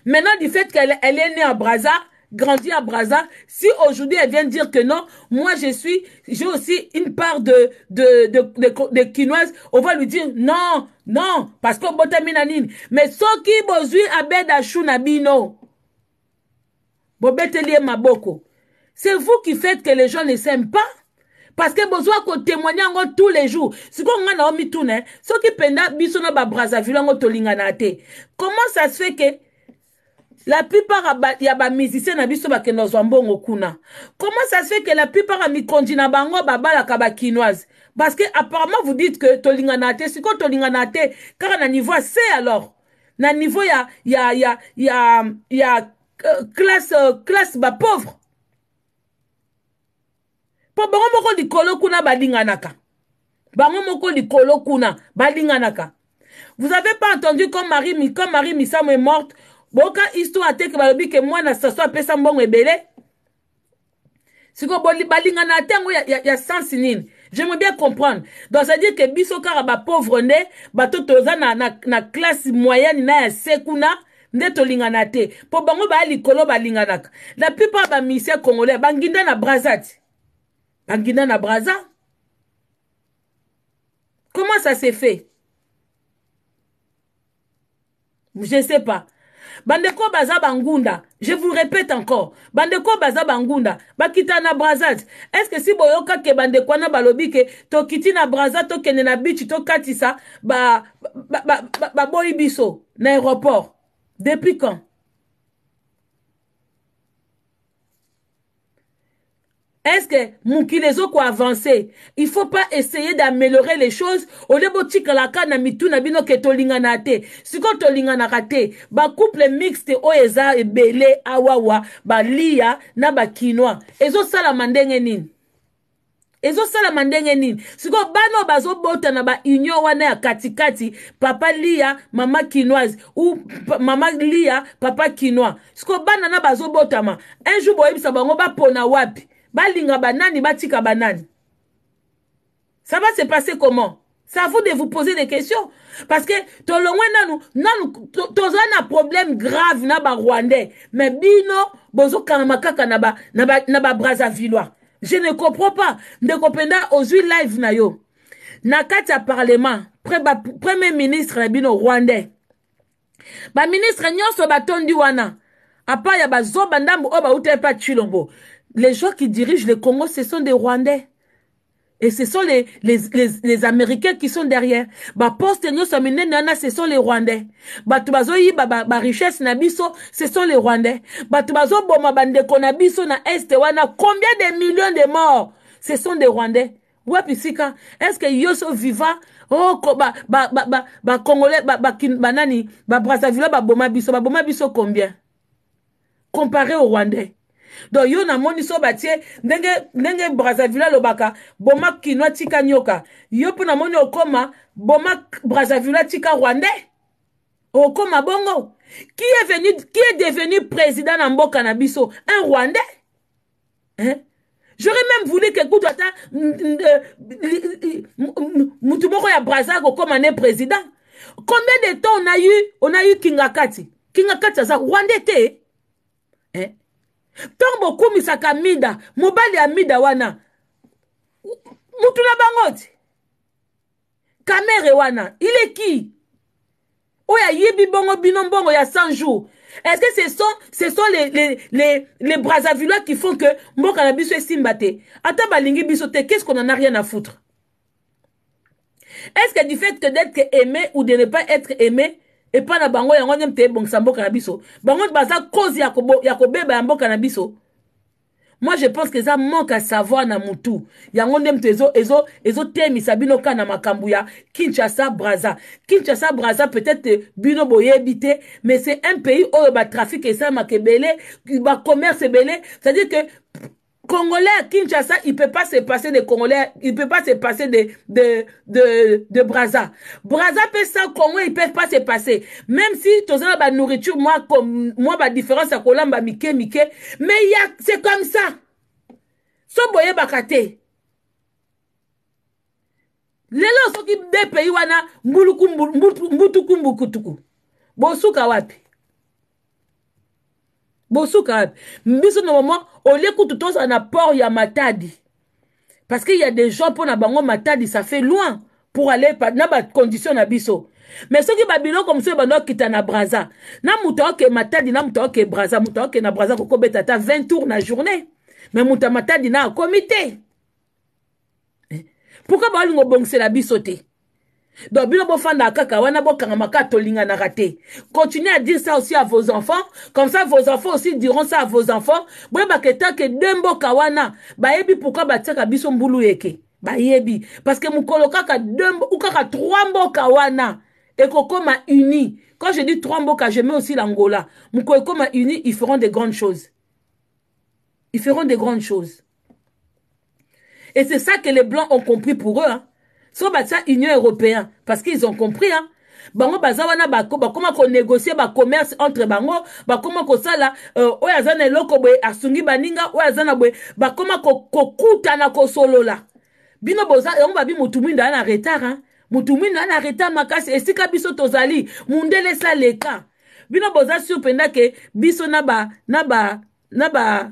Maintenant, du fait qu'elle est née à Brazzaville, grandi à Brazza, si aujourd'hui elle vient dire que non, moi je suis, j'ai aussi une part de, de, de, de, quinoise, on va lui dire non, non, parce que minanine. Mais soki bozui abeda shunabino. bobeteli ye maboko c'est vous qui faites que les gens ne s'aiment pas parce que bozoya kotémoigne yango tous les jours sikoyo ngai nao mituna soki mpenza biso na babrazzaville yango tolinganaa te comment ça se fait que la plupart ya bamusicien na biso bakende kozwa mbongo kuna comment ça se fait que la plupart ya mikonzi na bango babalaka bakinoise parce que apparemment vous dites que tolinganaa te sikoyo tolinganaa te kaka na niveau ya se alors na niveau ya ya ya ya, ya euh, classe euh, classe ba pauvre mpo bango moko likolo kuna balinganaka bango moko likolo kuna balinganaka vous avez pas entendu comme marie, comme marie misamo est morte boka histoire te ke balobi ke mwana saso apesa mbongo ebele siko balingana ata yango ya, ya, ya sensi nini j'aimerais bien comprendre donc ça dire que biso kaka bapauvre nde bato toza na, na, na classe moyenne na ya se kuna nde tolingana te mpo bango baya likolo balinganaka la plupart ya bamisien congolais banginda na braza ti banginda na braza comment ça se fait je sais pas bandeko baza bangunda je vous répète encore bandeko baza bangunda bakita na brazat est ce que si boyoka ke bandeko wana balobi ke tokiti na brazat tokende na bichi tokatisa baboyi ba, ba, ba, ba, ba biso na aéroport depuis quand est-ce que mokili ezokoavance il faut pas essayer d'améliorer les choses olie botikalaka na mitu na bino ke tolingana te sikoyo tolinganaka te bacouple mixte oyo eza ebele awawa baliya na bakinois ezosalama ndenge nini ezosalama ndenge nini sikoyo bana oyo bazobota na baunion wana ya katikati papa lia mama kinoise ou mama lia papa kinois sikoyo bana na bazobotama un jour boyebisa bango bapona wapi balinga banani batika banani ça va se passer comment C'est à vous de vous poser des questions. Parce que tolongwe nanu, nanu, toza na problème grave na ba Rwandais. Mais bino, bozo kanamakaka na ba, na ba, na ba Brazzavillois. Je ne comprends pas. Ndeko penda, ozui live na yo. Na kati ya parlement, pre, ba, premier ministre na bino Rwandais. ba ministre nyonso batondi wana apa ya bazoba ndambu oyo bauta epa tshilombo les gens qui dirigent le congo ce sont des rwandais et ce sont les, les, les, les américains qui sont derrière baposte nyonso ya minene wana ce sont les rwandais bato bazoyiba barichesse ba na biso ce sont les rwandais bato bazoboma bandeko na biso na este wana combien de millions de morts ce sont des rwandais wapi sika eske yo so viva oko oh, ba ba ba ba, ba congolais ba ba, kin, ba nani ba brazzaville baboma biso baboma biso combien comparé au rwandais donc yo namoni so batie ndenge ndenge brazzaville alobaka boma kinois tika nyoka yo mpo namoni okoma boma brazzaville tika rwandais okoma bongo qui est venu qui est devenu président na mboka na biso un rwandais hein? j'aurais même voulu que kutu ata mutu moko ya braza kokoma ne président combien de temps on a eu on a eu kingakati kingakati aza rwandais te eh? ntango bokumisaka mida mobali ya mida wana mutu na bango ti kamere wana ile ki oyo ayibi bongo bino mbongo ya 100 jours est-ce que ce sont, ce sont les, les, les, les brazzavillois qui font que mboka na biso esimba te ata balingi biso te qu'est-ce qu'on en a rien à foutre est-ce que du fait que d'être aimé ou de ne pas être aimé epai na bango yango nde moto ebongisa mboka na biso bango baza cause ya kobeba ya mboka na biso moi je pense que eza manque ya savoir na mutu yango nde moto ezotemisa ezo, ezo, ezo bino kaka na makambo ya kinshasa braza kinshasa braza peut-être bino boyebi te mais c'est un pays oyo batrafic esalamaka ebele bacommerce ebele c'est-à-dire que Congolais à Kinshasa, il ne peut pas se passer des Congolais, il ne peut pas se passer des, des, de, de Braza. Braza peut sans Congo, ils peuvent pas se passer. Même si tu as la nourriture, moi, comme, moi, la différence à Colamba, Mickey, Mickey. Mais il y a, c'est comme ça. So boye bakate. Lelo soki de pays wana mbuluku mbutuku mbukutuku. Bosuka wapi? bosuka wapi biso normalement olie kutu tozala na port ya matadi parce que ya des gens mpo na bango matadi ça fait loin pour aller na bacondition na biso mais soki babiloko mosusu ebanda okita na braza na moto aoke matadi na moto aoke braza moto aoke na braza kokobeta ata 20 tour na journée mais moto ya matadi na akomi te eh? pourkui baolinga obongisela biso te donc bino bofandaka kaka wana bokangama kaka tolinganaka te continuez à dire ça aussi à vos enfants comme ça vos enfants aussi diront ça à vos enfants boyebaka etake de mboka wana bayebi pourkui batiaka biso mbulu eke bayebi parce que mokolo kaka de ou kaka trois mboka wana ekokoma unis Quand je dis trois mboka, je mets aussi l'Angola. Mukokoma unis, ils feront des grandes choses. Ils feront des grandes choses. Et c'est ça que les blancs ont compris pour eux. Hein. So batia Union européenne parce qu'ils ont compris hein. bango baza wana bakoma konegocie bacommerce entre bango bakoma kosala euh, oyo aza na eloko boye asungi baninga oyo aza na boye bakoma kokutana kosolola bino boza yango babi motu mwinda ya na retard hein? motu mwinda ya na retard makasi esika biso tozali mundele esa leka bino boza sur mpenza ke biso na ba na ba na ba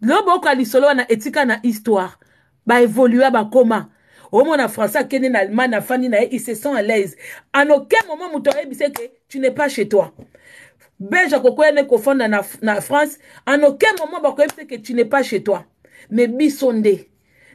Loboka lisolo wana etika na histoire. Ba evolua ba koma. Omona français akende na Allemagne afandi na ye, il se sent à l'aise. En aucun moment moto ayebisa ye que tu n'es pas chez toi. Belge akokuya ne kofanda na, na France, en aucun moment bakoyebisa ye que tu n'es pas chez toi. Mais biso nde.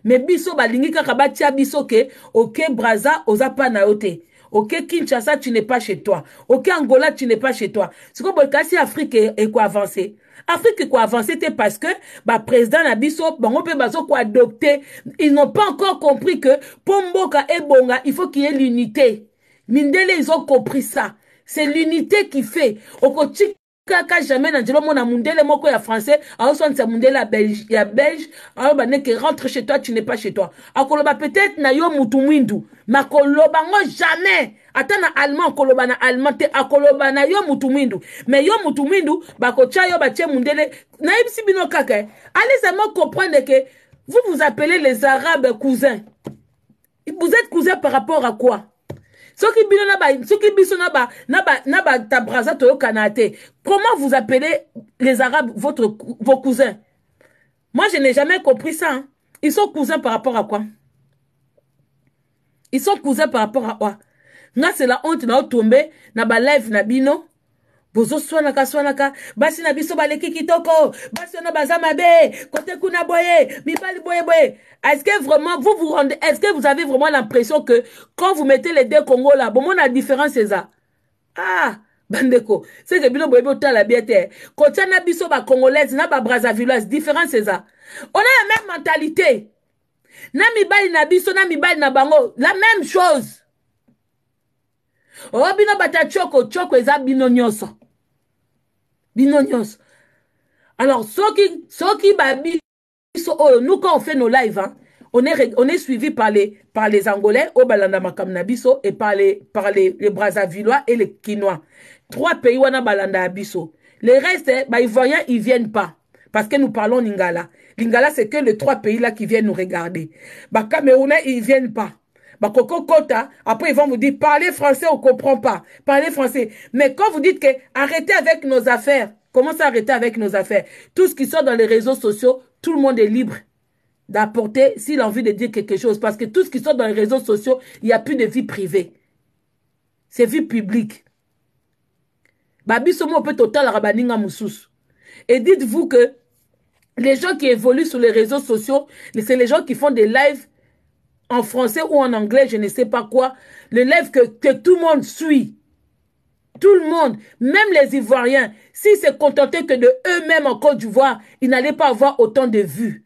me biso balingi kaka batia biso ke oke braza oza pa na yo te oke kinshasa tu n'es pas chez toi oke angola tu n'es pas chez toi sikoyo boye kasi afrike e, ekoavance afrike ekoavance te parce que baprésident na biso bango mpe bazokoadopte ils n'ont pas encore compris que mpo mboka ebonga il faut qu'il y ait l'unité mindele ils ont compris ça c'est l'unité qui fait okotika kaka jamais na nzela omona mundele moko ya français aoswanisa mundele ya belge, ya belge aloba neke rentre chez toi tu n'es pas chez toi akoloba peut-être na yo mutu mwindu makoloba ngo jamais ata na allemand akoloba na allemand te akoloba na yo mutu mwindu me yo mutu mwindu bakotya yo batye mundele nayebisi bino kaka eh. allez seulement comprendre que vous vous appelez les arabes cousins vous êtes cousin par rapport à quoi soki bino na ba soki biso na ba na ba na ba tabraza toyokana te comment vous appelez les arabes votre vos cousins moi je n'ai jamais compris ça hein. ils sont cousins par rapport à quoi ils sont cousins par rapport à quoi nga c'est la honte na otombe na ba live na bino bozoswanaka swanaka basi na biso baleki kitoko basi wana baza mabe kote kuna boye mibali boye boye est-ce que vraiment vous vous rendez est-ce que vous avez vraiment l'impression que quand vous mettez les deux congo là bomona différence eza ah bandeko seke bino boyebi otala bie te kotya na biso bacongolaise na babrazavilloise différence eza on a la même mentalité na mibali na biso na mibali na bango la même chose o oh, bino bato ya tshoko tshoko eza bino nyonso bino nyonso alors soki soki babi biso oyo nous quand on fait nos lives hein, on est, on est suivi par les, par les angolais oyo balanda makambo na biso et par les, par les, les brazzavillois et les kinois trois pays wana balanda ya biso les restes eh, baivoiriens ils viennent pas parce que nous parlons lingala lingala c'est que les trois pays là qui viennent nous regarder bacamerounais ils viennent pas coco après ils vont vous dire, parlez français, on ne comprend pas. Parlez français. Mais quand vous dites que arrêtez avec nos affaires, commencez à arrêter avec nos affaires. Tout ce qui sort dans les réseaux sociaux, tout le monde est libre d'apporter s'il a envie de dire quelque chose. Parce que tout ce qui sort dans les réseaux sociaux, il n'y a plus de vie privée. C'est vie publique. peut total moussous. Et dites-vous que les gens qui évoluent sur les réseaux sociaux, c'est les gens qui font des lives en français ou en anglais, je ne sais pas quoi, l'élève que, que tout le monde suit. Tout le monde, même les Ivoiriens, s'ils se contentaient que de eux-mêmes en Côte d'Ivoire, ils n'allaient pas avoir autant de vues.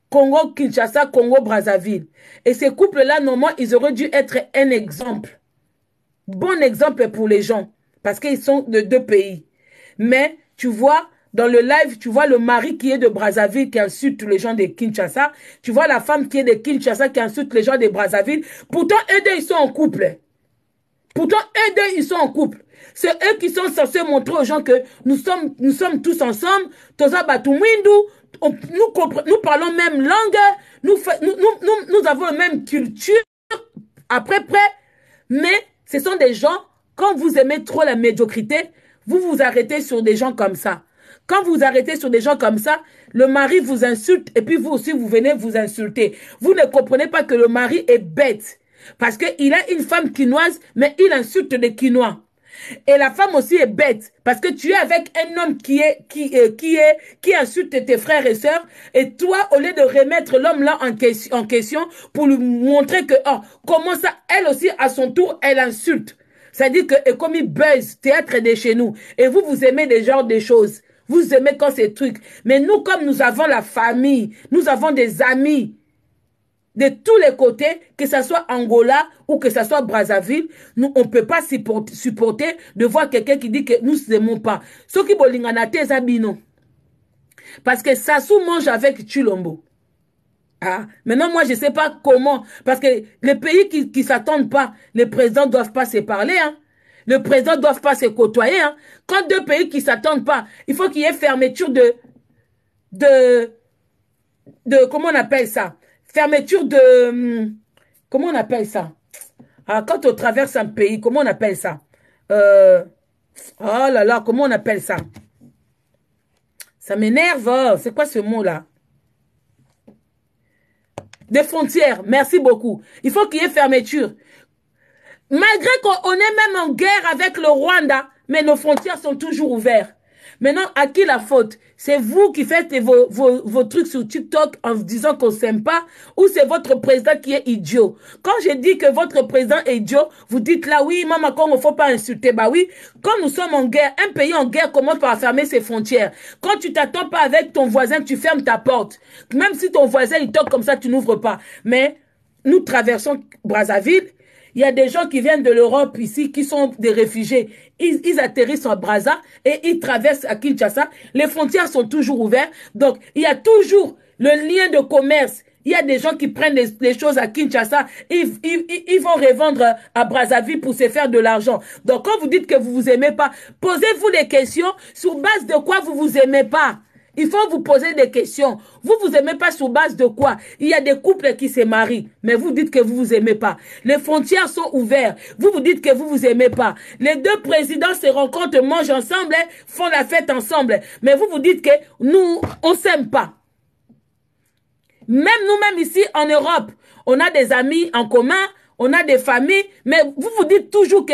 Congo Kinshasa Congo Brazzaville et ces couples là normalement ils auraient dû être un exemple bon exemple pour les gens parce qu'ils sont de deux pays mais tu vois dans le live, tu vois le mari qui est de Brazzaville qui insulte les gens de Kinshasa. Tu vois la femme qui est de Kinshasa qui insulte les gens de Brazzaville. Pourtant, eux deux, ils sont en couple. Pourtant, eux deux, ils sont en couple. C'est eux qui sont censés montrer aux gens que nous sommes, nous sommes tous ensemble. nous, nous parlons même langue, nous, nous, nous, avons la même culture, après près. Mais ce sont des gens, quand vous aimez trop la médiocrité, vous vous arrêtez sur des gens comme ça. Quand vous arrêtez sur des gens comme ça, le mari vous insulte et puis vous aussi, vous venez vous insulter. Vous ne comprenez pas que le mari est bête parce qu'il a une femme quinoise, mais il insulte des quinois. Et la femme aussi est bête parce que tu es avec un homme qui est qui est, euh, qui est qui insulte tes frères et sœurs et toi au lieu de remettre l'homme là en, question pour lui montrer que oh, comment ça elle aussi à son tour elle insulte. C'est-à-dire que et comme il buzz théâtre est de chez nous et vous vous aimez des genres de choses. Vous aimez quand ces trucs. Mais nous, comme nous avons la famille, nous avons des amis de tous les côtés, que ce soit Angola ou que ce soit Brazzaville, nous, on ne peut pas supporter de voir quelqu'un qui dit que nous n'aimons pas. Ce qui amis, non? Parce que Sassou mange avec Chulombo. Ah, maintenant, moi, je ne sais pas comment. Parce que les pays qui ne s'attendent pas, les présidents ne doivent pas se parler. Hein. Le président ne doivent pas se côtoyer. Hein. Quand deux pays qui ne s'attendent pas, il faut qu'il y ait fermeture de, de, de, comment on appelle ça Fermeture de, hmm, comment on appelle ça ah, Quand on traverse un pays, comment on appelle ça Oh là là, comment on appelle ça Ça m'énerve, hein. c'est quoi ce mot-là Des frontières, merci beaucoup. Il faut qu'il y ait fermeture. Malgré qu'on est même en guerre avec le Rwanda, mais nos frontières sont toujours ouvertes. Maintenant, à qui la faute C'est vous qui faites vos, vos, vos, trucs sur TikTok en disant qu'on s'aime pas ou c'est votre président qui est idiot Quand je dis que votre président est idiot, vous dites là, oui, maman, quand ne faut pas insulter. Bah oui, quand nous sommes en guerre, un pays en guerre commence par fermer ses frontières. Quand tu t'attends pas avec ton voisin, tu fermes ta porte. Même si ton voisin, il toque comme ça, tu n'ouvres pas. Mais nous traversons Brazzaville il y a des gens qui viennent de l'Europe ici, qui sont des réfugiés. Ils, atterrissent à Brazzaville et ils traversent à Kinshasa. Les frontières sont toujours ouvertes. Donc, il y a toujours le lien de commerce. Il y a des gens qui prennent les, choses à Kinshasa, ils, vont revendre à Brazzaville pour se faire de l'argent. Donc, quand vous dites que vous vous aimez pas, posez-vous des questions sur base de quoi vous vous aimez pas. Il faut vous poser des questions. Vous vous aimez pas sur base de quoi Il y a des couples qui se marient, mais vous dites que vous vous aimez pas. Les frontières sont ouvertes. Vous vous dites que vous vous aimez pas. Les deux présidents se rencontrent, mangent ensemble, hein, font la fête ensemble, mais vous vous dites que nous on s'aime pas. Même nous-mêmes ici en Europe, on a des amis en commun, on a des familles, mais vous vous dites toujours que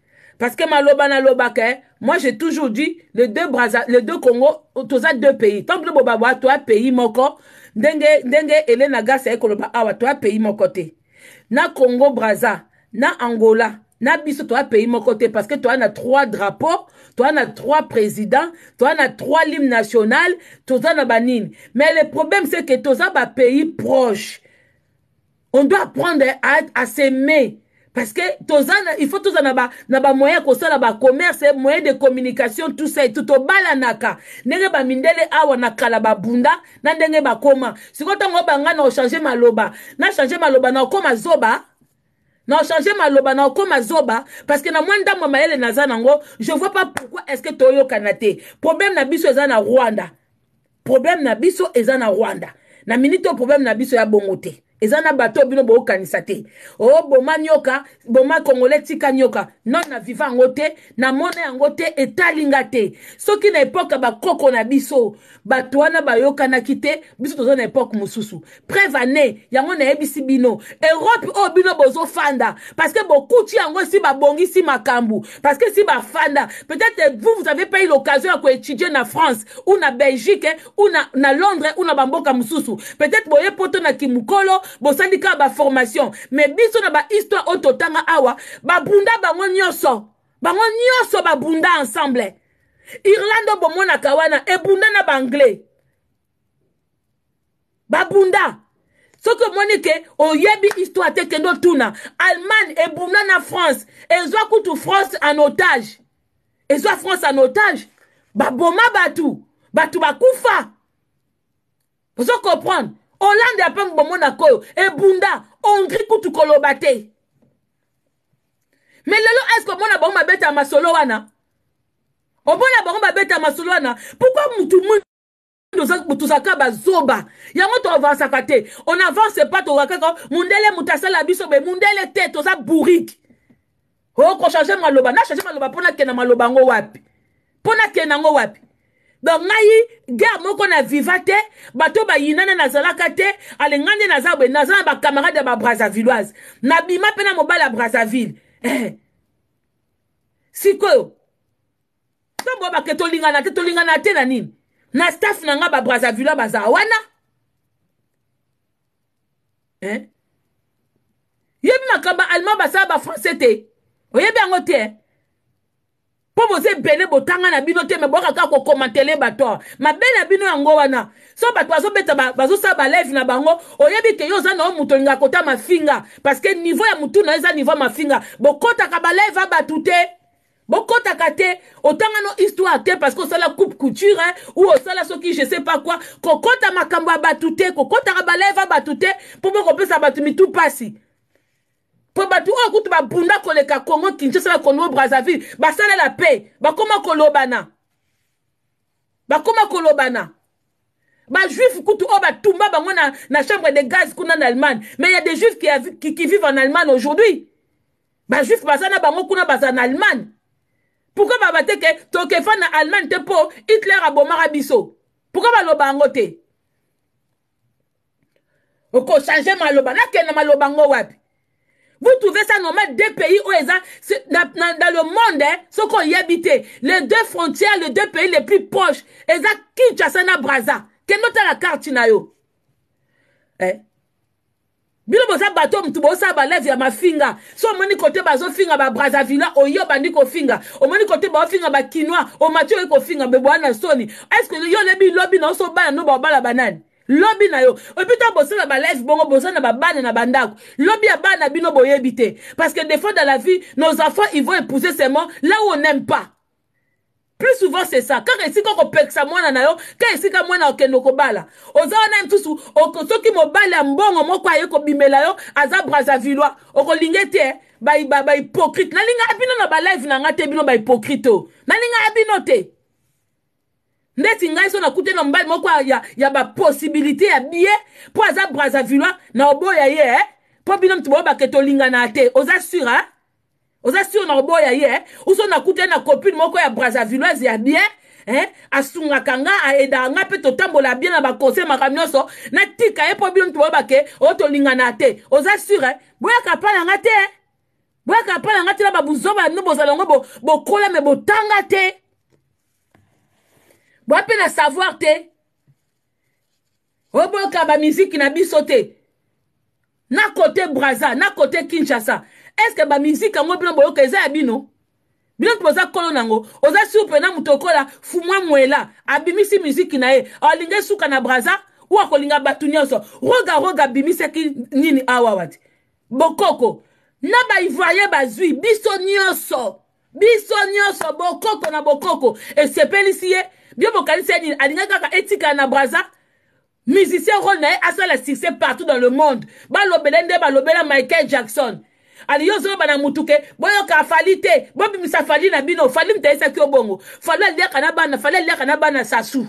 Parce que maloba na lobaka, eh, moi j'ai toujours dit, les deux Brazza, les deux Congo, toza deux pays. Tant que le bobaboa, toi pays moko, ndenge, ndenge, Elena Gassa et Koloba, awa, toi pays moko te. Na Congo Brazza, na Angola, na biso toa pays moko te parce que toa na trois drapeaux toa na trois présidents toa na trois limes nationales toza na banini mais le problème c'est que toza bapays proche on doit apprendre à, à s'aimer parce que toza na il faut toza na ba na ba moyen kosala ba commerce moyen de communication tout ça et tout tobalanaka ndenge ba mindele awa na kala babunda na ndenge bakoma sikoyo ntango obanga na ochange maloba na change maloba na okoma zoba na ochange maloba na okoma zoba parce que na mwa ndambo mayele naza nango je vois pas pourquoi est ce que toyokana te problème na biso eza na rwanda Problème na biso eza na Rwanda. Na minute oyo problème na biso ya bongo te. Eza na bato oyo bino bokanisa te. Oh boma nyoka, boma congolais tika nyoka. Non na viva yango te, na mona yango te, etali nga te. Soki na epoque ya ba koko na biso, bato wana bayokanaki te, biso toza na epoque mosusu. preuve année yango nayebisi bino europe oyo bino bozofanda parce que bokuti yango esi babongisi makambo parce que esi bafanda peut-être vous vous avez pas eu l'occasion ya koétudie na france ou na belgique ou na, na londres ou na bamboka mosusu peut-être boye poto na kimokolo bosali kaka baformation mais biso na bahistoire oyo totanga awa babunda bango nyonso bango nyonso babunda ensemble irlande oyo bomonaka wana ebunda na baanglais babunda soki omoni ke oyebi histoire te kende otuna allemagne ebunda na france ezwa kutu france en otage ezwa france en otage baboma bato bato bakufa ozo comprendre hollande ya mpe bomonaka oyo ebunda hongrie kutu koloba te me lelo eske omona bango babeta masolo wana omona bango babeta masolo wana pourkui mutu tozalaka bazoba yango toavansaka te on avance pas toka kaka mundele moto asala biso be mundele te toza bourrique okochange oh, maloba nachange maloba mpo nakenda maloba yango wapi mpo nakenda yango wapi donc ngai guerre moko na viva te bato bayinana nazalaka te alinga nde naza boye naza na bacamarade ya babrazavilloise nabima mpe na mobali ya brazzaville eh. sikoyo to boba ke tolingana te tolingana te na nini na staff na nga ba brazzaville baza wana eh? yebi makambo allemand basala bafrançais te oyebi yango te eh? mpo boza ebele botanga na bino te me boyaka kaka kokomantele bato mabe na bino yango wana so bato bazobeta bazosala baleve na bango oyebi ke yo oza na yo moto olingaka kota mafinga parce que niveau ya motu na yo eza niveau ya mafinga bokotaka baleve ya bato te bokotaka te otanga no histoire te parce que osala coupe couture hein, ou osala soki je sais pas quoi kokota makambo ya bato te kokotaka baleva bato te mpo bokopesa bato mitu mpasi mpo bato oyo kutu babunda koleka congo kinshasa na congo brazzaville basalela pe bakoma kolobana bakoma kolobana bajuife kutu oyo batumba bango na, na chambre de gaz kuna na allemagne mais ya des juifs qui, qui, qui vivent en allemagne aujourd'hui ba juif baza na bango kuna baza na allemagne pourkui baba te ke tokefa na allemagne te mpo hitler abomaka biso pourkui baloba yango te okochange maloba nakenda maloba ngo wapi vous trouvez ça normal deux pays oyo eza na, na, na le monde eh, soki oyebi te les deux frontières les deux pays les plus proches eza kinshasa na braza kende otala karte na yo eh? bino boza bato oyo motu bosala baleve ya mafinga so omoni kote bazofinga babrazavilla oyo obandi kofinga omoni kote baofinga bakinois omati oyo kofinga beboa na soni eske yo olebi lobi na oso bana no baobala banani lobi na yo epuis ntango bosala baleve bongo boza na babana na bandako lobi ya bana na bino boyebi te parce que defaut dans la vie nos enfants ils vont épouser seulement là où on n'aime pas plus souvent c'est ça kaka esika okopekisa mwana na yo ka esika mwana okende okobala oza wana ye mosusu soki mobali ya mbongo moko aye kobimela yo aza brazavillois okolinge te eh? bahypocrite ba nalingaka bino na balive na ngai te bino bahypocrite oyo oh. nalingaka bino te ndeti ngai so nakute na mobali moko ya, ya baposibilité ya bie mpo aza brazavillois na oboya ye eh? mpo bino mtu boyo bakete olinganaka te oza sure eh? oza sio na koboya ye eh? uso nakuta ye na copine moko ya brazavilloise ya bien eh? asungaka nga aedaka nga mpe totambola bien na baconseil maka nyonso natika ye mpo bino mtu boyeba ke o oh, tolingana te oza sure eh? boyaka mpa na nga te eh? boyaka mpa na nga te na babuzoba ya bino bozala yango bokola me botanga te boya mpe na savoir te Oboyoka ba musique na biso te. Na kote Brazza, na kote Kinshasa. Est-ce que ba musique yango bino boyoka eza ya bino? bino mpe boza kolo nango oza sur mpe na moto okola fumwa mwela abimisi miziki na ye alingi esuka na braza oyo akolinga bato nyonso roga roga abimisaki nini awawa te bokoko na baivoirien bazwi biso nyonso biso nyonso bokoko na bokoko esepelisi ye byo bokanisi ya nini alinga kaka etikala na braza musicien role na ye asala succès partout dans le monde balobele nde balobela michael jackson ali yo ozoloba na mutu ke boyoka fali te bobimisa fali na bino fali moto ayesaki yo bongo fali aliaka na bana fali aliaka na bana sasu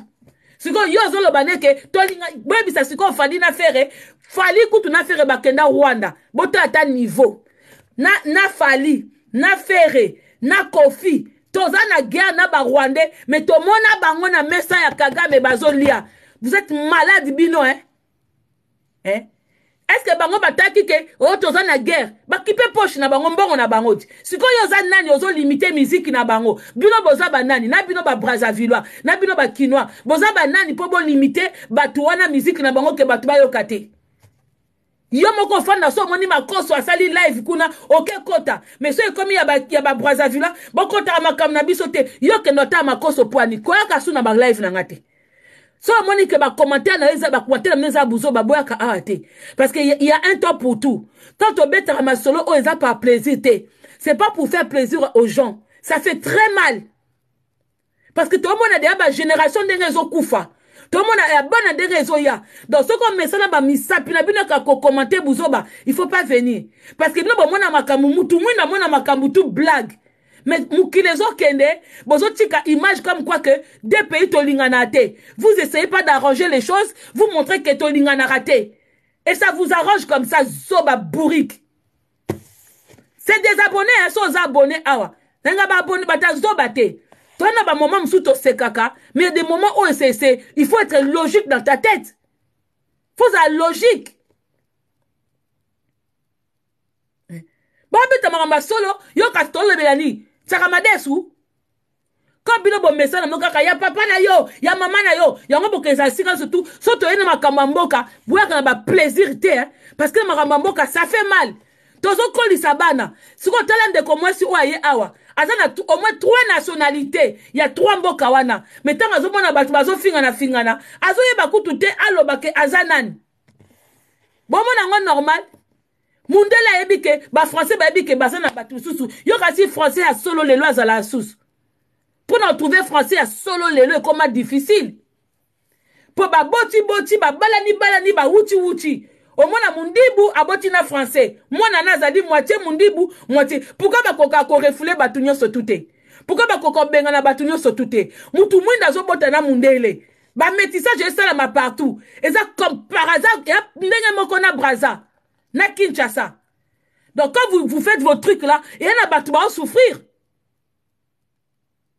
sikoyo yo ozoloba nde ke tolinga boyebisa sikoyo fali na fere fali kutu na fere bakenda rwanda botala ata niveau na, na fali na ferre na kofi toza na guerre na ba rwandais mais tomona bango na mesa ya kagame bazolia vous êtes malade bino eh? Eh? est-ce que bango bataki ke o oh, toza na guerre bakipe poche na bango mbongo na bango ti sikoyo oza nani ozolimite miziki na bango bino boza banani na bino babrazavillois na bino bakinois boza banani mpo bolimite bato wana miziki na bango ke bato bayoka te yo moko ofanda so omoni makoso asali live kuna oke okay, kota mais so ekomi ya babrazzavilla ba bokotaka makambo na biso te yo kende ata makoso pwani koyaka su na balive na nga te so omoni ke bacommentaire na yo eza bacommentaire na bino eza buzo baboyaka awa te parce que y a un temps pour tout quand obetaka masolo oyo eza par plaisir te c'est pas pour faire plaisir aux gens ça fait très mal parce que tomona deya ba génération ndenge ezokufa tomona ya bana ndenge ezoya donc soki omesana bamisapi na bino yaka kokomante buzoba il faut pas venir parce que bino bomona makambo mutu mwinda amona makambo tu blague mais mokili ezokende bozotika image comme quoi que deux pays tolinganaka te vous essayez pas d'arranger les choses vous montrez que tolinganaka te et ça vous arrange comme ça zoba bourrique se desabonne ya so oza abonne awa nanga baabonne bata zoba te toi na bamoment mosusu tosekaka mais ya de moment oyo sese il faut être logique dans ta tête faut ozala logique eh. babeta makambo ya solo yo kasi tolobela nini tsaka madesu ka bino bomesana moko kaka ya papa na yo ya mama na yo yango bokezala esika nyonso tu so toye na makambo ya mboka boyaka na baplaisir te eh? parce que makambo ya mboka ça fait mal tozokolisa bana sikoyo tala ndeko mwasi oyo aye awa aza na au moins trois nationalité ya trois mboka wana me ntango azomona bato bazofingana fingana azoyeba kutu te aloba ke aza nani bomona yango normal mundele ayebi ke bafrançais bayebi ke baza na bato mosusu yo kasi français ya solo lelo azalaka susu mpo na otrouve français ya solo lelo ekoma difficile mpo babotiboti babalanibalani bawutiwuti omona mundibu aboti na français mwana na azali moitie mundibu moitie pourkui bakoka korefule bato nyonso tu te pourkui bakoka kobengana bato nyonso tu te motu mwinda azobota na mundele ba métissage esalama partout eza comme par hasard ndenge moko na braza na kinshasa donc quand vous, vous faites vos trucs là eya na bato baosouffrir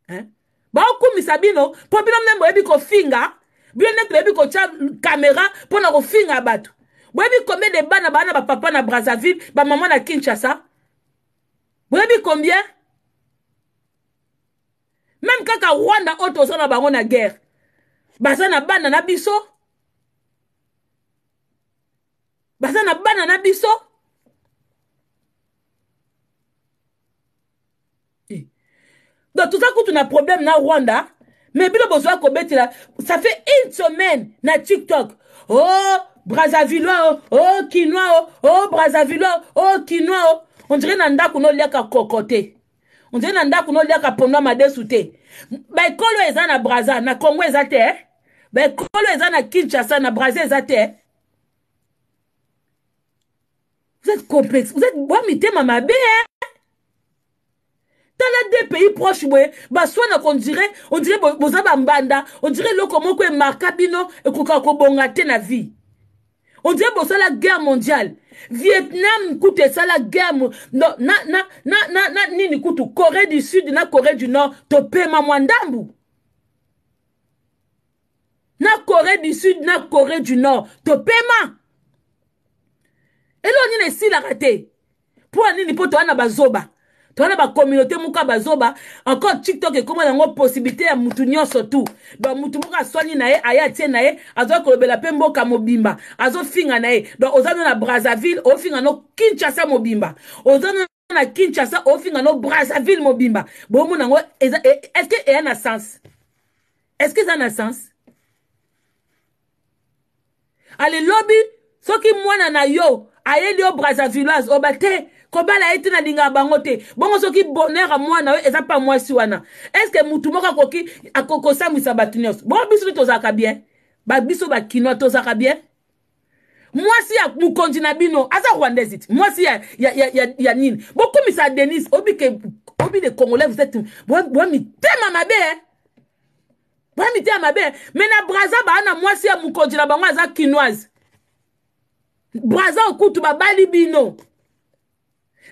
hein? baokumisa bino mpo bino mne boyebi kofinga bino nde toyebi kotya kamera mpo na kofinga bato boyebi combien de bana bana bapapa na brazzaville bamama na kinshasa boyebi combien meme kaka rwanda oyo toza na bango na guerre baza na bana na biso baza na bana na biso eh. donc toza kutu na problème na rwanda mais bino bozoya kobetela ça fait une semaine na tiktok oh brazavillois o oh, o kinois o o brazavillois o kinois o on dirait na ndako noliaka koko te ondire na ndako no oliaka pondu ya madesu te baekolo eza na braza na congo eza te eh? baekolo eza na kinshasa na braza eza te eh? vous êtes complexe vous êtes bwa mitema mabe eh? tala de pays proche boye baswana kondire ondire boza bambanda ondire eloko moko emarka bino ekokaka kobonga te na vie on dirait bosala guerre mondiale vietnam kutu esala guerre no, na, na, na, na, na nini kutu corée du sud na corée du nord topema mwa ndambu na corée du sud na corée du nord topema eloko nini esilaka te mpo ya nini mpo toa na bazoba toa na bacommunauté moko ya bazoba encore tiktok ekoma yango possibilité ya mutu nyonso tu donc mutu moko aswani na ye aye atie na ye azwaki kolobela mpe mboka mobimba azofinga na ye donc oza no na brazzaville ofinga no kinshasa mobimba oza no na kinshasa ofinga no brazzaville mobimba bomona yango e, est ce que eya na sens est ce que eza na sens ale lobi soki mwana na yo ayeli yo brazaviloise oba te kobala ye te nalingaka bango te bongo soki bonheur ya mwana oyo eza mpa mwasi wana estce mutu moko akoki kosambwisa bato nyonso bongo biso nde tozalaka bien biso bakinois tozalaka bien mwasi ya mokonzi na bino aza rwandaise ti mwasi ya, ya, ya, ya, ya nini bokumisa denise obike obi le congolais vous êtes boa mitema mabe eh? ba mitiya mabe me na braza baa na mwasi ya mokonzi na bango aza kinoise braza okutu babali bino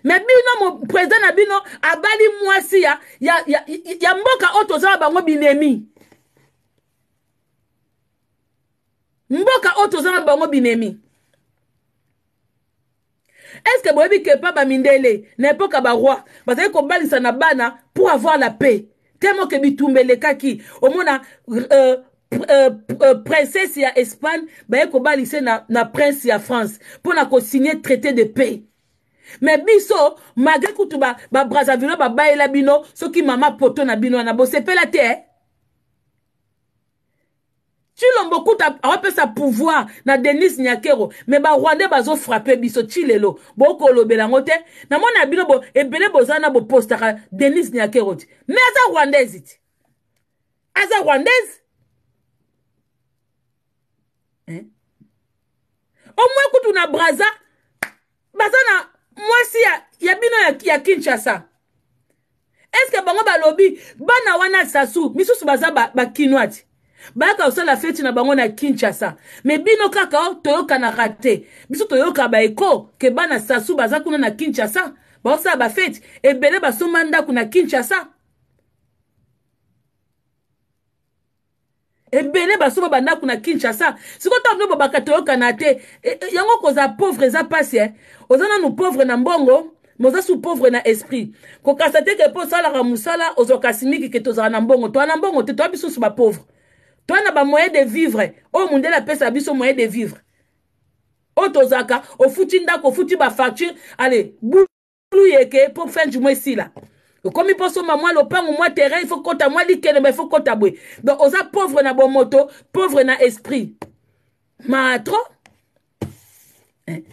me bino president na bino abali mwasi ya, ya, ya, ya mboka oyo toza na bango binemi mboka oyo toza na bango binemi Est ce que boyebi que pa ba mindele na epoque ya ba roi bazali kobalisa na bana pour avoir la paix tellement que bitumba elekaki omona euh, euh, euh, princesse ya Espagne baye kobalise na, na prince ya France pour na ko signer traité de paix me biso malgre kutu babrazavilois ba babayela bino soki mama poto na bino wana bosepela te eh? chilombo kuta awapesa pouvoir na denis nyakero me barwandais bazofrape biso chilelo bokolobela yango te namoni ya bino bo, ebele boza na bopostaka denis nyakero ti me aza rwandaise ti aza rwandaise eh? omwe kutu na braza baza na mwasi ya, ya bino ya, ya kinshasa eske bango balobi bana wana sasu misusu baza bakinois ba ti bayaka kosala feti na bango na kinshasa me bino kaka oh, toyokanaka te biso toyoka baeko ke bana sasu baza kuna na kinshasa baosala bafeti ebele basomba ndako na kinshasa ebele basomba bandako na kinshasa sikoyo ntango bino bobaka toyokana te e, e, yango kozala pauvre eza mpasi e oza nanu pauvre na mbongo mais oza su pauvre na esprit kokasa te ke mpo osalaka mosala ozwaka simiki ke tozala na mbongo toa na mbongo te toa biso su bapauvre toa na bamoyen de vivre oyo mondele apesa biso moyen de vivre oyo tozalaka ofuti ndako ofuti bafacture ale ye ke mpo fin du mois esila okomi mpo osomba mwa lopango mwa terrain ifo kota mwa likelemba ifo kota boye donc oza pauvre na bomoto pauvre na esprit matro eh.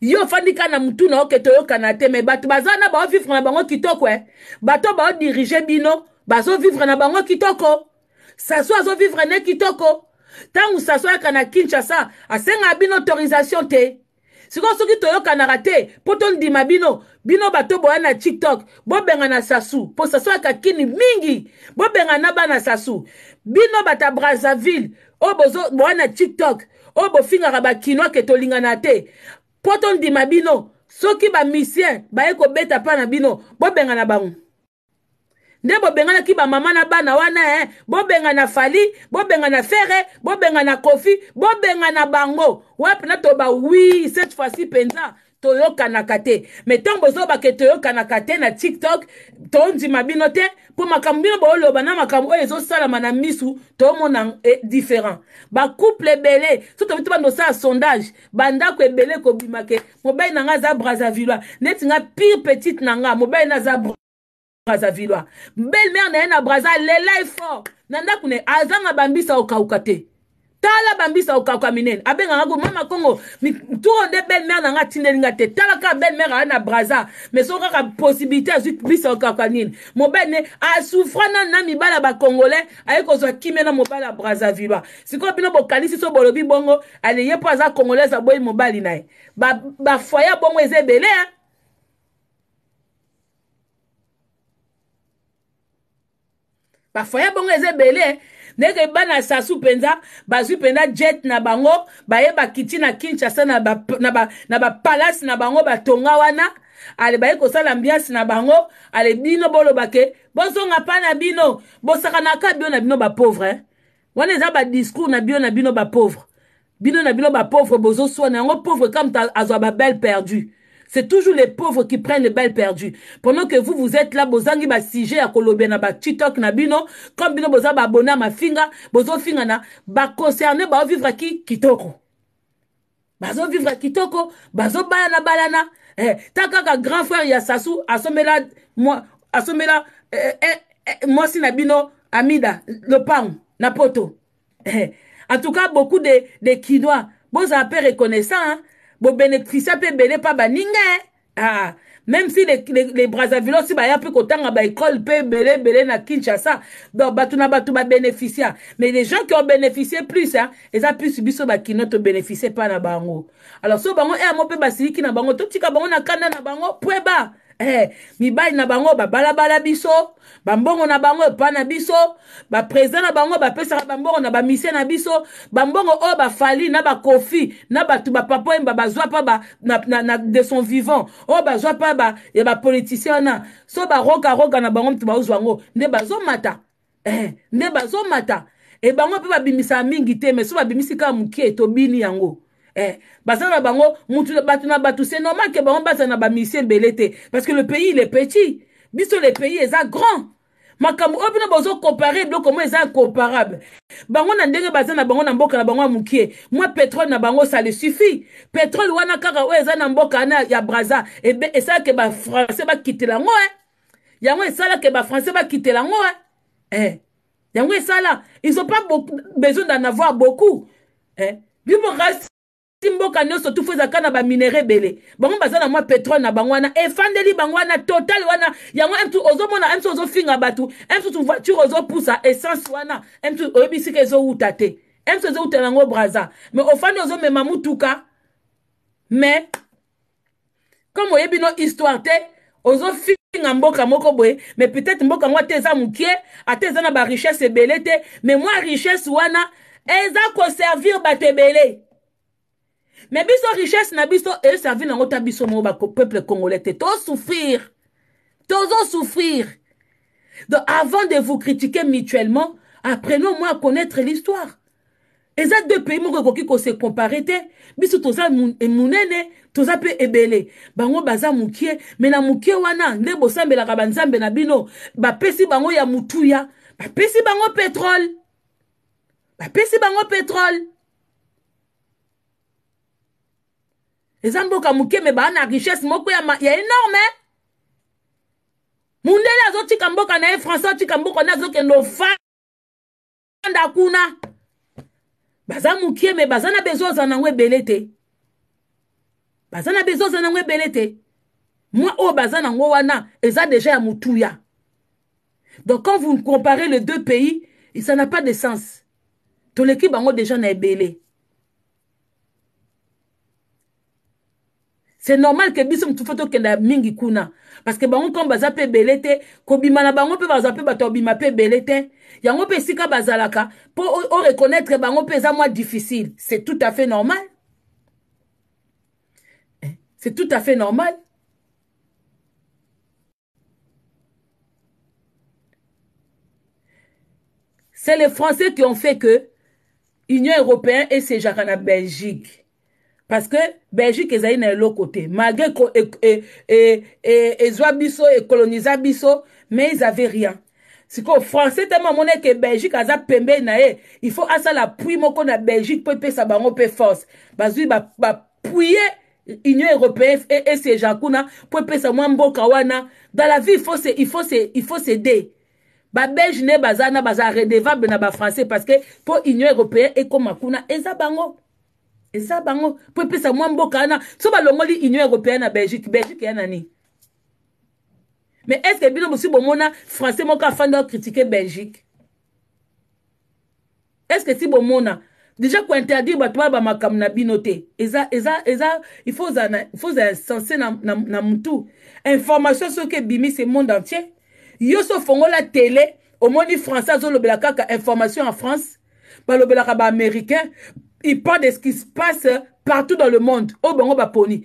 yo ofandi kaka na motu na oke toyokana te mai bato baza na baovivre na bango kitoko eh. bato baodirige bino bazovivre na bango kitoko saso azovivre ne kitoko ntango saso ayaka na kinshasa asengaka bino autorisation te sikoyo soki toyokanaka te mpo tondima bino bino bato boya na tiktok bobengana sasu mpo sasu ayaka kini mingi bobengana na bana sasu bino bata brazzaville oyo boya na tiktok oyo bofingaka bakinois ke tolingana te mpo tondima bino soki bamisien baye kobeta mpa na bino bobengana bango nde bobenganaki bamama na bana wana eh, bobengana fali bobengana fere bobengana kofi bobengana bango wapi na toba wi cette fois-ci mpenza toyokanaka te me ntango bozobake toyokanaka te na tiktok tondima bino te mpo makambo bino booloba na makambo oyo ezosalama na misu tomona eh, différent bacouple ebele so tobi tobanda osala sondage bandako ebele kobima ke mobali na ngai aza brazavillois neti nga pire petite na ngai mobali na aza brazavillois belle mare na ye na braza alela ye fort na ndako na ye azanga bambisa okauka te tala bambisa okauka minene abenganga ko mama kongo turo nde belle mare na ngai atindeli ngai te tala kaka belle mare aza na braza mais so kaka possibilité azwi bisa okauka nini mobali ne asufra nani na mibali ya bacongolais aye kozwa kimia na mobali ya brazavillois sikoyo bino bokanisi so bolobi bongo ale ye mpo aza congolaise aboyi mobali na ye bafoye ba bongo eza ebele hein? bafoye bongo eza ebele ndenge bana sasu mpenza bazwi mpenza jet na bango baye bakiti na kinshasa na bapalasi na, ba, na, ba na bango batonga wana ale baye kosala ambiance na bango ale bino bolobake bozonga mpa na bino bosakanaka bio na bino bapauvre eh? wana eza ba discours na bino na bino ba pauvre bino na bino ba pauvre bozo swana yango pauvre kama azwa ba belle perdue C'est toujours les pauvres qui prennent les balles perdues. Pendant que vous, vous êtes là, bozangi ba sujet ya kolobia na ba TikTok na bino, comme bino boza ba abonné ma finga, bozo finga na ba concerné ba vivre qui kitoko. bazo vivre kitoko bazo balana balana eh, ta kaka grand frère ya sasu asomela mwa, asomela eh, eh, eh, mwasi na bino amida lopango na poto eh, en tout cas beaucoup de, de kinois bozala mpe reconnaissant hein? bobénéficia mpe ebele mpa baninga eh? Ah, même si les, les, les Brazzavillois si baya mpe kotanga ba école mpe ebele ebele na Kinshasa donc bato na bato ba bénéficia mais les gens qui ont bénéficié plus hein, eza plus biso bakino to bénéficie mpa na bango alors so bango ea eh, mo mpe basiliki na bango totika bango na kanda na bango pweba eh, mibali na bango babalabala biso bambongo na bango epa na biso bapresident na bango bapesaka bambongo na bamisie na biso bambongo oyo bafali na bakofi na bato bapapa emba bazwa pa ba, na, na, na, de son vivant oyo bazwa pa ba, ya bapolitisien wana so barogaroga na bango moto baozwa yango nde bazomata eh, nde bazomata e bango mpe babimisaka mingi te me so babimisi kaka mokie tobini yango Eh, baza na bango mutu bato na bato c'est normal ke bango bazala na bamisie ebele te parce que le pays il est petit biso le pays eza grand makambo oyo bino bozocompare biloko mo eza incomparable bango na ndenge baza na bango na mboka na bango ya mokie mwa petrole na bango ça le suffit petrole wana kaka oyo eza na mboka wana ya braza esalaka bafrançais bakitela yango e eh. yango esalaka bafrançais bakitela yango e eh. eh. yango esala ils ont pas besoin d'en avoir beaucoup eh? bibo kasi mboka nyonso tufu ezalaka na baminere ebele bango baza na mwa petrole na bango wana efandeli bango wana total wana yango mtu ozomona mtu ozofinga bato mtu voiture ozopusa essence wana mtu oyebi sika ezowuta te mtu ezowuta nango braza me ofandi ozomema motuka me comme oyebi no histoire te ozo finga mboka moko boye mais peut-être mboka yango ata eza mokie ata eza na ba richesse ebele te mais mwa richesse wana eza koservir bato ebele mais biso richesse na biso eservi nango ta biso moko bapeuple congolais te tosouffrir tozosouffrir donc avant de vous critiquer mutuellement apprenons moi à connaître l'histoire eza deux pays moko ekoki ko se comparer te biso toza eh, munene toza mpe ebele bango baza mokie me na mokie wana nde bosambelaka banzambe na bino bapesi bango ya motuya bapesi bango petrole bapesi bango petrole eza mboka moke me baa na richesse moko ya, ya enorme mundele azotika mboka na ye français atika mboka na azokende ofanda bafanda kuna baza mokie me baza na bezo ozala nango ebele te baza na bezo ozala nango ebele te mwa oyo baza nango wana eza deja ya motuya donc quand vous comparez les deux pays ça n'a pas de sens toleki bango deja na ebele c'est normal ke biso motu fo tokenda mingi kuna parce que bango comme baza mpe ebele te kobima na bango mpe bazala mpe bato ya kobima mpe ebele te yango mpe esika bazalaka mpo oreconnaitre bango mpe eza mwa difficile c'est tout à fait normal eh, c'est tout à fait normal C'est les Français qui ont fait que Union européenne et c'est Jacques en Belgique. parce que belgique ezali na eloko te malgré ezwa biso ekolonisa biso mais ils avaient rien sikoyo français tellement amoni eke belgique aza pembeni na ye il faut asala pui moko na belgique mpo epesa bango mpe force bazwi bapuye ba Union européenne et et c'est Jakuna pour pesa moi mboka wana dans la vie il faut c'est il faut c'est il faut c'est des ba belge ne bazana baza redevable na ba français parce que pour Union européenne et comme kuna eza bango eza bango pour pesa moi mboka wana so ba longoli Union européenne na Belgique Belgique ya nani mais est-ce que bino bosi bomona français moko afanda critiquer Belgique est ce que si bomona déjà kointerdire bato baya bamakambo na bino te eza eza eza il faut ozala il faut ozala insense na, na, na mutu information soki ebimi se monde entier yo so ofongola tele omoni français azolobela kaka information en france balobelaka baaméricain il parle de ce qui se passe partout dans le monde oyo bango baponi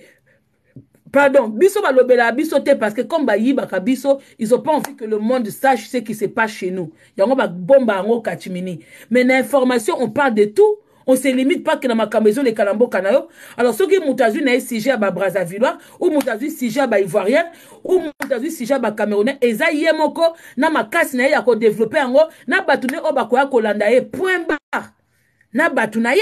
Pardon, biso balobela biso te parce que comme bayibaka biso, ils ont pas envie que le monde sache ce qui se passe chez nous. Yango ba bomba yango kachimini. Mais na information on parle de tout. On se limite pas que na makambo ezo leka na mboka na yo. Alors soki mutu azui na ye sujet ya ba Brazzavillois ou mutu azui sujet ya ba Ivoiriens ou mutu azui sujet ya ba Camerounais eza ye moko na makasi na ye ya ko développer yango na batu ne oyo bakoya kolanda ye point barre na batu na ye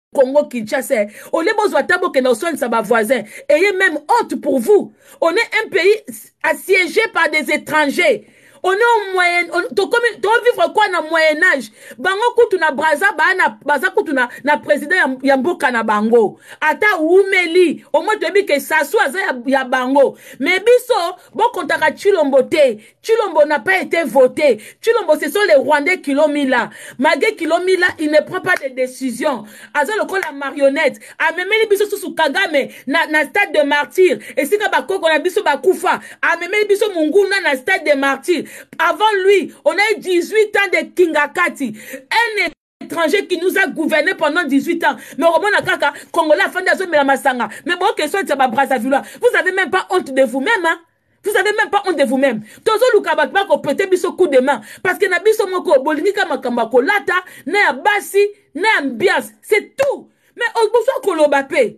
Congo Kinshasa eh. au lieu bozwa ta bokenda koswanisa ba voisins ayez même honte pour vous on est un pays assiégé par des étrangers on est au moyen tokomi tovivre quoi na moyen âge bango kutu na braza baana baza kutu na, na président ya, ya mboka na bango ata awumeli omoi toyebi ke sasu aza ya, ya bango me biso bokontaka tshilombo te Tshilombo n'a pas ete vote, Tshilombo ce sont les Rwandais qui l'ont mis là, malgre qui l'ont mis là il ne prend pas des decisions, aza lokola marionnette, amemeli biso susu Kagame na, na stade de martyr esika ba koko na biso ba kufa, amemeli biso munguna na stade de martyr, avant lui on a eu 18 ans de kingakati, un étranger qui nous a gouverné pendant 18 ans mais okomona kaka congolais afandi azomela masanga mais bokeso ete ba brazzavillois vous avez même pas honte de vous-même hein? vous avez même pas honte de vous-même tozoluka bato bakopete biso coup de main parce que na biso moko bolingi ka makambo ya kolata na ya basi na ya ambiance c'est tout mais okosa koloba mpe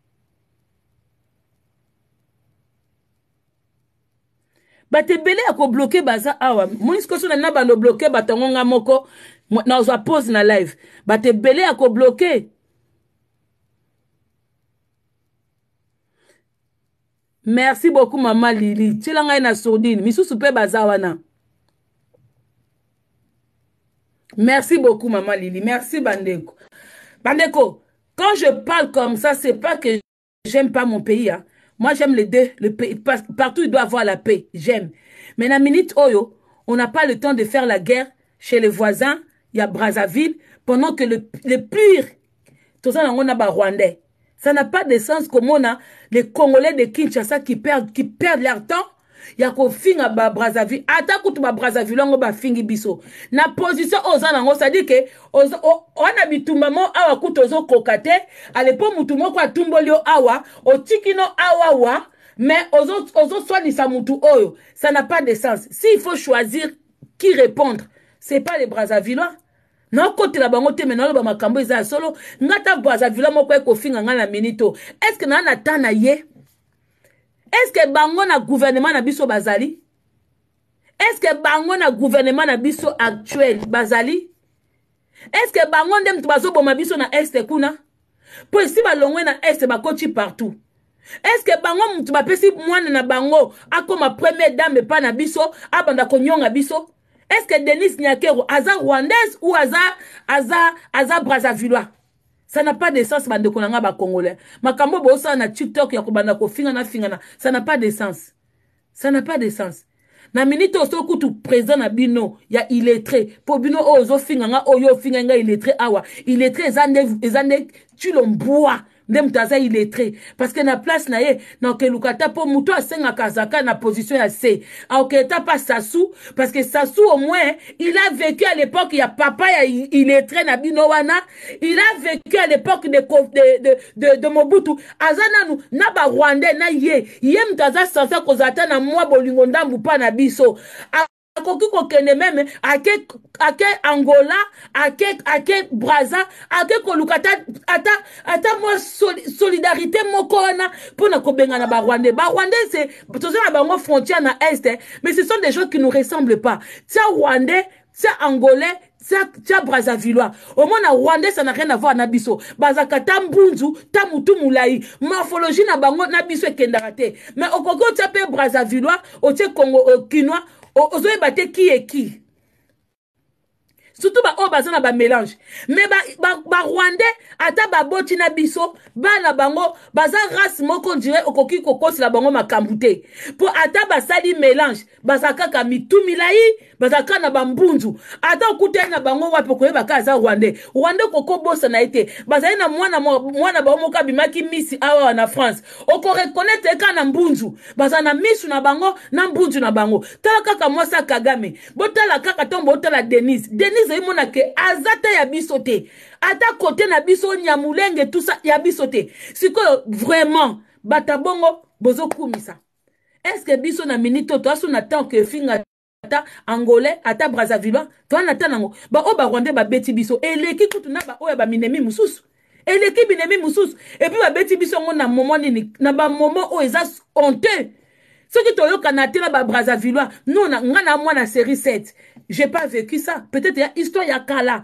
bato ebele ya kobloke baza awa moni sikoso na nina bando bloke bato yango nga moko nazwa pose na live bato ebele ya kobloke merci beaucoup mama lili tiela ngai na sourdine misusu mpe baza wana merci beaucoup mama lili merci bandeko bandeko quand je parle comme ça c'est pas que j'aime pas mon pays hein. Moi, j'aime les deux. Le pays, partout, il doit avoir la paix. J'aime. Mais la minute Oyo, on n'a pas le temps de faire la guerre chez les voisins. Il y a Brazzaville. Pendant que le, le pire, toza nango na ba rwandais ça n'a pas de sens komona les congolais de kinshasa qui perdent, qui perdent leur temps ya kofinga ba brazzaville ata kutu ba brazzaville yango bafingi biso na position oyo oza nango cestadire ke wana bitumba mo awa kutu ozokoka te alepo motu moko atumboli yo awa otiki no awawa mais ozoswanisa ozo motu oyo ça n'a pas de sens s'il faut choisir qui répondre c'est pas les brazzavillois nakotela bango te me naloba makambo eza ya solo nga ata brazavila moko ye kofinga ngai na minito eske naa na temps na ye eske bango na guvernema na biso bazali eske bango na guvernema na biso actuel bazali eske bango nde moto bazoboma biso na este kuna mpo esi balongwe na est bakoti partout eske bango motu bapesi mwana na bango akoma premier dame epai na biso abanda konyonga biso eske denis nyakero aza rwandaise ou aza aza aza brazavillois ça n'a pas de sens bandeko na ngai bacongolais makambo bosala na tiktok ya kobanda kofingana fingana ça n'a pas de sens Ça n'a pas de sens. Na minute oyo soki kutu president na bino ya illettré mpo bino oyo ozofinga nga oyo ofinga nga illettré awa illettré eza nde eza nde tshilo mbwa nde moto aza illettré parce que na place na ye naokeluka ata mpo moto asengaka azalaka na position ya se aoke ata mpa sasu parce que sasu au moins il a vécu à l'époque ya papa ya illettré na bino wana Il a vecu à l'époque de, de, de, de, de Mobutu. Aza nanu na ba Rwandais na ye. Ye mtu aza sansa kozala ata na mwa bolingo ndambu pa na biso. akoki kokende meme ake, ake angola ake, ake braza ake koluka ata, ata, ata mwa soli, solidarité moko wana mpo na kobengana barwandais barwandais se toza na bango frontière na est mais ce sont des gens qui nous ressemblent pas tia rwandais tia angolais tia, tia brazavillois omona rwandais ça n'a rien avoir na biso bazalaka ta mbunzu ta mutu molai morphologie na bango na biso ekendaka te mais okoki otia mpe brazavillois otie congo euh, kinois ozoyeba te ki eki surtout baoyo baza na bamélange mais barwandais ba, ba ata baboti na biso bana bango baza race moko ndire okoki kokosela bango makambo te mpo ata basali mélange bazala kaka mitu milai bazala kaka na bambunzu ata okutani na bango wapi okoyeba kaka aza rwandais rwandais okoki obosana ye te bazali na mwana mwana bango moko abimaki misi awa na france okoreconnaitre ye kaka na mbunzu bazala na misu na bango na mbunzu na bango tala kaka mwasi ya kagame botala kaka ntango botala denise denise oyimona ke aza ta ya biso te ata kote na biso nyamulenge tusa ya biso te sikoyo vraiment bato ya bongo bozokumisa est ce que biso na minute oyo toaso na temps que efinga ata angolais ata brazavilois toa na temps nango baoyo barwandais babeti biso eleki kutu na baoyo ya baminemi mosusu eleki binemi mosusu epuis babeti biso yango na momo nini na bamomo oyo eza honteux soki toyokana te na babrazavilois no ngai na mwana série 7 j'ai pas vécu ça peut-être ya histoire ya kala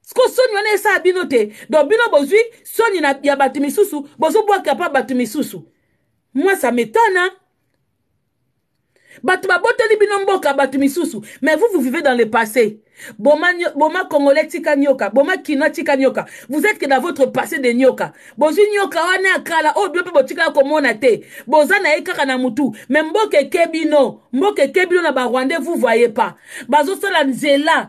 siko soni wana esala bino te donc bino bozwi soni na, ya bato misusu bozobwaka mpa bato misusu moi ça m'étonne hein? bato babotoli bino mboka bato misusu mais vous vous vivez dans le passé boma, boma congolais tika nyoka boma kinois tika nyoka vous êtes que dans votre passé de nyoka bozwi nyoka wana ya kala oyo bino mpe botikala komona te boza na ye kaka na motu me mboka eke bino mboka eke bino na barwandais vous voyez pas bazosala nzela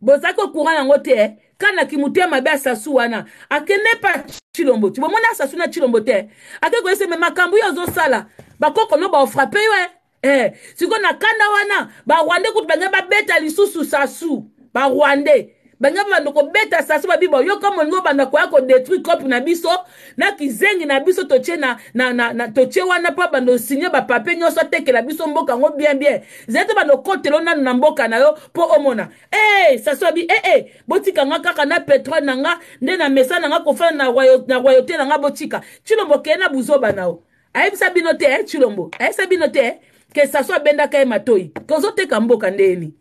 bozalaki au courant yango te eh? kana kimutema mabe asasu wana akende pa chilombo ti bomoni asasu na chilombo te ake koyese me makambo oyo ozosala bakoko no baofrape yo eh? eh. sikoyo na kanda wana barwande kutu bange babeta lisusu sasu barwande bange babanda kobeta sasu babiba oyoka molingo obanda koya kodetruire cope na biso na kizengi na biso totie na, na, na, na totie wana mpo abanda osigne bapapie nyonso atekela biso mboka yango bien bien zali te banda okotelo nanu na mboka na yo mpo omona ee saso abi ee eh, eh, botika nga kaka na petrole na nga nde na mesa na nga kofanda na, royo, na royote na nga botika chilombo keye na buzoba na yo ayebisa bino te eh, chilombo ayebisa bino te eh, ke saso abendaka ye matoi kozoteka mboka ndeni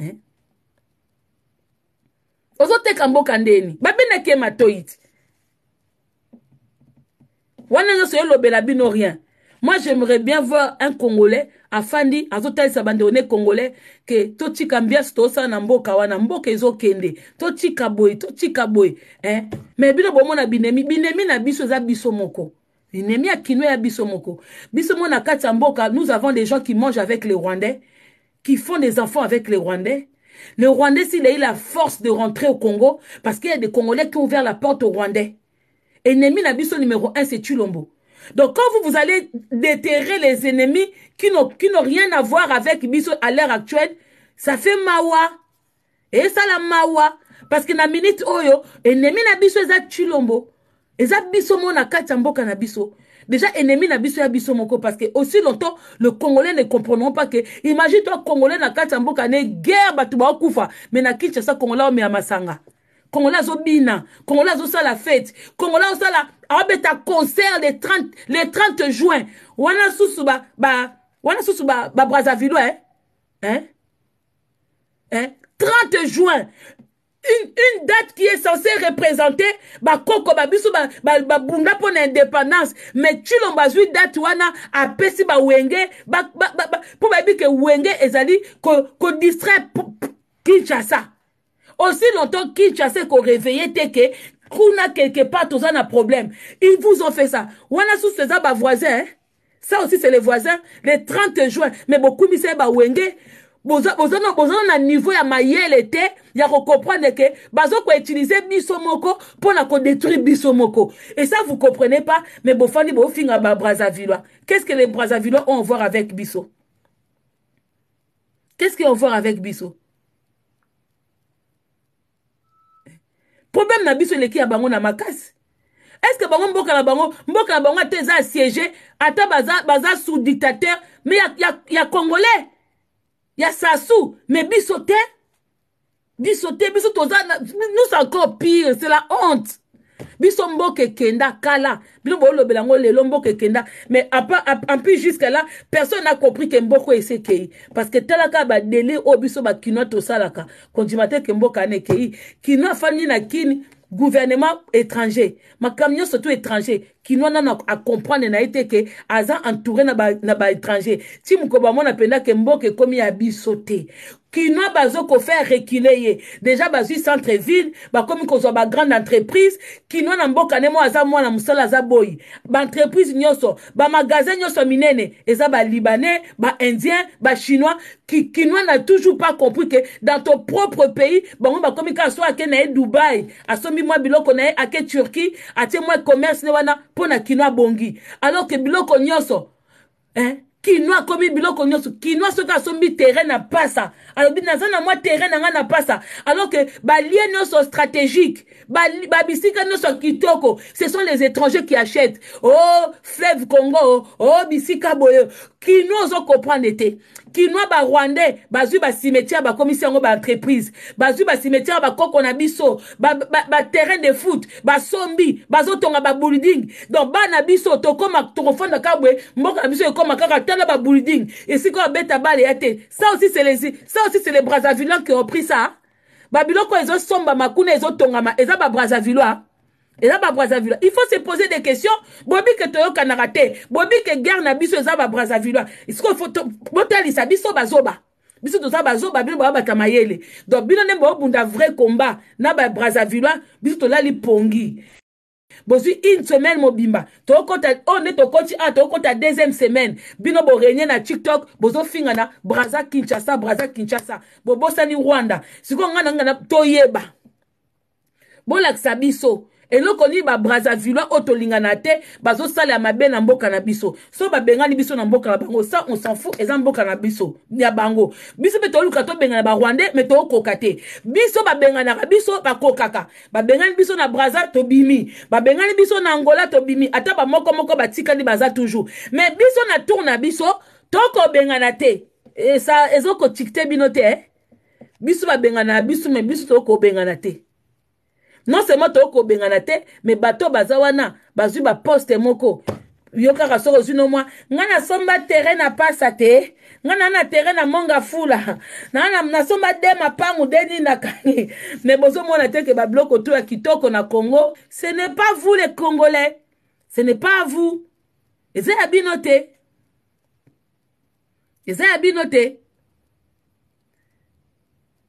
eh? ozoteka mboka ndeni babendaki ye matoyi ti wana nyonso elobela bino rien moi j'aimerais bien voir un congolais afandi azotalisa bandeko ne congolais ke totika mbiasi tosala na mboka wana mboka ezokende totika boye totika boye eh? me bino bomona binemi binemi na biso eza biso moko binemi ya kino ya biso moko biso moko na kati ya mboka nous avons des gens qui mangent avec les rwandais qui font des enfants avec les rwandais Le Rwandais, s'il a eu la force de rentrer au Congo, parce qu'il y a des Congolais qui ont ouvert la porte au Rwandais. Ennemi Nabiso numéro un, c'est Tulombo. Donc, quand vous, vous allez déterrer les ennemis qui n'ont rien à voir avec Biso à l'heure actuelle, ça fait mawa. esala mawa parce que na minute oyo ennemi na biso eza tshilombo eza biso moko na kati ya mboka na biso déjà ennemi na biso ya biso moko parce que aussi longtemps le congolais ne comprendront pas que imagine toi congolais na kati ya mboka ne guerre bato baokufa mais na kinshasa congolais aomela masanga congolais azobina congolais azosala fete congolais azosala aobeta concert le 30, le 30 juin wana susu ba, ba wana susu ba, ba brazavillois eh? eh? hein? 30 juin une, une date qui est censée représenter bakoko ba biso babunda mpo na indépendance mais tshilombo azwi date wana apesi bawenge mpo bayebi ke wenge ezali kodistraire ko kinshasa aussi longtemps kinshasa ekoreveille te ke kuna quelque part toza na problème ils vous ont fait ça wana susu eza bavoisin eh? ça aussi c'est le voisin le 30 juin mais bokumisa ye bawenge boza, boza, na, boza na niveau ya mayele te ya kocomprendre ke baza koutilize biso moko mpo na kodétruire biso moko et ça vous comprenez pas mais bofandi bofinga babrazavillois qu'est ce que les brazavillois ont voir avec biso qu'est ce qu'ils ont voir avec biso problème na biso eleki ya bango na makasi est-ce que bango mboka na bango mboka na bango ata eza assiégé ata baza, baza sous dictateur mais ya, ya, ya congolais ya sasu mais biso te biso te biso toza nous encore pire c'est la honte biso mboka ekenda kala bino bolobela yango lelo mboka ekenda mais en plus jusqu'à là personne n'a compris ke mboka esi ekei parce que talaka badeli oyo biso bakinois tosalaka kondima te ke mboka ana ekei kino afandi na kini gouvernement étranger makambo nyonso to étranger kinois nano acomprendre na ye te ke aza entouré na baétranger ba ti mokolo bamona mpenza ke mboka ekomi ya biso te Kinois bazo ko faire reculer ye dejà bazui centre ville bakomi kozua ba grande entreprise kinois na mboka ne moko aza mwana musala aza boyi ba entreprise nioso ba magasin nioso ya minene eza ba libanais ba indien ba chinois ki kinois na toujours pas compris que dans ton propre pays bango bakomi kaka soki ake naye Dubai asombi mwa biloko naye ake Turquie atie mwa commerce ne wana pona kinois abongi alors que biloko nioso eh? kinois akomi biloko nyonso kinois soki asombi terrain na pasa alobi naza na mwa terrain na ngai na pasa alors que balie nyonso stratégique babisika nyonso ya kitoko ce sont les étrangers qui achètent o oh, fleuve congo o oh, bisika boye kinois ozo comprendre te kinois barwandais bazwi bacimetière bakomisi yango baentreprise bazwi bacimetière bakoko na biso ba, ba, ba terrain de foot basombi bazotonga ba building donc bana biso tokoma tokofanda kaka boye mboka na biso ekoma kaka tala ba building esika babeta bale ya te ça aussi c'est les ça aussi c'est les brazzavillois qui ont pris ça babiloko ezosombama kuna ezotongama eza ba brazzavillois eza ba brazzavillois il faut se poser des questions bobi ke toyokanaka te bobi ke guerre na biso eza ba brazzavillois sikoyo botalisa biso bazoba biso toza bazoba bino baa bata mayele donc bino nde bobunda vrai combat na ba brazzavillois biso tolali pongi bozwi une semaine mobimba tokota oyo oh, nde tokoti a ah, tokota deuxième semaine bino borenye na tiktok bozofingana braza kinshasa braza kinshasa bobosani rwanda sikoyo ngai na ngai toyeba bolakisa biso eloko nini babrazavilois oyo tolingana te bazosala ya mabe na mboka na biso so babengani biso na mboka na bango sa on s'en fout eza mboka na biso ya bango biso mpe toluka tobengana barwandais me tokoka te biso babenganaka biso bakokaka babengani biso na braza tobimi babengani biso na angola tobimi ata bamoko moko batikali baza toujours me biso na tour na biso tokobengana te eza kotikte bino te eh? biso babengana na biso me biso tokoki kobengana te non seulement tokoki kobengana te me bato baza wana bazwi baposte moko yo kaka soki ozwi no mwa ngai nasomba terrain na pasa te ngai naa na terrain na monga fula nasomba de mapangu de nini nakangi me bozomona te ke babiloko to ya kitoko na congo ce n'est pas vous les congolais ce n'est pas vous eza ya bino te eza ya bino te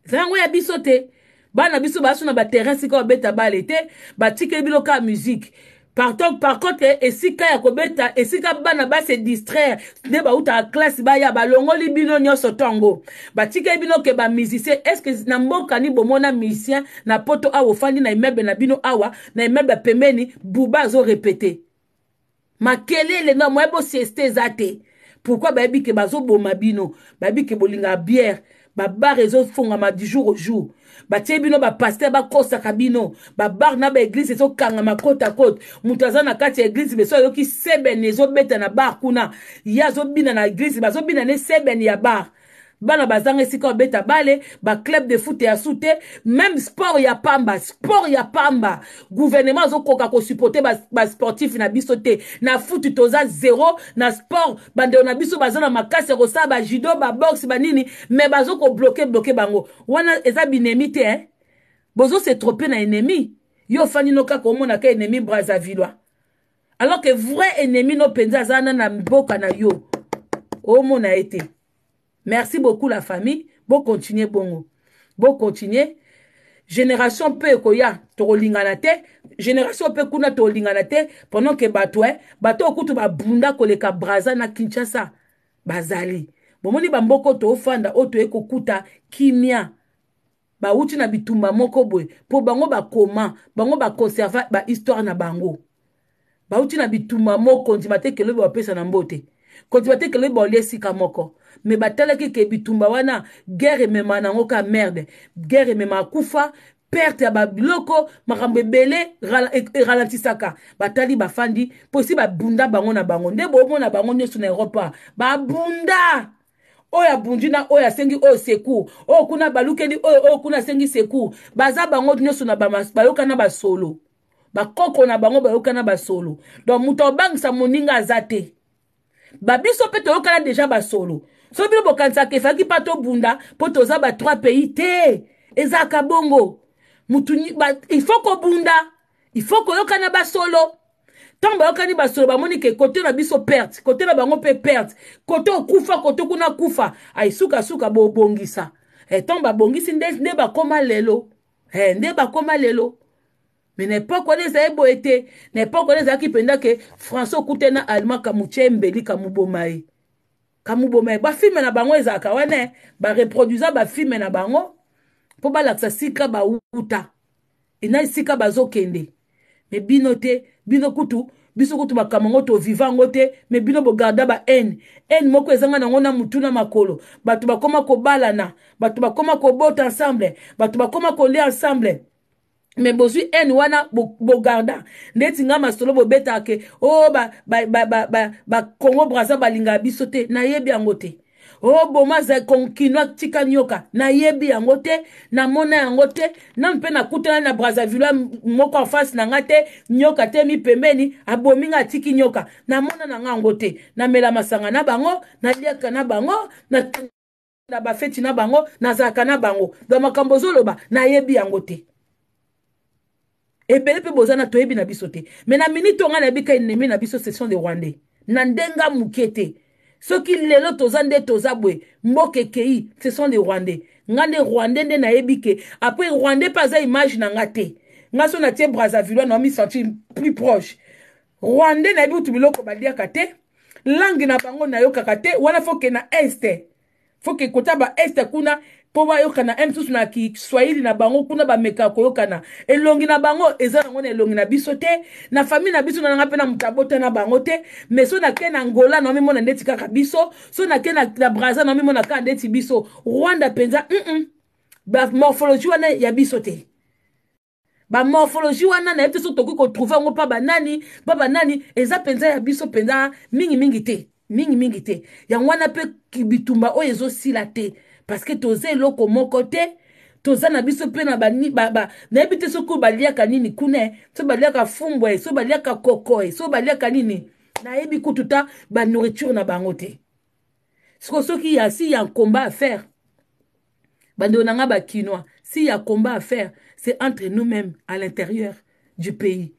eza yango ya biso te bana biso baso na baterrain sika babeta bale te batikeli bino kaka musike par contre esika ya kobeta esika bana base distraire nde bautaka classe baya balongoli bino nyonso ntongo batikeli bino ke bamusicien estce na mboka ni bomona musicien na poto awa ofandi na immeuble na bino awa na immeuble ya pembeni buba azorepete makelele na moye bosieste eza te pourkui bayebi ke bazoboma bino bayebi ke bolingaka biere babare ezofongama du jour au jour batie bino bapaster bakosaka bino babare na baeglize ezokangama kote a kote moto aza na kati ya eglize beso ayoki seben ezobeta na bare kuna ye azobina na eglize bazobina ne seben ya bare bana bazanga esika babeta bale baclub de foot ya su te meme sport ya pamba sport ya pamba gouvernement azokoka kosuporte basportif ba na biso te na foot toza zero na sport bandeko na biso baza na makasi ya kosala bajudo baboxe banini me bazokobloke bloke bango wana eza binemi te eh? bozo se trope na enemi yo ofandi no kaka omonaka enemi brazavillois alors que vrai ennemi no penza aza na na mboka na yo omona ye te merci beaucoup la famille bo continuer bongo bo continuer génération mpe ekoya tokolingana te génération mpe kuna tokolingana te pendant ke bato e eh, bato oyo kutu babunda koleka braza na kinshasa bazali bomoni bamboko toofanda oyo toye kokuta kimia bawuti na bitumba moko boye po bango ba koma bango ba conserva ba histoire na bango bawuti na bitumba moko kondima te kelobi bapesa na mbote kondima te kelobi baolia esika moko me batalaki ke bitumba wana guerre emema nango ka merde guerre emema akufa perte ya babiloko makambo ebele eralentisaka batali bafandi mpo esi babunda bango na bango nde bomona bango nyonso na eropa babunda oyo abundi na oyo asengi oyo secour oyo kuna abalukeli oyo oyo kuna asengi secour baza bango nyonso na bayoka na basolo bakoko na bango bayoka na basolo donc moto abangisa moninga aza te babiso mpe toyokana deja basolo so bino bokanisaka efalaki mpa tobunda mpo toza ba trois pays te ezalaka bongo mutu il faut kobunda il faut koyokana basolo ntango bayokani basolo bamoni ke kote na biso perte kote na bango mpe perte kote okufa kote kuna kufa ai sukasuka bobongisa eh, ntango babongisi nde, nde bakoma lelo eh, nde bakoma lelo me na epoke wana ezali boye te na epoke wana ezalaki mpenza ke français okute na allemand kamutye mbeli kamuboma ye kamuboma ye bafilme na bango ezalaka wana bareproduisa bafilme na bango mpo balakisa sika bauta et na esika bazo kende mais bino te bino kutu biso kutu makambo yango toviva yango te me bino bogarda ba haine haine moko ezanga nango na motu na makolo bato bakoma kobalana bato bakoma kobota ensemble bato bakoma kolia ensemble me bozwi haine wana bogarda bo ndeti ngai masolo bobetaka ke o oh, bakongo ba, ba, ba, ba, braza balingaka biso te nayebi yango te oboma oh, konkinoa tika nyoka nayebi yango te namona yango te nanu mpe nakutana na brazavilois moko afase na ngai te nyoka temi pembeni abomi ngai atiki nyoka namona na ngai yango te namela masanga na bango naliaka na bango na na bafeti na bango nazalaka na bango do makambo ozoloba nayebi yango te ebele pe boza na toyebi na biso te mais na minute oyo ngai nayebi ka ennemi na biso ce sont des rwandais na ndenge amuke te soki lelo toza nde toza boye mboka ekei ce sont des rwandais nga nde rwandais nde nayebi ke après rwandais pe aza image na nga te nga so natie brazavillois na mi sentir plus proche rwandais nayebi kutu biloko baliaka te langue na bango nayokaka te wana fo ke na este faut que kota ba est kuna po bayokana un mosusu na kiswahili na bango kuna bameka koyokana elongi na bango eza nango na elongi na biso te na famille na biso nananga mpe na moto abota na bango te mais so nake na ngola na omimona ndeti kaka biso so nake na, na braza na omimona kaka ndeti biso rwanda mpenza mm -mm. bamorphologie wana ya biso te ba morphologie wana nayebi te soki tokoki kotrouve yango mpa banani mpa banani eza mpenza ya biso mpenza mingimingi te mingimingi te yango wana mpe bitumba oyo ezosila te parceke toza eloko moko te toza na biso mpe na nayebi te soki oyo baliaka nini kuna eh. soki baliaka fumbwa eh. soki baliaka koko eh. soki baliaka nini nayebi kutu ta banourriture na bango te siko soki yasi ya nkomba affaire Bandeko na ngai ba kinois, s'il ya combat à faire, c'est entre nous meme à l'interieur du pays.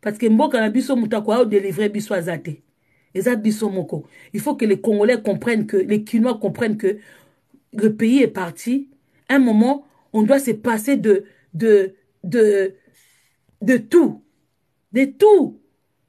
Parce que mboka na biso moto akoya o delivrer biso aza te. Eza biso moko. Il faut que les Congolais comprennent que, les Kinois comprennent que le pays est parti. Un moment, on doit se passer de, de, de, de tout. De tout.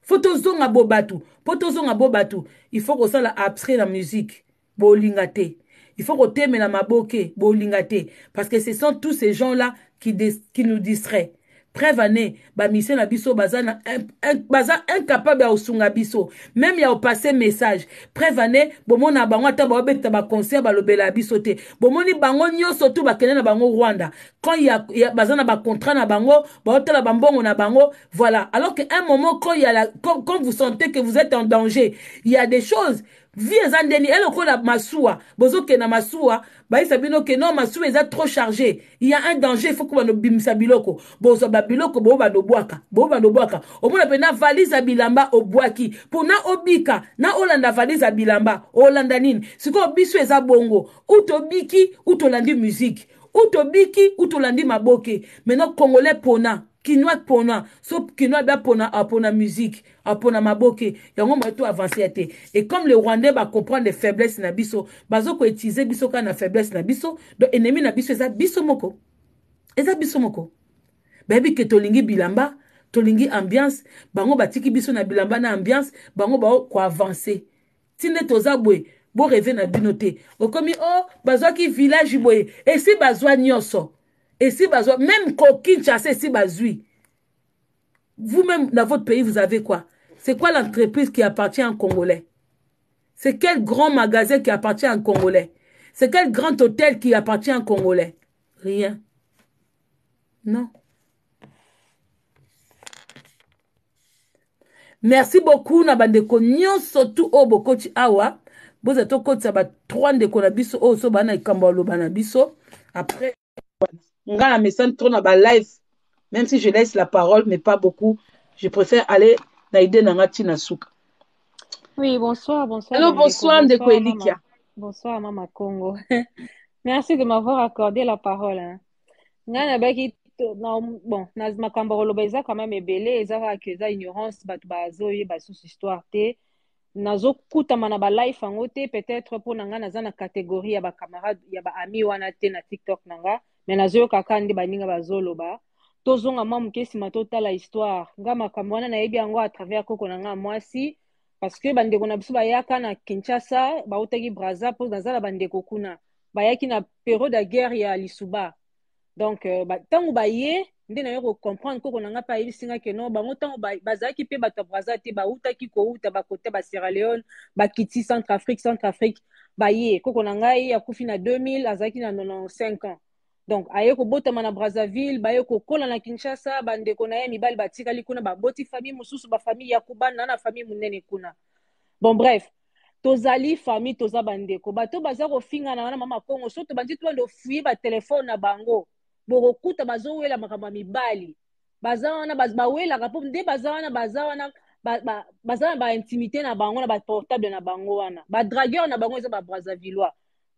Faut tozonga bo batu. Po tozonga bo batu, il faut kosala abstrait na musique. bolinga te il faut kotemela maboke bolinga te parce que ce sont tous ces gens là qui, des, qui nous distrait preuve ane bamisio na biso baza, na, un, baza incapable ya kosunga biso meme ya kopase message preuve ane bomona bango ata baobeta baconcert balobela ya biso te bomoni bango nyonso tu bakende na bango rwanda quand ya, ya, baza na bacontrat na bango baotala bambongo na bango voilà alors que un moment quand, ya la, quand, quand vous sentez que vous êtes en danger il y a des choses Vie eza nde nini? Elokola masuwa bozokende na masuwa bayebisa bino ke non masuwa eza trop charge il ya un danger faut ko bando bimisa biloko bozwa ba biloko bo bando bwaka bo bando bwaka omona pe na valise ya bilamba obwaki pour na obika na olanda valise ya bilamba olanda nini sikoyo biso eza bongo ou tobiki ou tolandi musique ou tobiki ou tolandi maboke maintenant congolais pona kinois pona so kinois bia pona apona musique apona maboke yango moye to avance ya te et comme le rwandais ba comprendre faiblesse na biso bazo ko utiliser biso kaka na faiblesse na biso donc ennemi na biso eza biso moko eza biso moko bayebi ke tolingi bilamba tolingi ambiance bango batiki biso na bilamba na ambiance bango bao koavance ti nde toza boye boreve na bino te okomi o oh, bazwaki village boye esi bazwa nyonso esi bazwa meme ko kinshasa esi bazwi Vous-même, dans votre pays, vous avez quoi C'est quoi l'entreprise qui appartient à un Congolais C'est quel grand magasin qui appartient à un Congolais C'est quel grand hôtel qui appartient à un Congolais Rien. Non. merci beaucoup na bandeko nyonso tu oyo bokoti awa bozala tokotisa ba 3 ndeko na biso oyo so baa na likambo ya loba na biso après nga na mesane trop na ba live même si je laisse la parole mais pas beaucoup je préfère aller na idée na nga ti na suka Oui, bonsoir, bonsoir. Hello, Bandeko, bonsoir ndeko bonsoir, mama. Elikia. Bonsoir, Mama Congo. Merci de m'avoir accordé la parole. hein. Nga nabaki to- na bon, na makambo ya koloba eza quand même ebele, eza kaka que eza ignorance, bato bazoyeba lisusu histoire te. nazokutama na ba life yango te peut-être mpo na ngai naza na catégorie ya ba camarade ya ba ami wana te na tiktok na nga mais nazoyoka kaka nde baninga bazoloba tozonga mwa moke nsima totala histoire nga makambo wana nayebi yango à travers koko na nga mwasi parce que bandeko na biso bayaka na kinshasa bautaki braza mpo naza na bandeko kuna bayaki na periode ya guerre ya lisuba donc euh, ntango ba, baye nde nayo kocomprendre koko na ngai mpe ayebisi ngai ke non bango ntango bazalaki mpe bato ya braza te bautaki kouta bakota ba sierra leone bakiti centre afrique centre afrique baye koko na ngai akufi na 2000 azalaki na 95 ans donc aye kobotama na brazzaville baye kokola na kinshasa bandeko na ye mibali batikali kuna baboti famille mosusu bafamille ya kubana na famille monene kuna bon bref tozali famille toza bandeko bato baza kofingana wana mama kongo so tobandi tobanda ofuye batelefone na bango bokokuta bazowela makambo ya mibali baza wana bawelaka mpo nde baza wana baza wana baza na baintimité na bango na baportable na bango wana badragueur na bango eza babrazavillois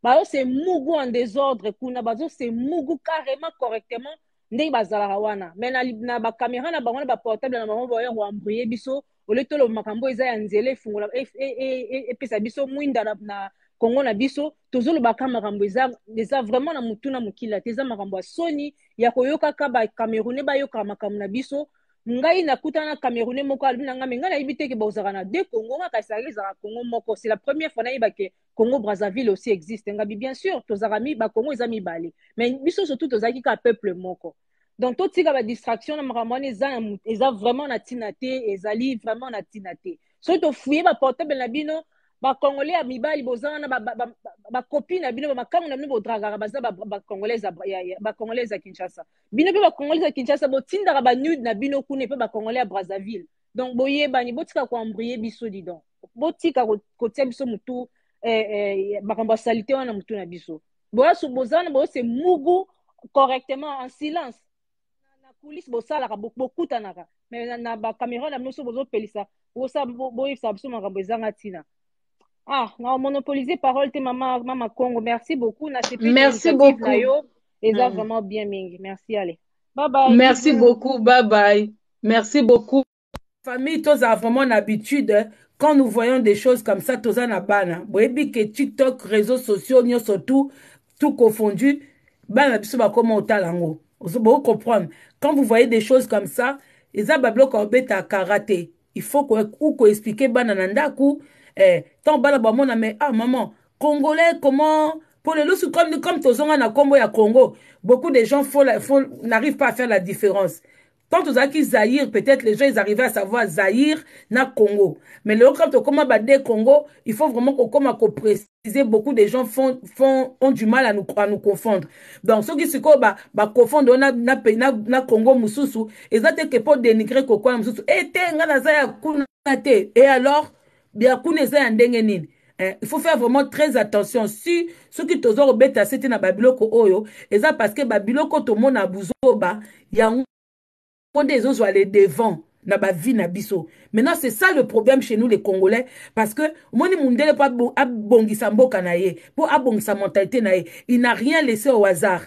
bazose mugu en désordre kuna bazose mugu carrément correctement ndenge bazalaka wana mai na, na bakamera na bango na baportable na bango baoya koambrie biso ole toloba makambo oyo eza ya nzela efungola e, e, e, epesa biso mwinda na, na kongo na biso tozolobaka makambo eza, eza vraiment na motuna mokila te eza makambo ya soni ya koyokaka bacamerounais bayokaka makambo na biso ngai nakutana na camerounais moko alobi na ngai me ngai nayebi te ke bozalaka na deux congo nga kasi alaki ezalaka congo moko c'est la première fois nayeba ke congo brazzaville aussi existe ngabi bien sûr tozalaka mi bacongo eza mibale mais biso surtout tozalaki kaka peuple moko donc totika badistraction na makambo wana eza, eza vraiment na ntina te ezali vraiment na ntina te soki tofuye baportable na bino bakongole ya mibali boza wana bakopi na bino bamakango na bino bodragaka baza bacongolais ya kinshasa bino mpe bacongolais ya kinshasa botindaka banude na bino kuna mpe bacongolais ya brazzaville donc boyebani botika koambrie biso didon botika kotia biso motu eh, eh, makambo ya salite wana na motu na biso boasu bozana boose mugu correctement en silence na coulisse bosalaka bokutanaka mais na, na bacaméra na bino so bozopelisa boyebisa biso makambo ezanga ntina ah na monopolise parole te mama mama congo merci beaucoup na merci beaucoup na yo eza mm. vraiment bien mingi merci ale bye bye merci beaucoup bye bye merci beaucoup famille tozala vraiment na habitude quand nous voyons des choses comme ça toza na bana boyebi ke tiktok réseaux sociaux nyonso tout tout confondu bana biso bakoma otala yango bozo comprendre quand vous voyez des choses comme ça eza babiloko ya kobeta kara te il faut ou koexplike bana na ndako eh, ntango bana bamona me ah maman congolais comment mpo lelo su comme, comme tozonga na nkombo ya congo beaucoup de gens fo, fo n'arrive pas à faire la différence quand tozalaki zaire peut-être les gens ils arrivaient à savoir zaire na congo mais lelo kaka tokoma ba deux congo il faut vraiment kokoma koprécise beaucoup de gens font, font, ont du mal à nous, à nous confondre donc soki sikoyo baconfondre ba na, na, na, na congo mosusu eza te ke mpo dénigre kokola mosusu e eh, te ngai naza ya kuna te et alors bia kuna eza ya ndenge nini eh, il faut faire vraiment très attention si soki toza kobeta sete na babiloko oyo eza parce que babiloko tomona buzoba yango nde ezozwa le devant na bavie na biso maintenant c'est ça le problème chez nous les congolais parce que omoni mundele mpo abongisa mboka na ye mpo abongisa mentalité na ye il n'a rien laissé au hasard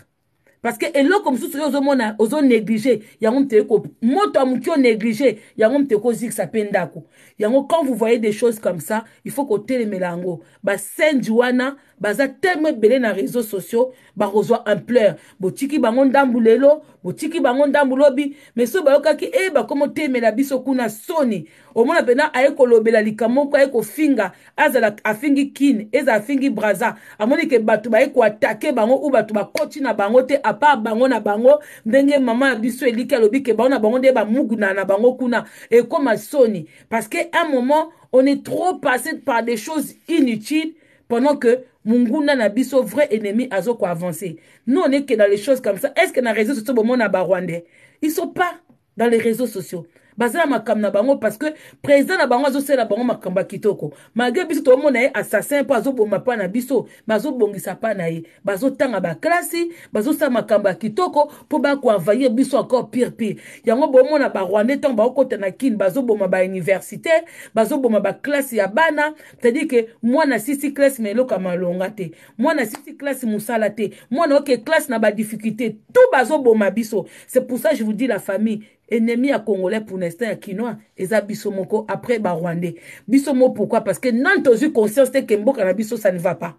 parce que eloko mosusu yo ozomona ozo néglige yango moto eko moto ya moke onéglige yango moto ekozikisa mpe ndako yango quand vous voyez des choses comme ça il faut kotelemela yango basenji wana baza tellement ebele na réseaux sociaux bakozwa ampleur botiki bango ndambu lelo botiki bango ndambu lobi mais soki bayokaki e eh, bakomi otemela biso kuna soni omona mpena aye kolobela likambo moko aye kofinga azala afingi kin eza afingi braza amoni ke bato baye koatake bango u bato bakoti na bango te apart bango na bango ndenge mama na biso eliki alobi ke bango na bango nde bamugna na bango kuna ekoma soni parce que un moment on est trop passe par des choses inutiles pendant que munguna na biso vrai ennemi azo ko avancer nous on est que dans les choses comme ça est ce que na réseaux sociaux bomona ba rwandais ils sont pas dans les réseaux sociaux baza na makambo na bango parce que président na bango azosalela bango makambo ya kitoko malgré biso toomona ye assassin mpo azoboma mpa na biso me azobongisa mpa na ye bazotanga baklasi bazosala makambo ya kitoko mpo bakoenvahir biso encore pire pire yango bomona barwandais ntango bakokota na kine bazoboma bauniversité bazoboma baklase ya bana c'est-à-dire ke mwana asisi klase ma eloko ya malonga te mwana asisi classe musala te mwana oke classe na ba difficulté tout bazoboma biso c'est pour ça je vous dis la famille ennemi ya congolais pour l'instant ya kinois eza biso moko après ba rwandais biso moko pourquoi parce que nani tozwi conscience te ke mboka na biso ça ne va pas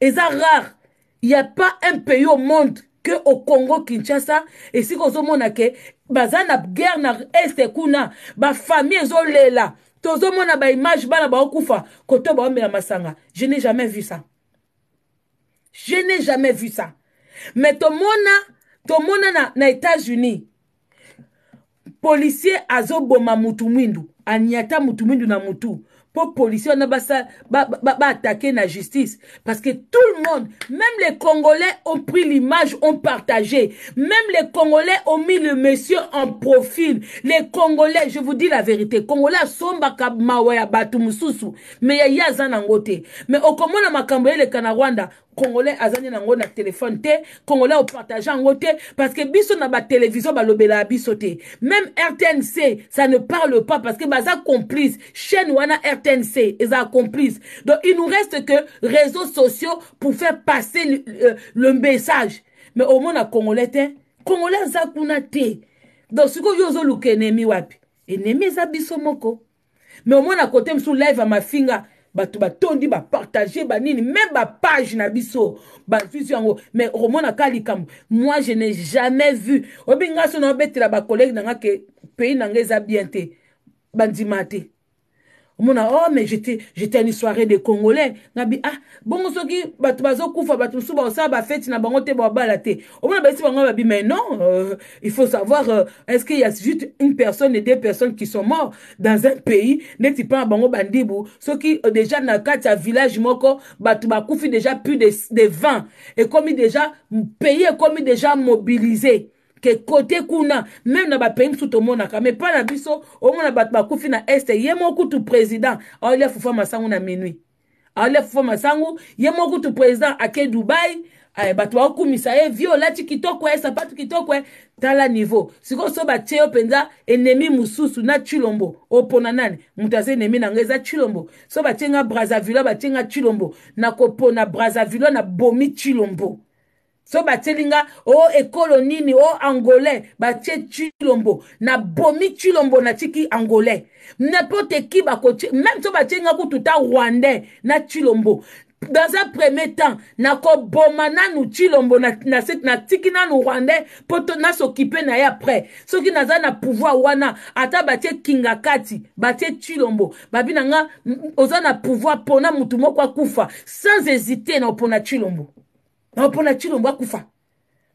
eza rare il y a pas un pays au monde que au Congo Kinshasa esika ozomona ke baza na guerre na est kuna ba famille ezolela Tozo mona ba image bana bao kufa koto bao mela masanga je n'ai jamais vu ça je n'ai jamais vu ça mais tomona tomona na, na États-Unis policier azoboma mutu mwindu anyata mutu mwindu na mutu mpo policier wana baatake ba, ba, ba na justice Parce que tout le monde, même les Congolais ont pris l'image, ont partagé. Même les Congolais ont mis le monsieur en profil. Les Congolais, je vous dis la vérité, Congolais asombaka mawa ya batu mususu, mais ya yaza nango te. Mais okomona makambo eleka na Rwanda, Congolais azani nango na téléphone te, congolais opartage yango te parce que biso na batelevision balobelaka biso te même rtnc ça ne parle pas parce que baza complice chaîne wana rtnc eza complice donc il nous reste que réseaux sociaux pour faire passer le, euh, le message mais omona congolais te congolais aza kuna te donc sikoyo yo ozoluka enemi wapi enemi eza biso moko mais omona na kote mosusu live ya mafinga bato batondi bapartage banini meme bapage na biso bazuzi yango mais okomona ka likambo moi je n'ai jamais vu oyebi ngai so naobetela bakolege na ngai ke pays na ngai eza bien te bandima te omona oh mais j'étais j'étais une soirée de congolais ngabi ah bongo soki bato bazokufa bato mosusu bakosala bafeti na bango te babala te omona baisi bango babi mais non euh, il faut savoir euh, est ce qu'il y a juste une personne et deux personnes qui sont morts dans un pays ndeti mpona bango bandibu soki euh, déjà na kati ya village moko bato bakufi déjà plus de, de 20 ekomi déjà pays ekomi déjà mobilisé ke kote kuna meme na bapays mosusu tomonaka mais mpa na biso omona bato bakufi na este ye mokutu président aolia fufa masango na minui aolia fufa masangu ye moko kutu president ake dubai eh, bato baokumisa ye vie olati kitoko ye sapatu kitoko ye tala niveau sikoyo so batye yo mpenza enemi mosusu na chilombo opona nani moto aza enemi na ngai eza chilombo so batye nga brazavilois batye nga chilombo nakopona brazavilois na bomi chilombo so batieli nga o oh, ekolo nini o oh, angolais batie chilombo na bomi chilombo na tiki angolais n'importe qui bakotie même so batie nga kutu ta rwandais na chilombo dans un premier temps nakoboma nanu chilombo na, na, na tiki nanu rwandais mpo nasokipe na ye après soki naza na pouvoir wana ata batie kinga kati batie chilombo babi na nga oza na pouvoir mpona motu moko akufa sans hésiter na opona chilombo na pona chilombo akufa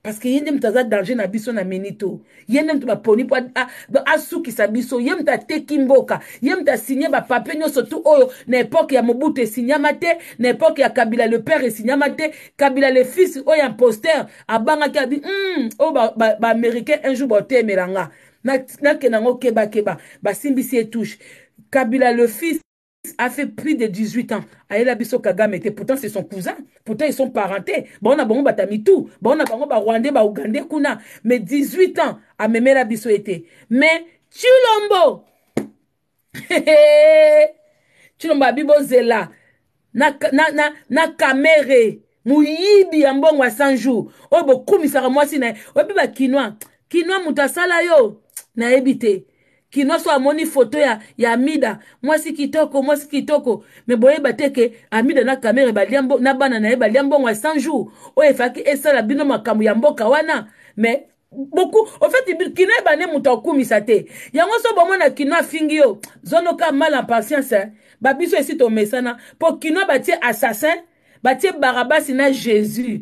parce que ye nde moto aza danger na biso na mini to ye nde moto baponi mpo asukisa biso ye moto ateki mboka ye moto asigne bapapie nyonso tu oyo na epoke ya mobutu esinyama te na epoke ya kabila le père esinyama te kabila le fils oyo imposteur abangaki abi mm, oyo baaméricain ba, ba un jour baotemela nga nakenda na yango kebakeba basimbisi ye touche kabila le fils a fait plus de 18 ans ayela biso kagame te pourtant c'est son cousin pourtant ils sont parentés bango na bango bata mitu bango na bango barwandais baougandais kuna mais 18 ans amemela biso ye te mais chilombo chilombo abi bozela na, na, na, na kamere moyibi ya mbongo ya 100 jour oyo bokumisaka mwasi na ye oyebi bakinois kinois moto asala yo nayebi te kino so amoni foto ya, ya amida mwasi kitoko mwasi kitoko me boyeba te ke amida na kamere balia na bana na ye balia mbongo ya 100 jour oyo efaki esala bino makambo ya mboka wana me boku au fait kino ebane moto akumisa te yango so bomona kino afingi yo zonoka mal en patience eh? babiso esi tomesana mpo kino batie assassin batie barabasi na jésus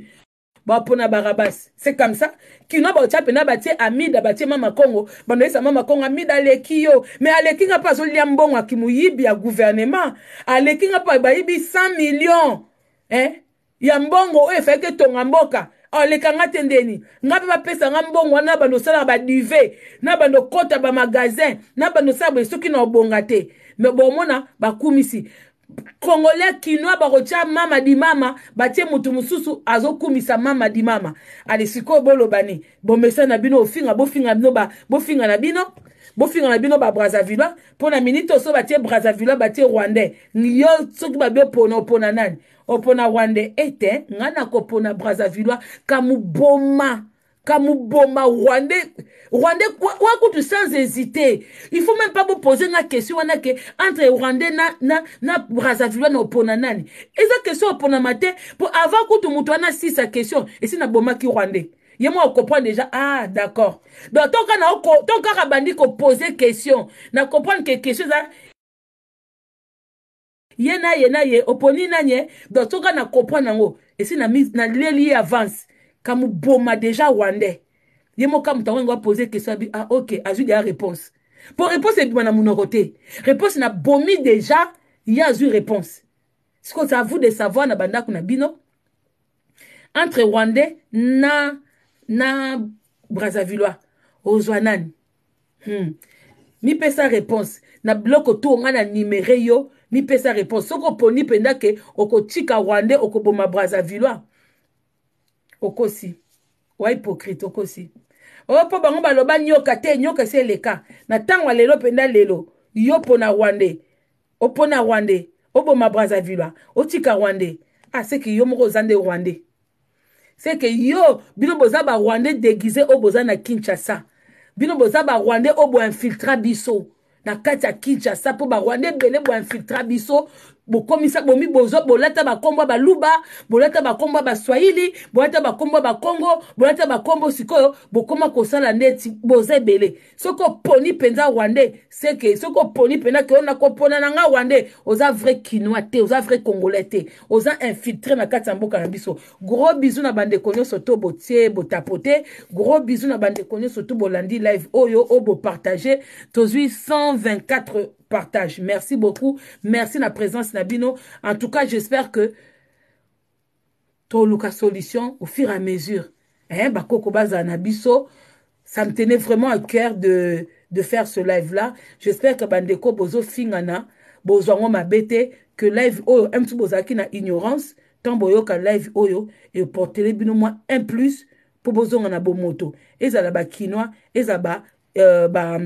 bapona barabas c'est comme ça kino baotya mpena batie amida batie mama kongo bandoyesa mama kongo amida aleki yo mais aleki nga mpe azolia mbongo ya kimoyibi ya gouvernement aleki nga mpe bayibi 100 million eh? ya mbongo oyo efalaki etonga mboka aleka nga te ndeni nga mpe bapesa nga mbongo wana nabanda osalaka baduve nabanda okota bamagasin nabanda osala boye soki na obonga te me bomona bakumisi congolais kinois bakotya mama di mama batye motu mosusu azokumisa mama di mama ale sikoyo boloba nini bomesana na bino ofinga bofinga bino ba bofinga na bino bofinga na bino ba brazavillois mpo na minite oso batye brazavillois batye rwandais yo soki babi opona opona nani opona rwandais ete ngai nakopona brazavillois kamuboma kamuboma rwandais rwandais wa kutu sans hésiter il faut même pas boposer nga question wana ke entre rwandais na, na, na brazzaville wana opona nani eza question oponama te po avant kutu moto wana asisa question esi nabomaki rwandais ye mwa okomprendre déjà ah d'accord donc to kaka na to kaka bandi kopose question na comprendre ke question eza Ye na ye na ye oponi nani eh? Donc soki na comprendre nango esi na mise na leli ye avance kamuboma deja rwandais ye moko kamutu yango yango pose question abi ah ok azui deja réponse po réponse ebima na munoko te réponse na bomi deja ye azui réponse siko c'est à vous de savoir na bandako na bino entre rwandais na na brazzavillois ozwa nani Hmm. mipesa réponse na biloko tu onga na numere yo mipesa réponse soki oponi mpenza ke okotika rwandais okoboma brazavillois okosi wa hypocrite okosi o oh, mpo bango baloba nyoka te nyoka esi eleka na ntango ya lelo mpenza lelo yo pona rwandais opona rwandais oboma brazavillois otika rwandais aseki ah, yo moko oza nde rwandais c'est que yo bino boza ba rwandais deguise oyo boza na kinshasa bino boza ba rwandais oyo boinfiltra biso na kati ya kinshasa mpo ba rwandais ebele boinfiltra biso bokomisa bomi bozo bolata bakombo ya baluba bolata bakombo ya baswahili bolata bakombo ya bakongo bolata bakombo sikoyo bokoma kosala ndeti boza ebele soki oponi mpenza rwandais seke soki oponi mpenza ke ona kopona na nga rwandais oza vrai kinois te oza vrai congolais te oza infiltre na kati ya mboka na biso gros bizu na bandeko nyonso to botie botapote gros bizu na bandeko nyonso to bolandi live oyo o bopartage tozwi 124 partage merci beaucoup merci na présence na bino en tout cas j'espère que Toluka solution au fur et à mesure. Hein, ba koko baza na biso. Ça me tenait vraiment à cœur de de faire ce live là. J'espère que bandeko bozo fingana bozwa ngo mabe te que live oyo un petit bozalaki na ignorance tant boyoka live oyo e portele bino mwa un plus mpo bozonga na bomoto ezala bakinois ezala ba, euh, ba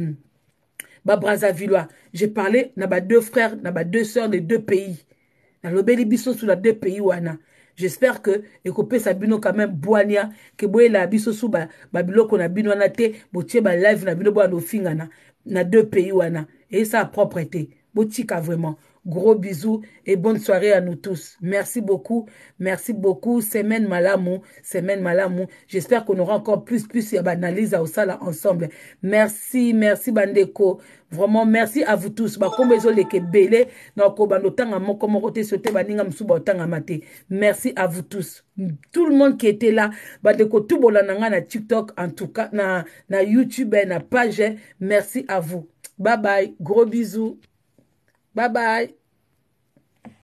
ba Brazzavillois je parlais na ba deux frères na ba deux sœurs des deux pays nalobeli biso sous la deux pays wana j'espère que ekopesa bino quand même bwania ke boyelaa biso sous ba, ba biloko na bino wana te botie ba live na bino boyana ofingana na deux pays wana eyesala propre te botika vraiment gros bisous et bonne soirée à nous tous merci beaucoup merci beaucoup semaine malamu semaine malamu j'espère qu'on aura encore plus plus ya baanalyse ya osala ensemble merci merci bandeko vraiment merci à vous tous bakombo ezoleka ebele na okobanda otanga moko moko te sote baninga mosusu baotangama te merci à vous tous tout le monde qui était là bandeko tubolana ngai na tiktok en tout cas na na youtube na page merci à vous bye bye gros bisous bye bye